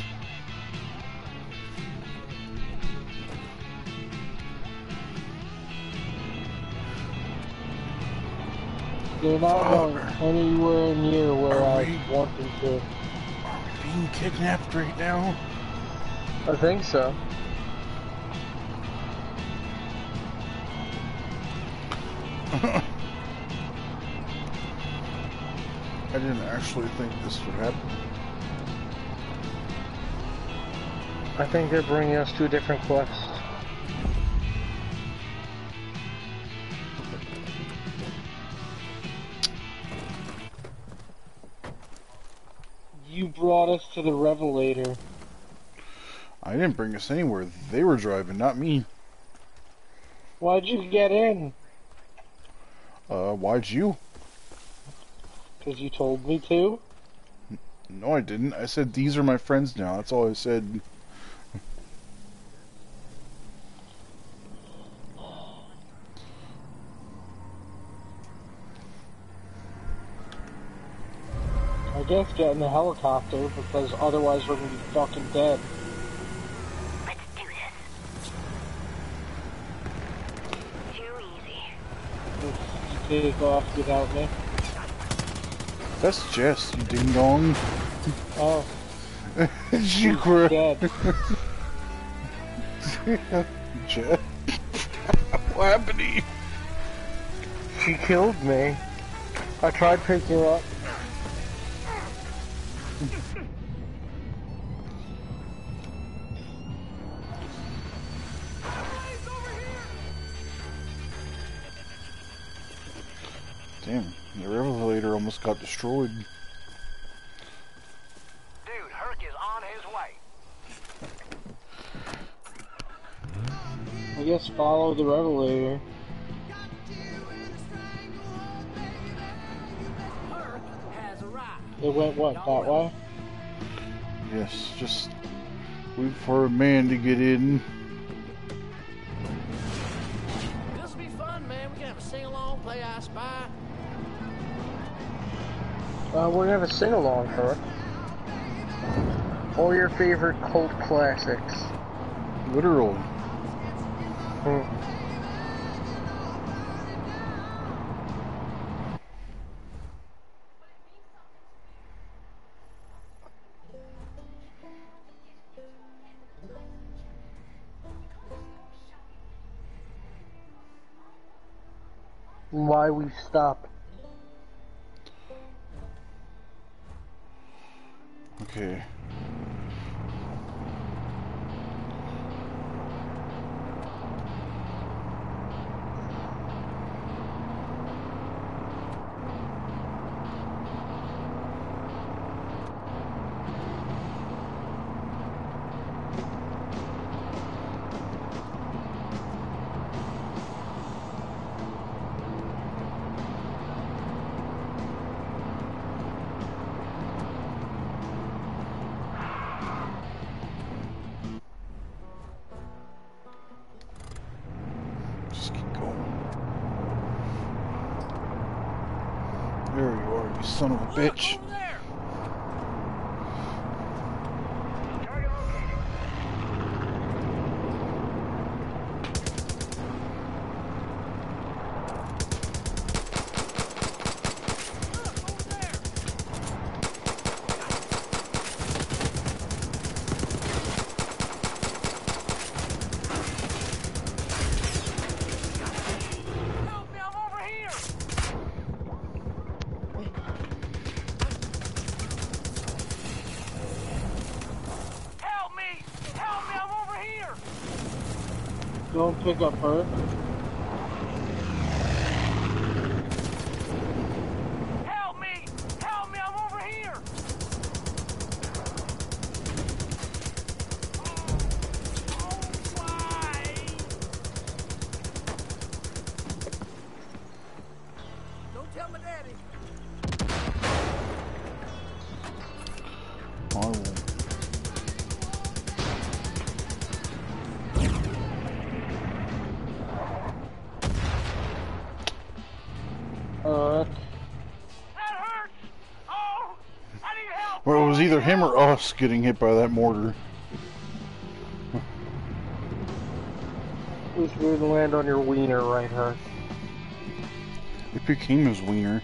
Speaker 2: They're not going anywhere near where
Speaker 1: Are
Speaker 2: I
Speaker 1: we-
Speaker 2: want them to.
Speaker 1: Being kidnapped right now?
Speaker 2: I think so.
Speaker 1: I didn't actually think this would happen.
Speaker 2: I think they're bringing us to a different quest. You brought us to the Revelator.
Speaker 1: I didn't bring us anywhere. They were driving, not me.
Speaker 2: Why'd you get in?
Speaker 1: Why'd you?
Speaker 2: Because you told me to?
Speaker 1: No, I didn't. I said these are my friends now. That's all I said.
Speaker 2: I guess get in the helicopter because otherwise we're gonna be fucking dead. If you take off without me.
Speaker 1: That's Jess, you ding dong.
Speaker 2: Oh.
Speaker 1: she
Speaker 2: She's
Speaker 1: cra-
Speaker 2: dead.
Speaker 1: Jess. what happened to you?
Speaker 2: She killed me. I tried picking her up.
Speaker 1: Destroyed.
Speaker 20: Dude, Hurk is on his way.
Speaker 2: I guess follow the Revelator. It went what, that way?
Speaker 1: Yes, just wait for a man to get in.
Speaker 2: We're gonna have a sing-along for. All your favorite cult classics.
Speaker 1: Literal.
Speaker 2: Don't pick up her.
Speaker 1: Us getting hit by that mortar.
Speaker 2: wish we would land on your wiener right here.
Speaker 1: It became his wiener.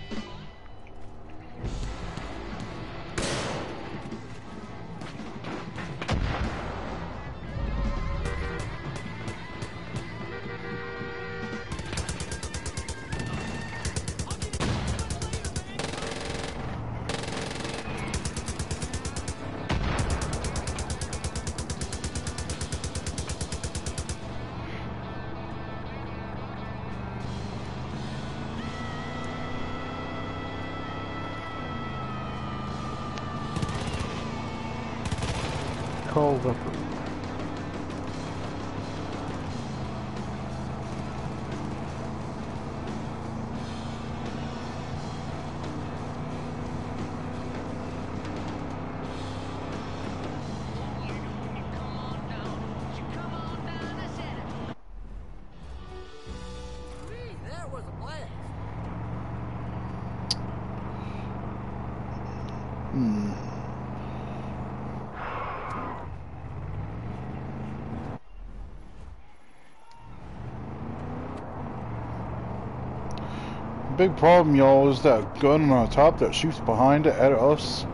Speaker 1: Big problem, y'all, is that gun on top that shoots behind it at us.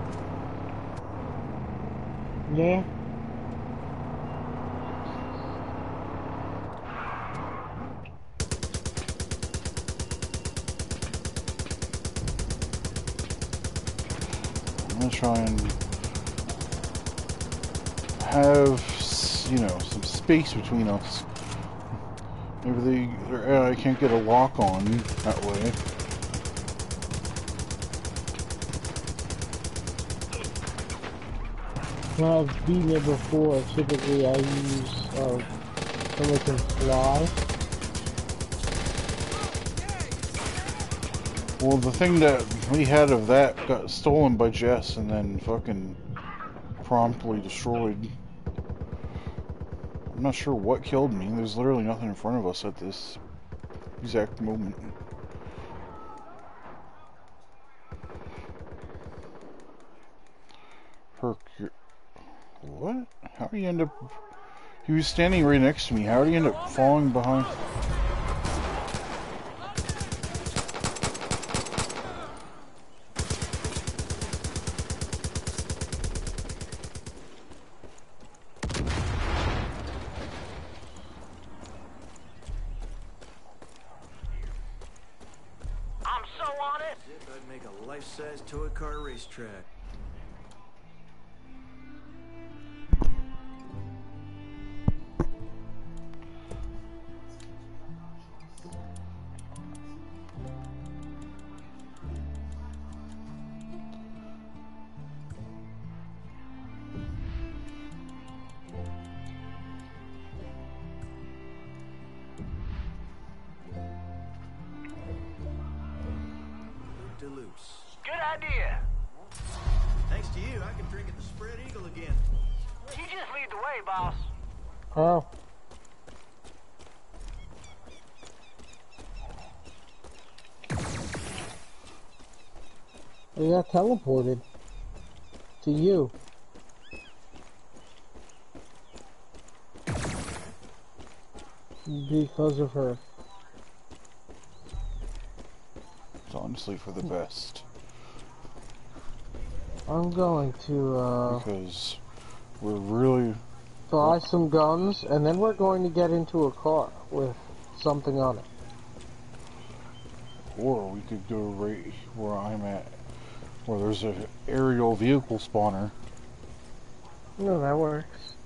Speaker 2: Yeah.
Speaker 1: I'm gonna try and have, you know, some space between us. Maybe they, uh, I can't get a lock on that way.
Speaker 2: When I've beaten it before, typically I use uh, someone can fly.
Speaker 1: Well, the thing that we had of that got stolen by Jess and then fucking promptly destroyed. I'm not sure what killed me. There's literally nothing in front of us at this exact moment. Hurk, you're- what? How you end up? He was standing right next to me. How did he end up falling behind?
Speaker 2: Teleported to you. Because of her.
Speaker 1: It's honestly for the best.
Speaker 2: I'm going to uh,
Speaker 1: Because we're really
Speaker 2: buy some guns, and then we're going to get into a car with something on it.
Speaker 1: Or we could go right where I'm at, where there's an aerial vehicle spawner.
Speaker 2: No, that works.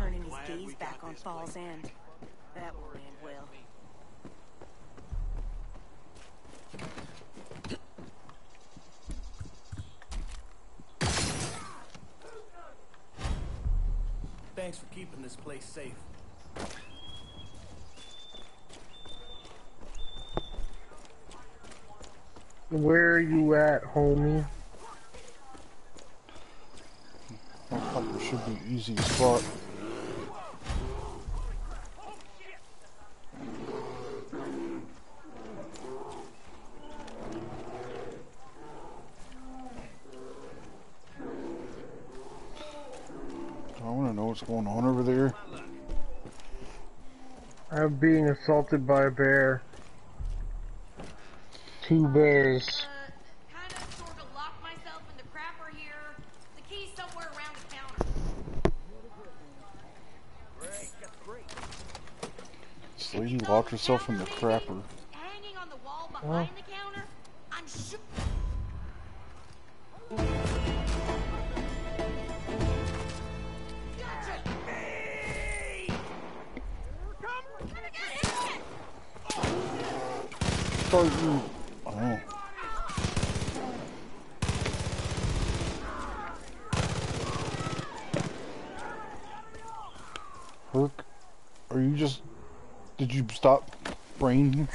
Speaker 15: Turning his gaze back on Fall's End. That will end well.
Speaker 16: Thanks for keeping this place safe.
Speaker 2: Where are you at, homie?
Speaker 1: Helicopter should be easy spot. I want to know what's going on over there.
Speaker 2: I'm being assaulted by a bear. Two bears.
Speaker 8: Uh, kind of sort of locked myself in the crapper here. The key's somewhere around the counter.
Speaker 1: This lady locked herself in the crapper.
Speaker 8: Hanging
Speaker 1: oh.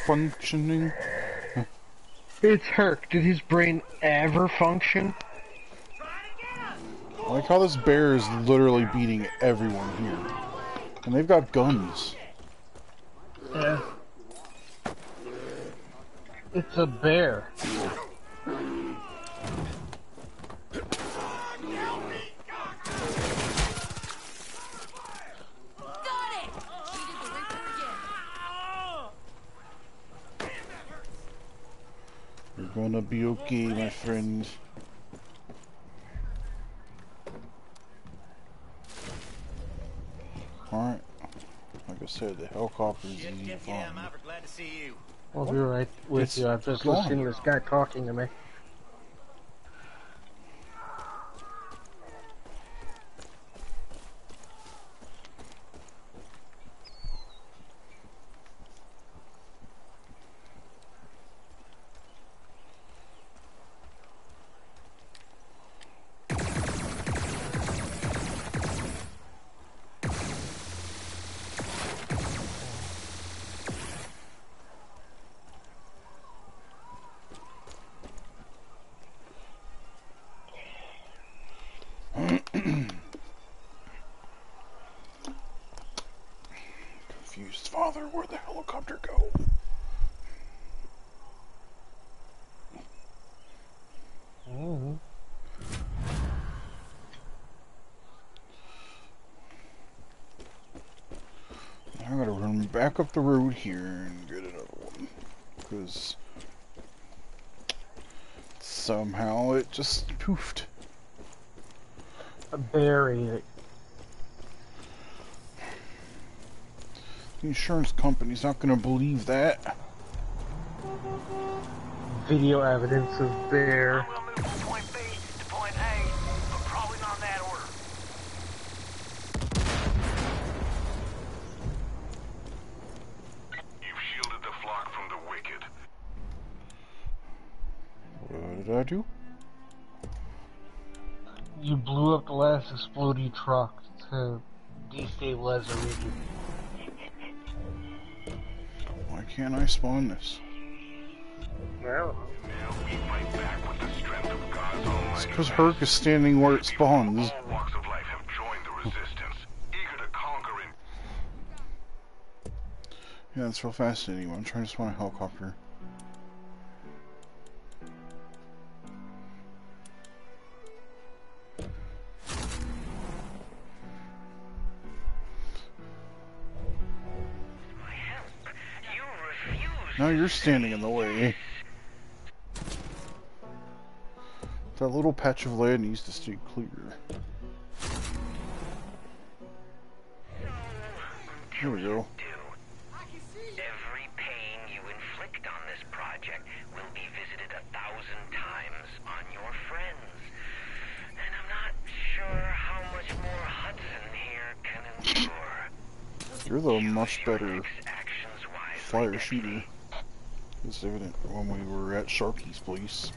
Speaker 1: Functioning?
Speaker 2: It's Hurk. Did his brain ever function?
Speaker 1: I like how this bear is literally beating everyone here. And they've got guns.
Speaker 2: Yeah. It's a bear.
Speaker 1: You're gonna be okay, my friend. Alright. Like I said, the helicopter is easy to
Speaker 10: Yeah, I'm
Speaker 1: find.
Speaker 10: ever glad to see you.
Speaker 2: I'll be right with
Speaker 1: It's
Speaker 2: you. I'm just
Speaker 1: gone.
Speaker 2: listening to this guy talking to me.
Speaker 1: Confused father, where'd the helicopter go?
Speaker 2: Mm-hmm.
Speaker 1: I gotta run back up the road here and get another one. Because somehow it just poofed.
Speaker 2: Buried it.
Speaker 1: The insurance company's not gonna believe that.
Speaker 2: Video evidence of bear. Truck to destabilize the region.
Speaker 1: Why can't I spawn this?
Speaker 2: Well,
Speaker 1: It's because Hurk is standing where it spawns.
Speaker 5: Walks of life have joined the resistance, eager to conquer and
Speaker 1: Yeah, that's real fascinating. I'm trying to spawn a helicopter. You're standing in the way. That little patch of land needs to stay clear. Here we go.
Speaker 17: Every pain you inflict on this project will be visited a thousand times on your friends. And I'm not sure how much more Hudson here can endure.
Speaker 1: You're the much better flyer shooter. It's evident when we were at Sharky's place.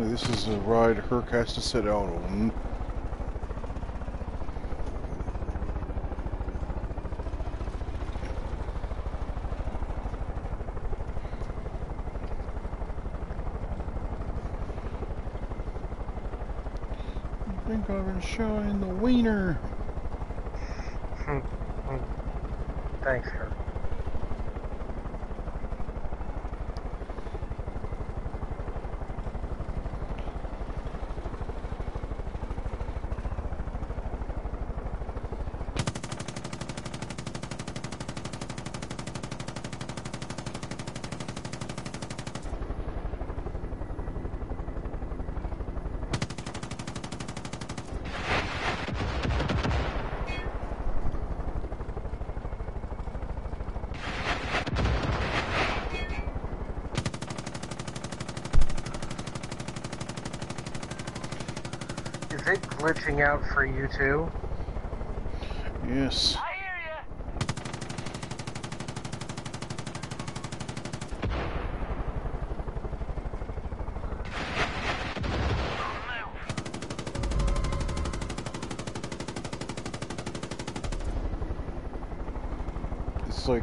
Speaker 1: This is a ride Hurk has to set out on. I think I've been showing the wiener.
Speaker 2: Thanks, Kurt. Is it glitching out for you too?
Speaker 1: Yes. It's like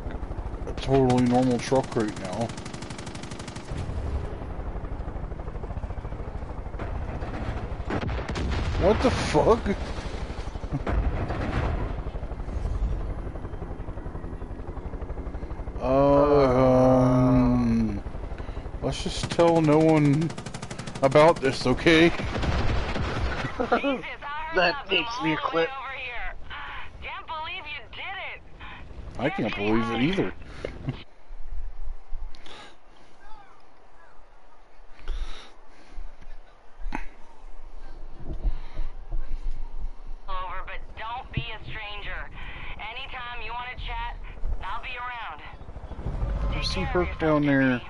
Speaker 1: a totally normal truck right now. What the fuck? Um, let's just tell no one about this, okay?
Speaker 2: that makes me a clip.
Speaker 1: I can't believe it either.
Speaker 18: over, but don't be a stranger. Anytime you want to chat
Speaker 1: Hurk down there.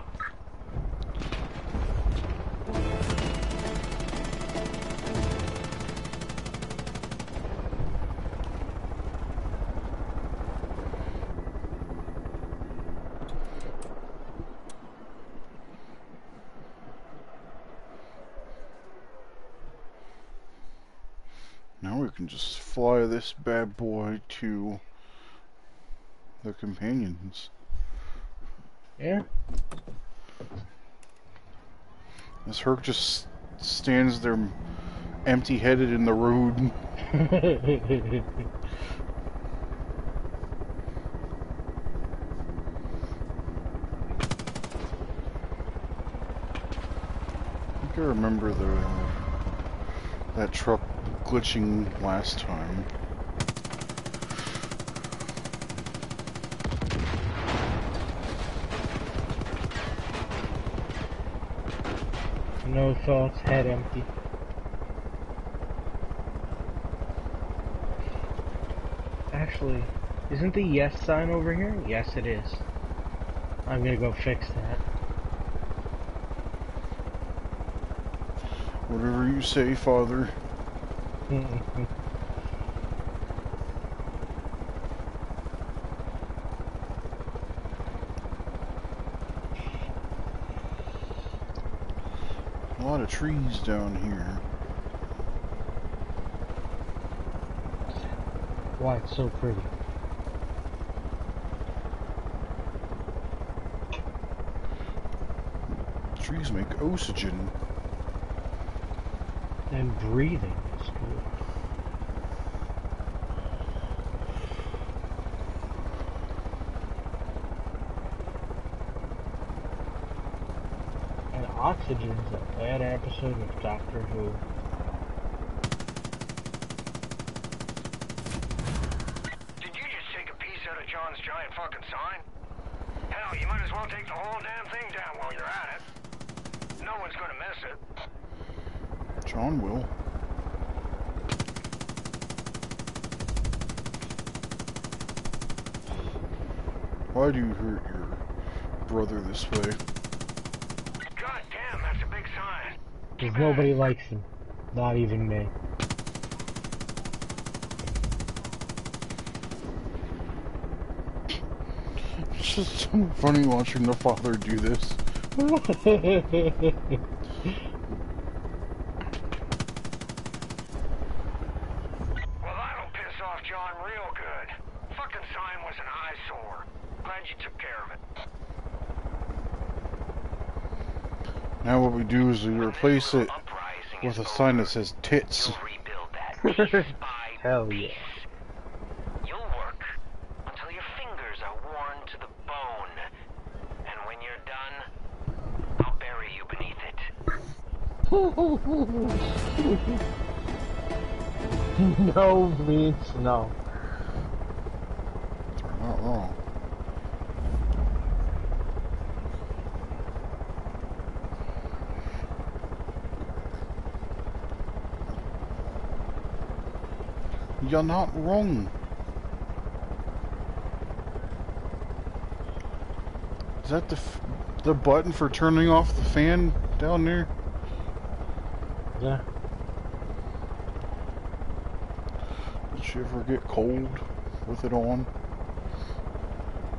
Speaker 1: Now we can just fly this bad boy to the companions.
Speaker 2: Yeah.
Speaker 1: This Hurk just stands there empty-headed in the road. I think I remember the that truck glitching last time.
Speaker 2: No thoughts, head empty. Actually, isn't the yes sign over here? Yes, it is. I'm gonna go fix that.
Speaker 1: Whatever you say, Father. A lot of trees down here.
Speaker 2: Why it's so pretty.
Speaker 1: Trees make oxygen.
Speaker 2: And breathing is good. And Oxygen's a bad episode of Doctor Who.
Speaker 5: Did you just take a piece out of John's giant fucking sign? Hell, you might as well take the whole damn thing down while you're at it. No one's gonna miss it.
Speaker 1: John will. Why do you hurt your brother this way?
Speaker 5: God damn, that's a big sign.
Speaker 2: Because nobody likes him. Not even me.
Speaker 1: It's just so funny watching the father do this.
Speaker 5: Well, that'll piss off John real good. Fucking sign was an eyesore. Glad you took care of it.
Speaker 1: Now what we do is we replace it with a sign that says tits.
Speaker 2: Hell yeah.
Speaker 5: You'll work until your fingers are worn to the bone. And when you're done, I'll bury you beneath it.
Speaker 2: no means no.
Speaker 1: Not wrong. You're not wrong. Is that the f the button for turning off the fan down there?
Speaker 2: Yeah.
Speaker 1: Did you ever get cold with it on?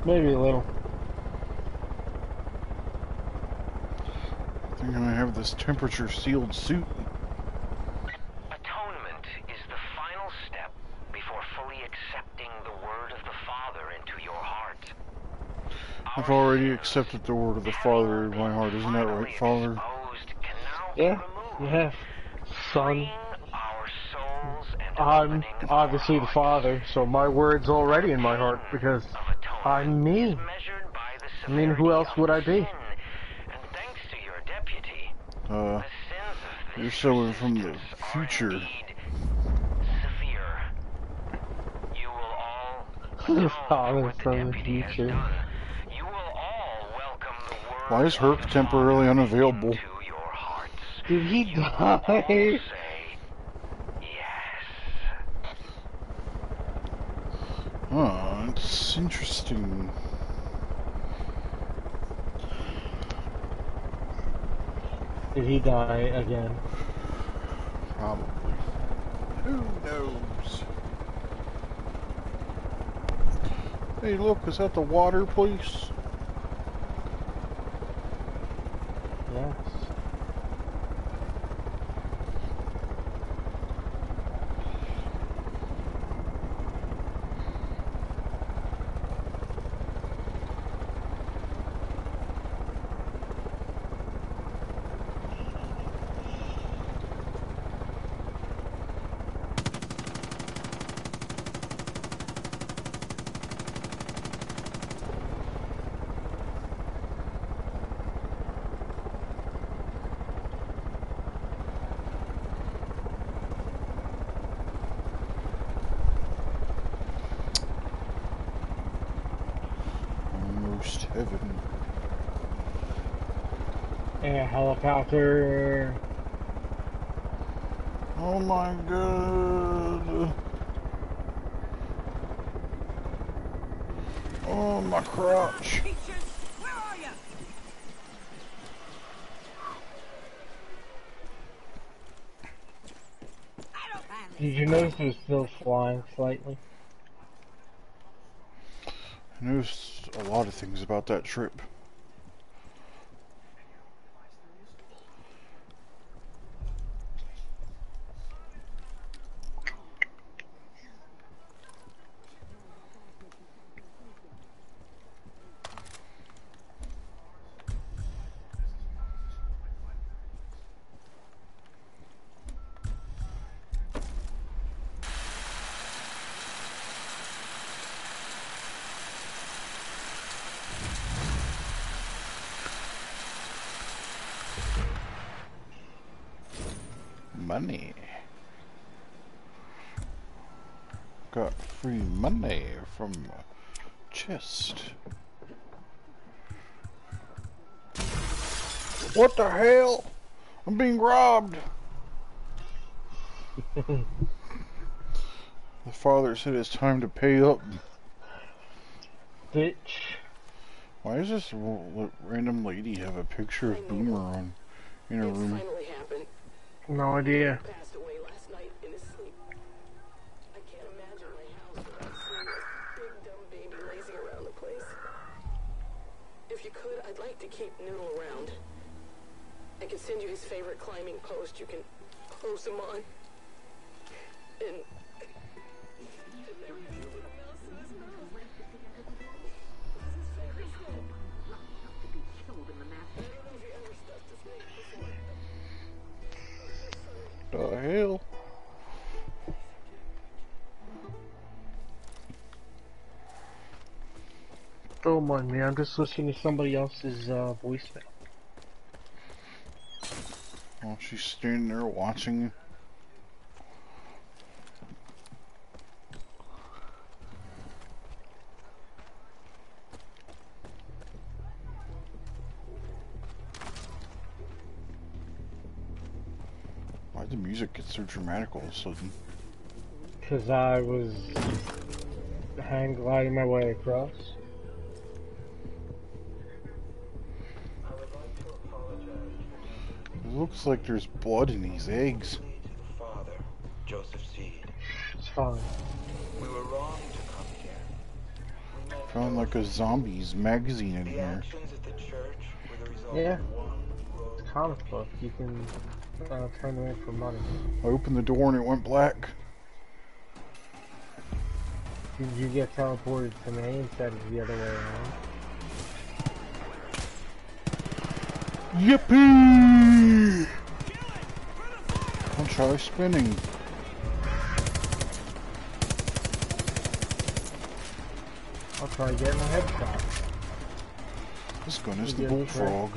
Speaker 2: Maybe a little.
Speaker 1: I think I have this temperature sealed suit.
Speaker 5: Atonement is the final step before fully accepting the word of the Father into your heart.
Speaker 1: I've already accepted the word of the Father in my heart, isn't that right, Father?
Speaker 2: Yeah, yeah. Son. I'm obviously the father, so my word's already in my heart because I'm me. I mean, who else would I be?
Speaker 1: Uh, you're someone from the future.
Speaker 2: the father from the future.
Speaker 1: Why is Hurk temporarily unavailable?
Speaker 2: Did he die?
Speaker 1: Oh, it's interesting.
Speaker 2: Did he die again?
Speaker 1: Probably. Who knows? Hey, look, is that the water,
Speaker 2: please? Helicopter.
Speaker 1: Oh my god. Oh, my crotch.
Speaker 2: Did you notice it was still flying slightly?
Speaker 1: I noticed a lot of things about that trip. Money. Got free money from a chest. What the hell? I'm being robbed. the father said it's time to pay up.
Speaker 2: Bitch.
Speaker 1: Why does this r- r- random lady have a picture of Boomer on in her room?
Speaker 15: finally happened.
Speaker 2: No idea. Just listening to somebody else's uh, voicemail.
Speaker 1: Oh, she's standing there watching you. Why'd the music get so dramatic all of a sudden?
Speaker 2: Because I was hang gliding my way across.
Speaker 1: Looks like there's blood in these eggs.
Speaker 12: Father, Joseph Seed.
Speaker 2: It's fine.
Speaker 12: We were wrong to come here.
Speaker 1: Found like a zombies magazine in
Speaker 12: The
Speaker 1: here.
Speaker 12: actions at the church were the result
Speaker 2: Yeah.
Speaker 12: of one
Speaker 2: comic book. You can uh, turn them in for money.
Speaker 1: I opened the door and it went black.
Speaker 2: Did you get teleported to me instead of the other way around?
Speaker 1: Yippee! I'll try spinning.
Speaker 2: I'll try getting a headshot.
Speaker 1: This gun is the bullfrog.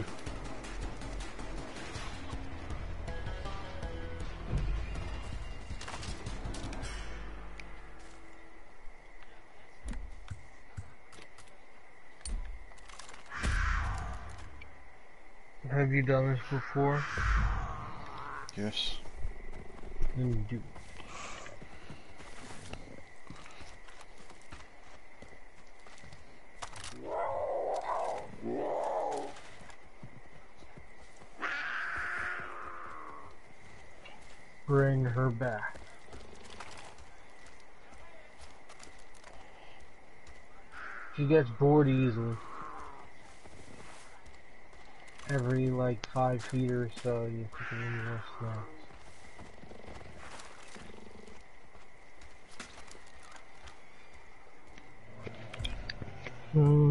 Speaker 2: Done this before?
Speaker 1: Yes.
Speaker 2: Do. Bring her back. She gets bored easily. Every like five feet or so, you put them in your snacks. Mm.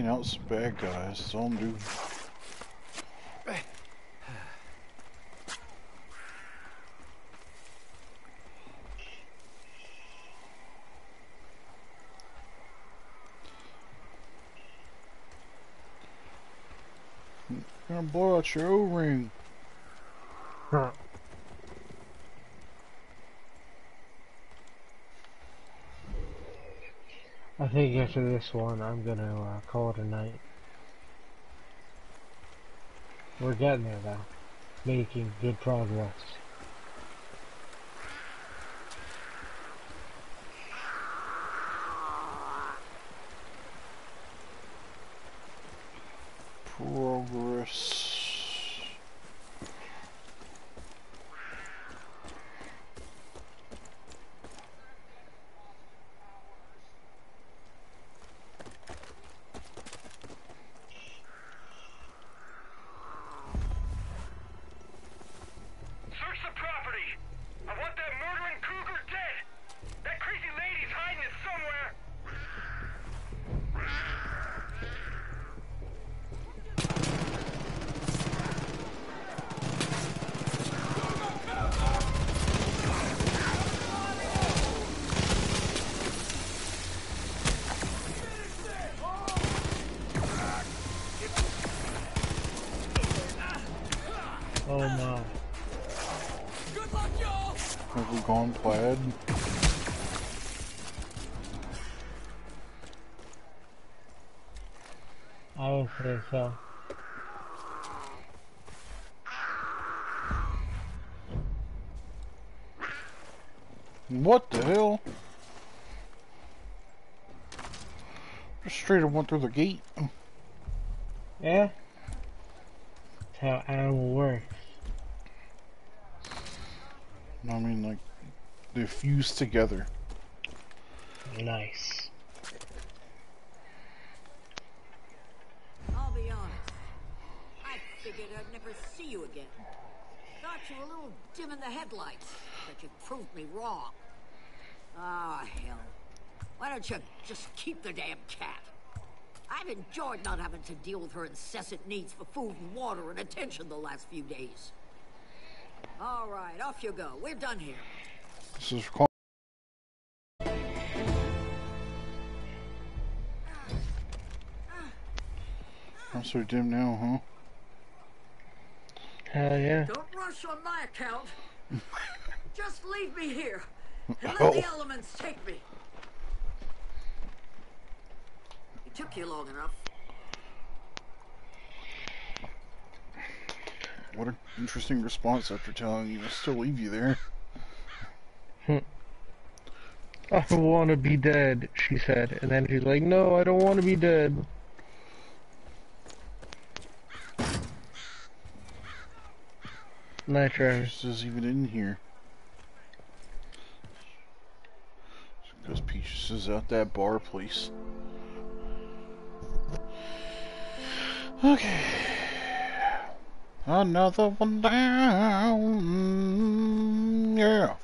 Speaker 1: Taking out some bad guys. That's all I'm doing. gonna blow out your O-ring.
Speaker 2: Huh. I think after this one, I'm gonna uh, call it a night. We're getting there though. Making good progress.
Speaker 1: Progress. Through the gate.
Speaker 2: Yeah? That's how animal works.
Speaker 1: I mean, like, they fused together.
Speaker 2: Nice.
Speaker 21: I'll be honest. I figured I'd never see you again. Thought you were a little dim in the headlights, but you proved me wrong. Ah, hell. Why don't you just keep the damn cat? I've enjoyed not having to deal with her incessant needs for food and water and attention the last few days. All right, off you go. We're done here.
Speaker 1: This is called. I'm so dim now, huh?
Speaker 2: Hell yeah.
Speaker 21: Don't rush on my account. Just leave me here. And let
Speaker 1: Oh.
Speaker 21: the elements take me. It took you long enough.
Speaker 1: What an interesting response after telling you to still leave you there. Hmm.
Speaker 2: I want to be dead, she said. And then she's like, no, I don't want to be dead. Nitro.
Speaker 1: This is even in here. Because Peaches is at that bar place. Okay. Another one down. Yeah.